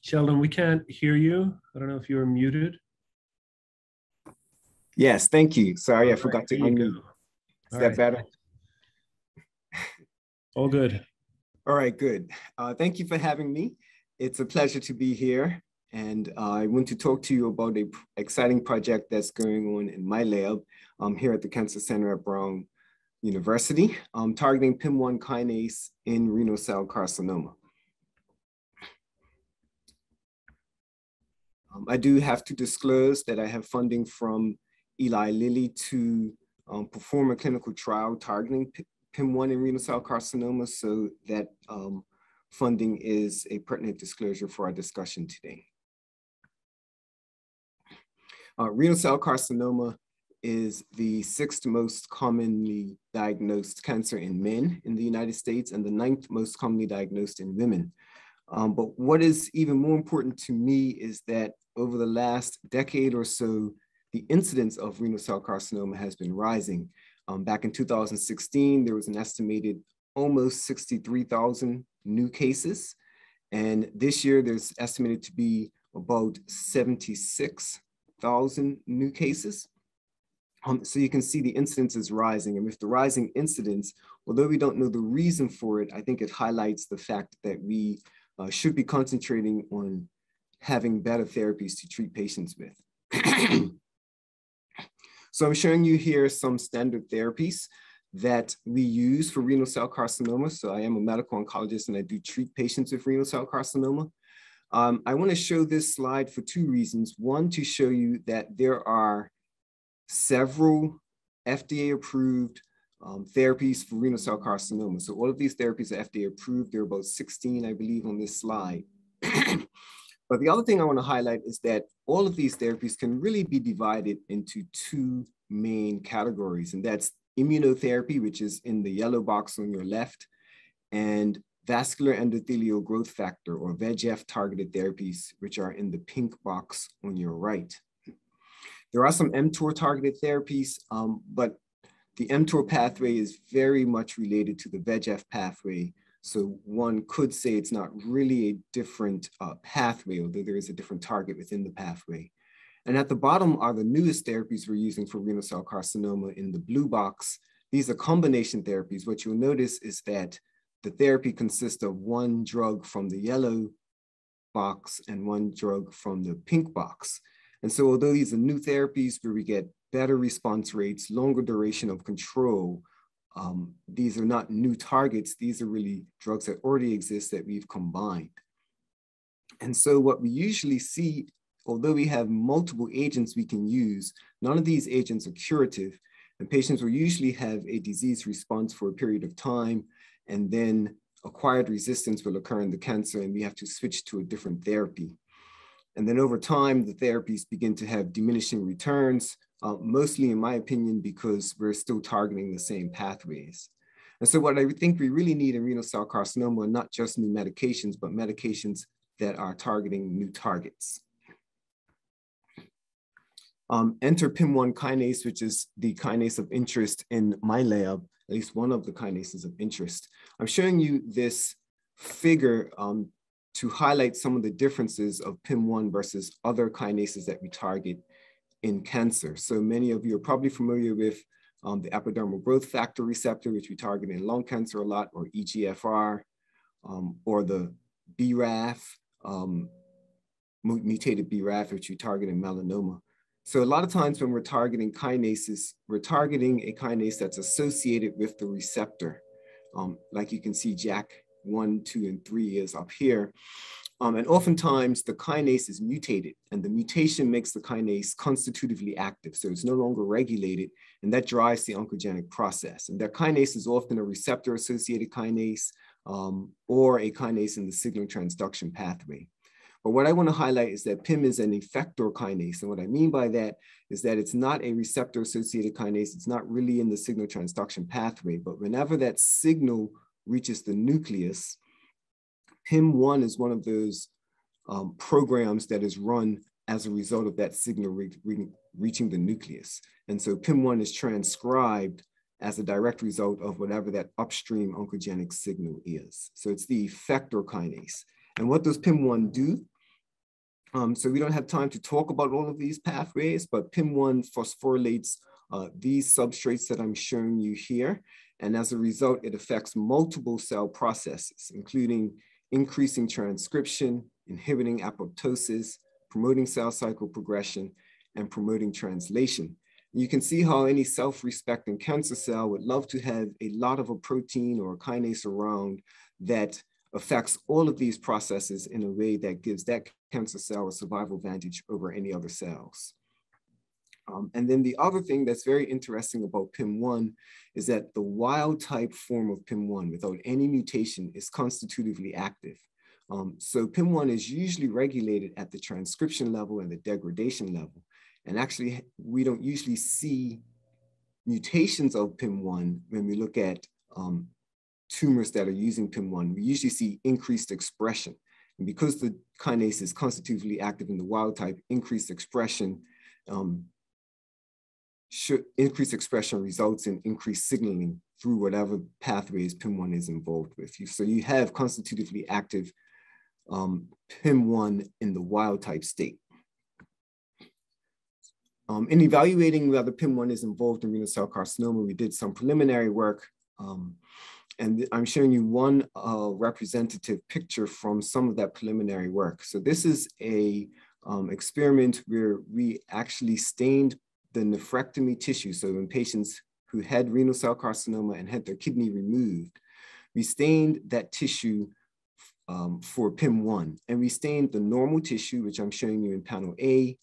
Sheldon, we can't hear you. I don't know if you're muted. Yes, thank you. Sorry, All I forgot to unmute. Is that right. better? All good. All right, good. Uh, thank you for having me. It's a pleasure to be here. And uh, I want to talk to you about an exciting project that's going on in my lab um, here at the Cancer Center at Brown University, um, targeting PIM1 kinase in renal cell carcinoma. Um, I do have to disclose that I have funding from Eli Lilly to um, perform a clinical trial targeting PIM1 in renal cell carcinoma, so that um, funding is a pertinent disclosure for our discussion today. Uh, renal cell carcinoma is the sixth most commonly diagnosed cancer in men in the United States and the ninth most commonly diagnosed in women. Um, but what is even more important to me is that over the last decade or so, the incidence of renal cell carcinoma has been rising. Um, back in 2016, there was an estimated almost 63,000 new cases. And this year, there's estimated to be about 76,000 new cases. Um, so you can see the incidence is rising. And with the rising incidence, although we don't know the reason for it, I think it highlights the fact that we uh, should be concentrating on having better therapies to treat patients with. [clears throat] so I'm showing you here some standard therapies that we use for renal cell carcinoma. So I am a medical oncologist and I do treat patients with renal cell carcinoma. Um, I wanna show this slide for two reasons. One, to show you that there are several FDA approved um, therapies for renal cell carcinoma. So all of these therapies are FDA approved. There are about 16, I believe, on this slide. [clears throat] But the other thing I want to highlight is that all of these therapies can really be divided into two main categories, and that's immunotherapy, which is in the yellow box on your left, and vascular endothelial growth factor or VEGF targeted therapies, which are in the pink box on your right. There are some mTOR targeted therapies, um, but the mTOR pathway is very much related to the VEGF pathway, so one could say it's not really a different uh, pathway, although there is a different target within the pathway. And at the bottom are the newest therapies we're using for renal cell carcinoma in the blue box. These are combination therapies. What you'll notice is that the therapy consists of one drug from the yellow box and one drug from the pink box. And so although these are new therapies where we get better response rates, longer duration of control, um, these are not new targets. These are really drugs that already exist that we've combined. And so what we usually see, although we have multiple agents we can use, none of these agents are curative. And patients will usually have a disease response for a period of time, and then acquired resistance will occur in the cancer, and we have to switch to a different therapy. And then over time, the therapies begin to have diminishing returns, uh, mostly in my opinion, because we're still targeting the same pathways. And so what I think we really need in renal cell carcinoma are not just new medications, but medications that are targeting new targets. Um, enter PIM1 kinase, which is the kinase of interest in my lab, at least one of the kinases of interest. I'm showing you this figure um, to highlight some of the differences of PIM1 versus other kinases that we target in cancer. So many of you are probably familiar with um, the epidermal growth factor receptor, which we target in lung cancer a lot, or EGFR, um, or the BRAF, um, mutated BRAF, which we target in melanoma. So a lot of times when we're targeting kinases, we're targeting a kinase that's associated with the receptor. Um, like you can see JAK1, 2, and 3 is up here. Um, and oftentimes the kinase is mutated and the mutation makes the kinase constitutively active. So it's no longer regulated and that drives the oncogenic process. And that kinase is often a receptor associated kinase um, or a kinase in the signaling transduction pathway. But what I want to highlight is that PIM is an effector kinase. And what I mean by that is that it's not a receptor associated kinase. It's not really in the signal transduction pathway, but whenever that signal reaches the nucleus, PIM1 is one of those um, programs that is run as a result of that signal re re reaching the nucleus. And so PIM1 is transcribed as a direct result of whatever that upstream oncogenic signal is. So it's the effector kinase. And what does PIM1 do? Um, so we don't have time to talk about all of these pathways, but PIM1 phosphorylates uh, these substrates that I'm showing you here. And as a result, it affects multiple cell processes, including increasing transcription, inhibiting apoptosis, promoting cell cycle progression, and promoting translation. You can see how any self-respecting cancer cell would love to have a lot of a protein or a kinase around that affects all of these processes in a way that gives that cancer cell a survival advantage over any other cells. Um, and then the other thing that's very interesting about PIM1 is that the wild type form of PIM1 without any mutation is constitutively active. Um, so PIM1 is usually regulated at the transcription level and the degradation level. And actually, we don't usually see mutations of PIM1 when we look at um, tumors that are using PIM1, we usually see increased expression. And because the kinase is constitutively active in the wild type, increased expression, um, should, increased expression results in increased signaling through whatever pathways PIM1 is involved with. You. So you have constitutively active um, PIM1 in the wild type state. Um, in evaluating whether PIM1 is involved in renal cell carcinoma, we did some preliminary work um, and I'm showing you one uh, representative picture from some of that preliminary work. So this is a um, experiment where we actually stained the nephrectomy tissue. So in patients who had renal cell carcinoma and had their kidney removed, we stained that tissue um, for PIM1. And we stained the normal tissue, which I'm showing you in panel A,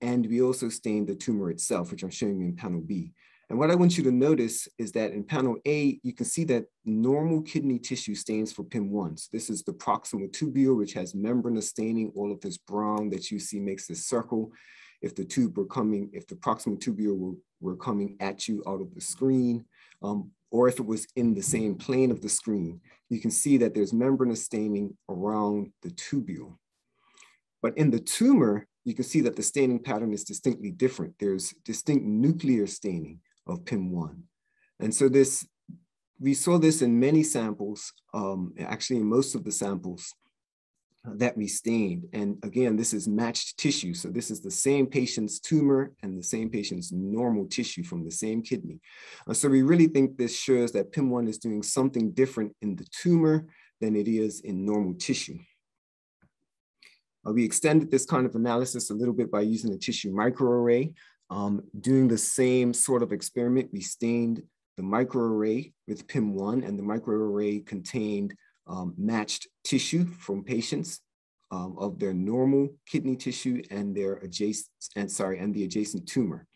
and we also stained the tumor itself, which I'm showing you in panel B. And what I want you to notice is that in panel A, you can see that normal kidney tissue stains for PIM1. So this is the proximal tubule, which has membranous staining. All of this brown that you see makes this circle. If the tube were coming, if the proximal tubule were, were coming at you out of the screen, um, or if it was in the same plane of the screen, you can see that there's membranous staining around the tubule. But in the tumor, you can see that the staining pattern is distinctly different. There's distinct nuclear staining of PIM1. And so this, we saw this in many samples, um, actually in most of the samples that we stained. And again, this is matched tissue. So this is the same patient's tumor and the same patient's normal tissue from the same kidney. Uh, so we really think this shows that PIM1 is doing something different in the tumor than it is in normal tissue. Uh, we extended this kind of analysis a little bit by using a tissue microarray. Um, doing the same sort of experiment, we stained the microarray with PIM1 and the microarray contained um, matched tissue from patients um, of their normal kidney tissue and their adjacent, and sorry, and the adjacent tumor.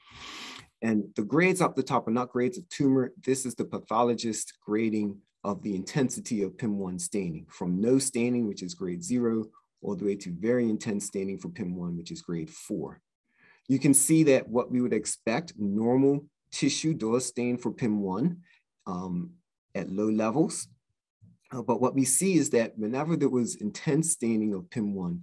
And the grades up the top are not grades of tumor. This is the pathologist grading of the intensity of PIM1 staining from no staining, which is grade zero, all the way to very intense staining for PIM1, which is grade four. You can see that what we would expect, normal tissue does stain for PIM1 um, at low levels. Uh, but what we see is that whenever there was intense staining of PIM1,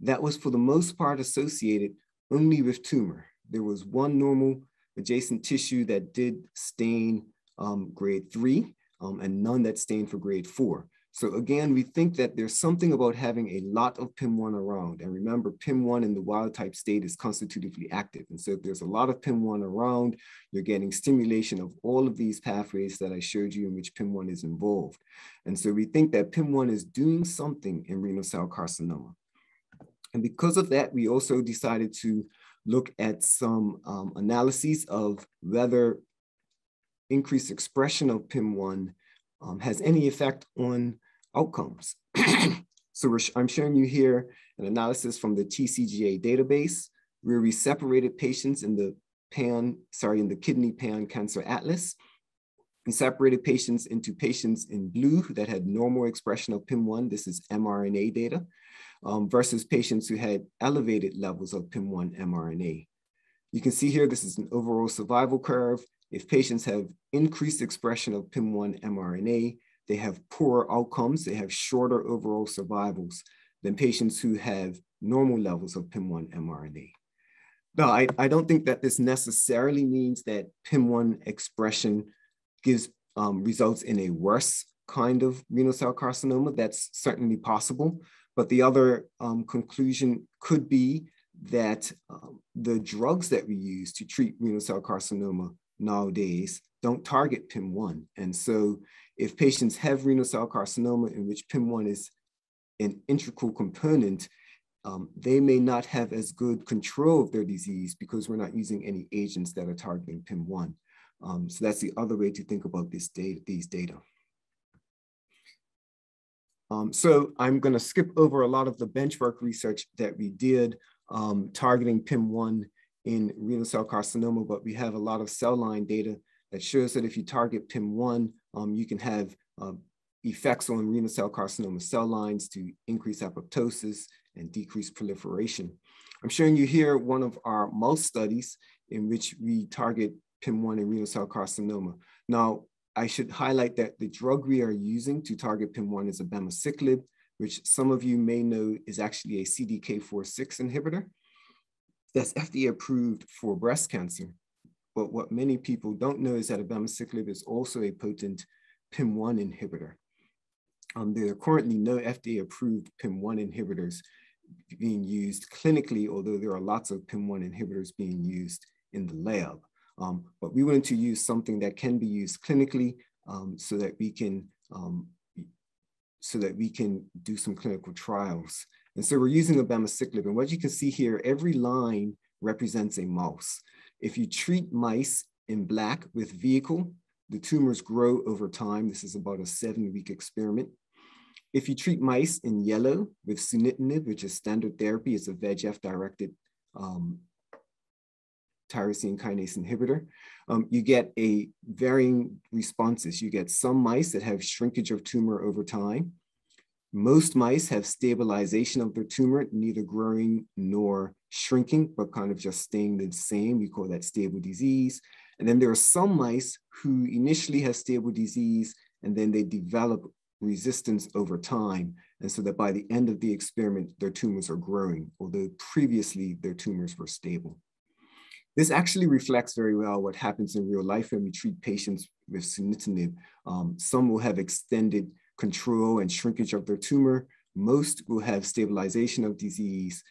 that was for the most part associated only with tumor. There was one normal adjacent tissue that did stain um, grade three um, and none that stained for grade four. So again, we think that there's something about having a lot of PIM1 around. And remember, PIM1 in the wild type state is constitutively active. And so if there's a lot of PIM1 around, you're getting stimulation of all of these pathways that I showed you in which PIM1 is involved. And so we think that PIM1 is doing something in renal cell carcinoma. And because of that, we also decided to look at some um, analyses of whether increased expression of PIM1 um, has any effect on outcomes. [clears throat] so I'm showing you here an analysis from the TCGA database where we separated patients in the pan, sorry, in the kidney pan cancer atlas. We separated patients into patients in blue that had normal expression of PIM1, this is mRNA data, um, versus patients who had elevated levels of PIM1 mRNA. You can see here, this is an overall survival curve. If patients have increased expression of PIM1 mRNA, they have poorer outcomes, they have shorter overall survivals than patients who have normal levels of PIM1 mRNA. Now, I, I don't think that this necessarily means that PIM1 expression gives um, results in a worse kind of renal cell carcinoma. That's certainly possible. But the other um, conclusion could be that um, the drugs that we use to treat renal cell carcinoma nowadays don't target PIM1. And so if patients have renal cell carcinoma in which PIM1 is an integral component, um, they may not have as good control of their disease because we're not using any agents that are targeting PIM1. Um, so that's the other way to think about this data, these data. Um, so I'm gonna skip over a lot of the benchmark research that we did um, targeting PIM1 in renal cell carcinoma, but we have a lot of cell line data that shows that if you target PIM1, um, you can have uh, effects on renal cell carcinoma cell lines to increase apoptosis and decrease proliferation. I'm showing you here one of our mouse studies in which we target PIM1 in renal cell carcinoma. Now, I should highlight that the drug we are using to target PIM1 is abemaciclib, which some of you may know is actually a CDK4-6 inhibitor that's FDA approved for breast cancer. But what many people don't know is that abemaciclib is also a potent PIM1 inhibitor. Um, there are currently no FDA approved PIM1 inhibitors being used clinically, although there are lots of PIM1 inhibitors being used in the lab. Um, but we wanted to use something that can be used clinically um, so that we can um, so that we can do some clinical trials. And so we're using abemaciclib. And what you can see here, every line represents a mouse. If you treat mice in black with vehicle, the tumors grow over time. This is about a seven week experiment. If you treat mice in yellow with sunitinib, which is standard therapy, it's a VEGF directed um, tyrosine kinase inhibitor, um, you get a varying responses. You get some mice that have shrinkage of tumor over time. Most mice have stabilization of their tumor, neither growing nor shrinking, but kind of just staying the same. We call that stable disease. And then there are some mice who initially have stable disease and then they develop resistance over time. And so that by the end of the experiment, their tumors are growing, although previously their tumors were stable. This actually reflects very well what happens in real life when we treat patients with sunitinib. Um, some will have extended control and shrinkage of their tumor. Most will have stabilization of disease,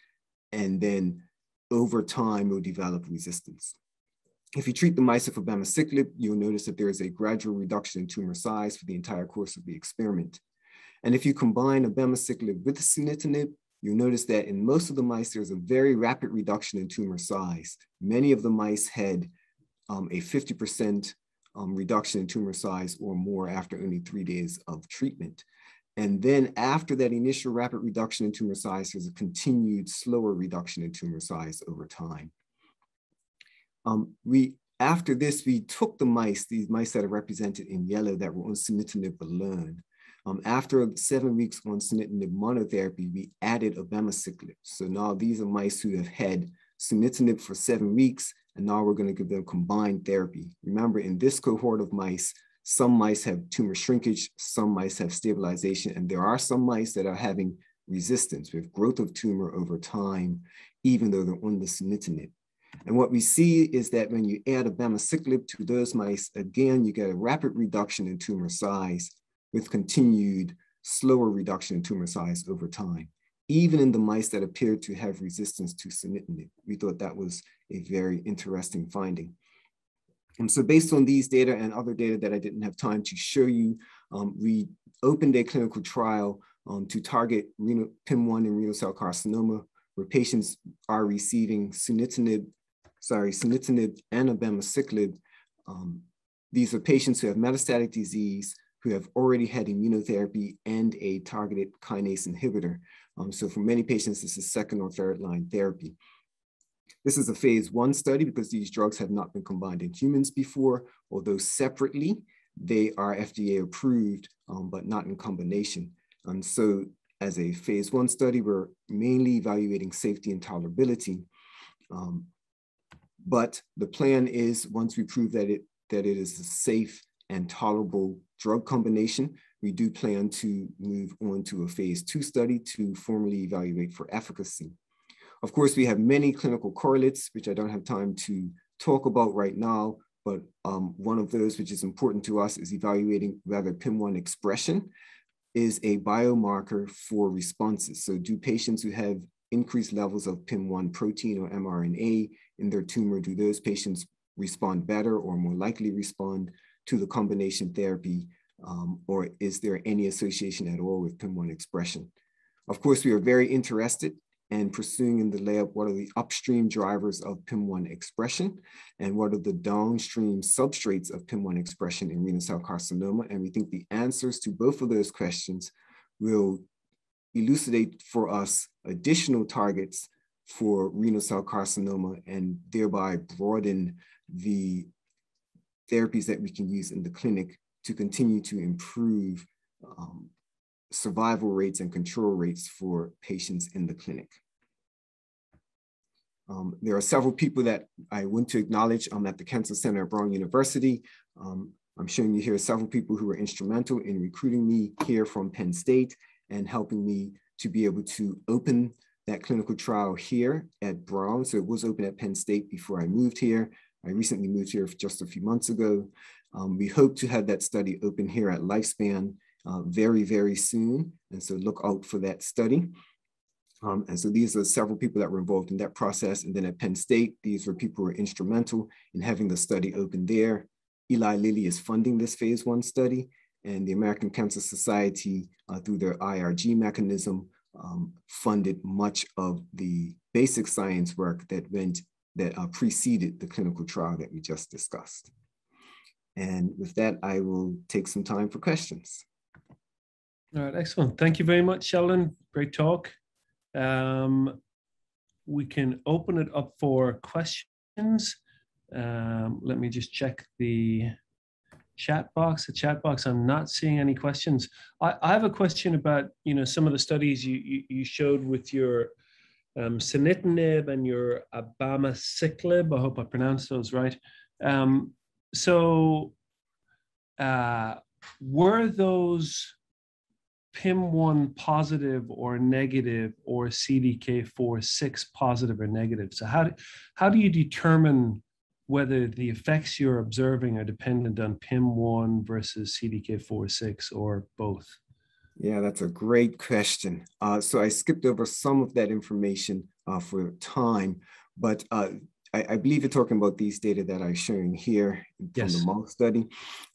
and then over time will develop resistance. If you treat the mice with abemaciclib, you'll notice that there is a gradual reduction in tumor size for the entire course of the experiment. And if you combine abemaciclib with sunitinib, you'll notice that in most of the mice, there's a very rapid reduction in tumor size. Many of the mice had um, a 50% um, reduction in tumor size or more after only three days of treatment. And then after that initial rapid reduction in tumor size, there's a continued slower reduction in tumor size over time. Um, we after this, we took the mice, these mice that are represented in yellow that were on sunitinib alone. Um, after seven weeks on sunitinib monotherapy, we added abemaciclib. So now these are mice who have had sunitinib for seven weeks, and now we're gonna give them combined therapy. Remember, in this cohort of mice, some mice have tumor shrinkage, some mice have stabilization, and there are some mice that are having resistance with growth of tumor over time, even though they're on the sunitinib. And what we see is that when you add abemaciclib to those mice, again, you get a rapid reduction in tumor size with continued slower reduction in tumor size over time, even in the mice that appeared to have resistance to sunitinib. We thought that was a very interesting finding. And so based on these data and other data that I didn't have time to show you, um, we opened a clinical trial um, to target renal, PIM1 and renal cell carcinoma, where patients are receiving sunitinib, sorry, sunitinib and abemaciclib. Um, these are patients who have metastatic disease, who have already had immunotherapy and a targeted kinase inhibitor. Um, so for many patients, this is second or third line therapy. This is a phase one study because these drugs have not been combined in humans before, although separately, they are FDA approved, um, but not in combination. And so as a phase one study, we're mainly evaluating safety and tolerability. Um, but the plan is once we prove that it, that it is a safe and tolerable drug combination, we do plan to move on to a phase two study to formally evaluate for efficacy. Of course, we have many clinical correlates, which I don't have time to talk about right now, but um, one of those which is important to us is evaluating whether PIM1 expression is a biomarker for responses. So do patients who have increased levels of PIM1 protein or mRNA in their tumor, do those patients respond better or more likely respond to the combination therapy, um, or is there any association at all with PIM1 expression? Of course, we are very interested and pursuing in the lab what are the upstream drivers of PIM1 expression and what are the downstream substrates of PIM1 expression in renal cell carcinoma. And we think the answers to both of those questions will elucidate for us additional targets for renal cell carcinoma and thereby broaden the therapies that we can use in the clinic to continue to improve um, survival rates and control rates for patients in the clinic. Um, there are several people that I want to acknowledge um, at the Cancer Center at Brown University. Um, I'm showing you here several people who were instrumental in recruiting me here from Penn State and helping me to be able to open that clinical trial here at Brown. So it was open at Penn State before I moved here. I recently moved here just a few months ago. Um, we hope to have that study open here at Lifespan uh, very, very soon. And so look out for that study. Um, and so these are several people that were involved in that process. And then at Penn State, these were people who were instrumental in having the study open there. Eli Lilly is funding this phase one study and the American Cancer Society uh, through their IRG mechanism um, funded much of the basic science work that went that uh, preceded the clinical trial that we just discussed. And with that, I will take some time for questions. All right, excellent. Thank you very much, Sheldon. Great talk. Um, we can open it up for questions. Um, let me just check the chat box. The chat box, I'm not seeing any questions. I, I have a question about, you know, some of the studies you, you, you showed with your um, sunitinib and your abemaciclib. I hope I pronounced those right. Um, so uh, were those PIM1 positive or negative or CDK4/6 positive or negative? So how do, how do you determine whether the effects you're observing are dependent on PIM1 versus CDK4/6 or both? Yeah, that's a great question. Uh, so I skipped over some of that information uh, for time, but uh, I, I, believe you're talking about these data that I'm showing here from yes. the mouse study.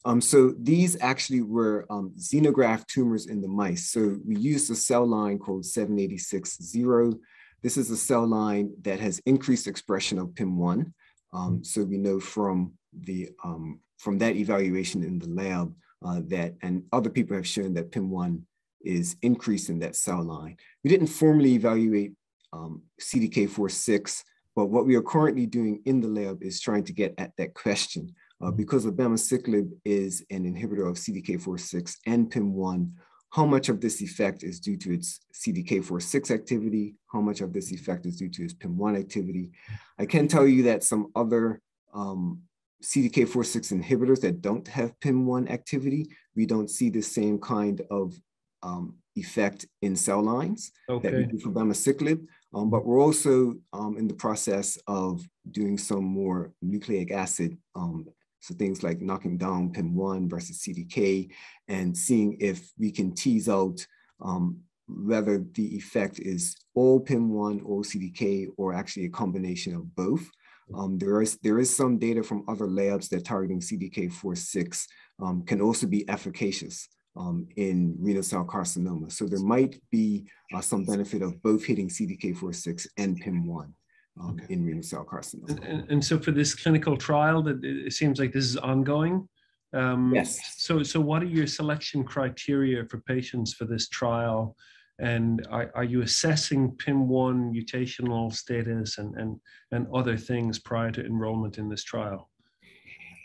Um, so these actually were um, xenograft tumors in the mice. So we used a cell line called 786-0. This is a cell line that has increased expression of PIM1. Um, so we know from the um, from that evaluation in the lab uh, that, and other people have shown that PIM1 is increased in that cell line. We didn't formally evaluate um, CDK4-6 but what we are currently doing in the lab is trying to get at that question. Uh, because abemaciclib is an inhibitor of CDK4-6 and PIM1, how much of this effect is due to its CDK4-6 activity? How much of this effect is due to its PIM1 activity? I can tell you that some other um, CDK4-6 inhibitors that don't have PIM1 activity, we don't see the same kind of um, effect in cell lines okay. that we do for abemaciclib. Um, but we're also um, in the process of doing some more nucleic acid um, so things like knocking down PIM1 versus CDK and seeing if we can tease out um, whether the effect is all PIM1 or CDK or actually a combination of both. Um, there, is, there is some data from other labs that targeting CDK4-6 um, can also be efficacious um, in renal cell carcinoma. So there might be uh, some benefit of both hitting CDK4-6 and PIM1 um, okay. in renal cell carcinoma. And, and, and, so for this clinical trial, that it seems like this is ongoing. Um, yes. So, so what are your selection criteria for patients for this trial? And are, are you assessing PIM1 mutational status and, and, and other things prior to enrollment in this trial?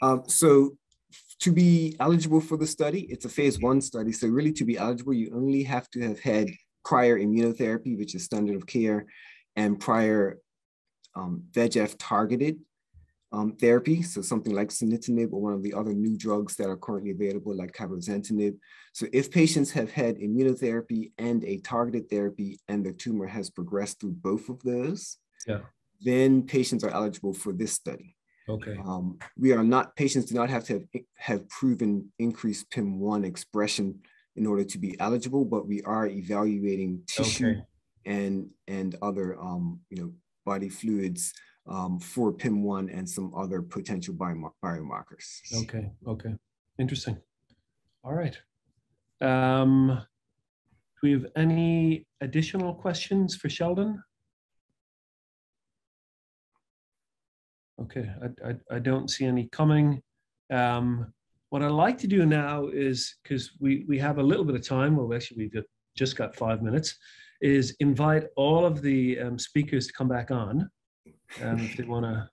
Um, so to be eligible for the study, it's a phase one study. So really to be eligible, you only have to have had prior immunotherapy, which is standard of care, and prior um, VEGF targeted um, therapy, so something like sunitinib or one of the other new drugs that are currently available like cabozantinib. So if patients have had immunotherapy and a targeted therapy and the tumor has progressed through both of those, yeah. then patients are eligible for this study. Okay. Um, we are not, patients do not have to have, have proven increased PIM1 expression in order to be eligible, but we are evaluating tissue okay. and, and other, um, you know, body fluids um, for PIM1 and some other potential biomarkers. Okay, okay, interesting. All right. Um, do we have any additional questions for Sheldon? Okay, I, I, I don't see any coming. Um, what I'd like to do now is, because we, we have a little bit of time, well, actually we've got, just got five minutes, is invite all of the um, speakers to come back on um, if they want to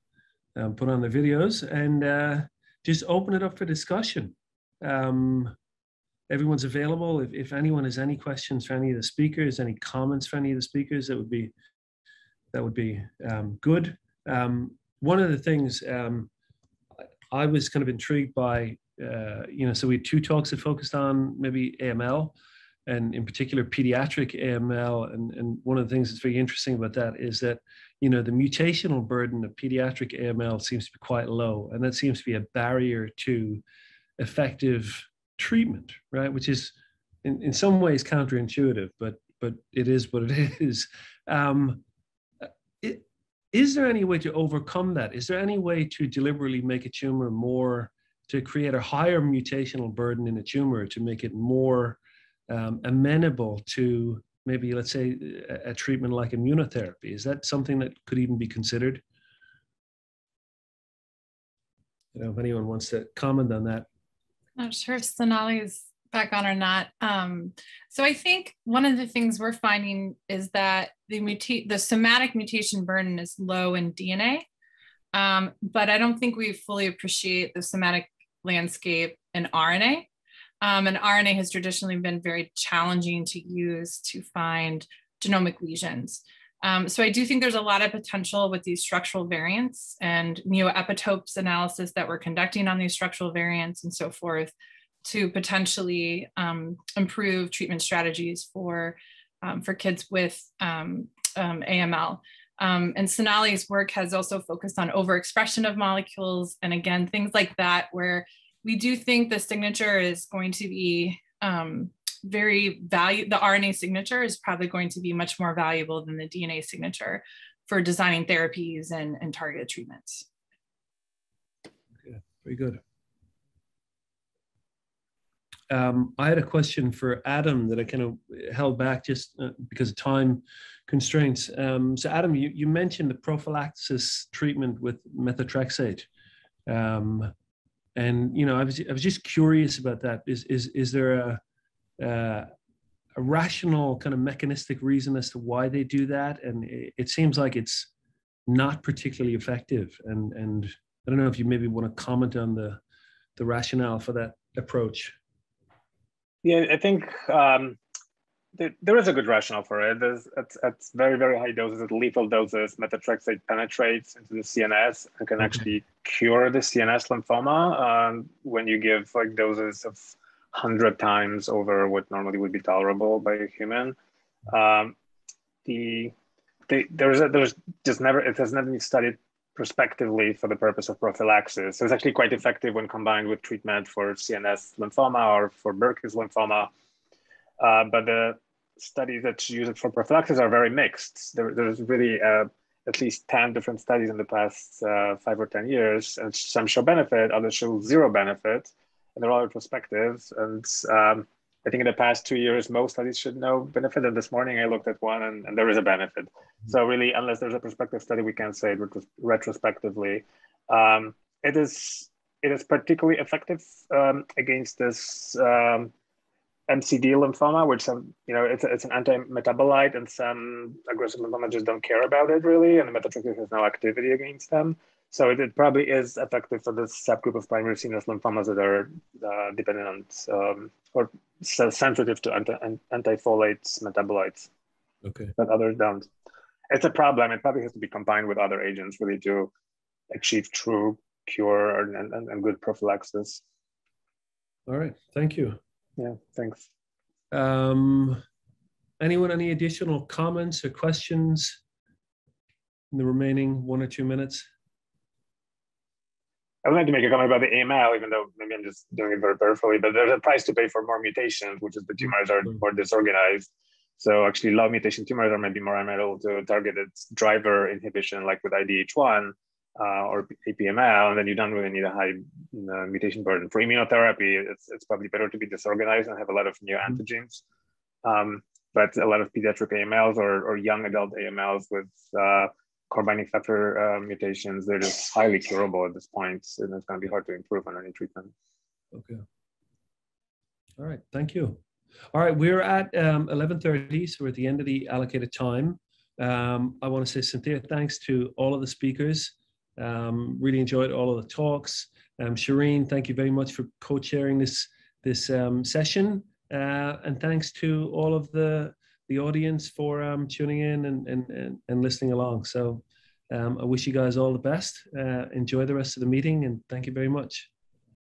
um, put on their videos and uh, just open it up for discussion. Um, everyone's available. If, if anyone has any questions for any of the speakers, any comments for any of the speakers, that would be that would be um, good. Um, one of the things I was kind of intrigued by, uh, you know, so we had two talks that focused on maybe AML and in particular pediatric AML. And, and one of the things that's very interesting about that is that, you know, the mutational burden of pediatric AML seems to be quite low. And that seems to be a barrier to effective treatment, right? Which is in, in some ways counterintuitive, but but it is what it [laughs] is. Um, it, is there any way to overcome that? Is there any way to deliberately make a tumor more, to create a higher mutational burden in a tumor to make it more um, amenable to maybe, let's say, a, a treatment like immunotherapy? Is that something that could even be considered? You know, if anyone wants to comment on that. Not sure Sonali's back on or not. Um, so I think one of the things we're finding is that the muta- the somatic mutation burden is low in DNA, um, but I don't think we fully appreciate the somatic landscape in RNA. Um, and RNA has traditionally been very challenging to use to find genomic lesions. Um, so I do think there's a lot of potential with these structural variants and neoepitopes analysis that we're conducting on these structural variants and so forth to potentially um, improve treatment strategies for, um, for kids with um, um, AML. Um, and Sonali's work has also focused on overexpression of molecules and again, things like that where we do think the signature is going to be very value. The RNA signature is probably going to be much more valuable than the DNA signature for designing therapies and, and targeted treatments. Okay, very good. Um, I had a question for Adam that I kind of held back just uh, because of time constraints. Um, so Adam, you, you mentioned the prophylaxis treatment with methotrexate. Um, and you know, I was I was just curious about that. Is is is there a uh, a rational kind of mechanistic reason as to why they do that? And it, it seems like it's not particularly effective. And and I don't know if you maybe want to comment on the the rationale for that approach. Yeah, I think um, there is a good rationale for it. There's, at, at very, very high doses, at lethal doses, methotrexate penetrates into the CNS and can actually cure the CNS lymphoma um, when you give like doses of 100 times over what normally would be tolerable by a human. Um, the, the there's a, there's just never it has never been studied prospectively for the purpose of prophylaxis. So it's actually quite effective when combined with treatment for CNS lymphoma or for Burkitt's lymphoma. Uh, but the studies that use it for prophylaxis are very mixed. There, there's really uh, at least 10 different studies in the past uh, five or 10 years, and some show benefit, others show zero benefit, and they're all retrospective. And um, I think in the past two years, most studies should know benefit. And this morning I looked at one and, and there is a benefit. Mm-hmm. So really, unless there's a prospective study, we can't say it retros retrospectively. Um, it is it is particularly effective um, against this um, MCD lymphoma, which some, you know, it's, it's an anti-metabolite and some aggressive lymphoma just don't care about it really. And the methotrexate has no activity against them. So it, it, probably is effective for this subgroup of primary CNS lymphomas that are uh, dependent on um, or sensitive to anti, anti-folates metabolites. Okay. But others don't. It's a problem. It probably has to be combined with other agents really to achieve true cure and, and, and good prophylaxis. All right. Thank you. Yeah, thanks. Um, anyone, any additional comments or questions in the remaining one or two minutes? I like to make a comment about the AML, even though maybe I'm just doing it very peripherally, but there's a price to pay for more mutations, which is the tumors are more disorganized. So actually low mutation tumors are maybe more amenable to targeted driver inhibition, like with IDH1 uh, or APML, and then you don't really need a high uh, mutation burden. For immunotherapy, it's, it's probably better to be disorganized and have a lot of new mm-hmm. antigens. Um, but a lot of pediatric AMLs or, or young adult AMLs with uh, binding factor uh, mutations, they're just highly curable at this point, and it's going to be hard to improve on any treatment. Okay. All right, thank you. All right, we're at um, 11.30, so we're at the end of the allocated time. Um, I want to say sincere thanks to all of the speakers. Um, really enjoyed all of the talks. Um, Sherine, thank you very much for co-chairing this, this um, session. Uh, and thanks to all of the the audience for um, tuning in and, and, and, listening along. So um, I wish you guys all the best. Uh, enjoy the rest of the meeting and thank you very much.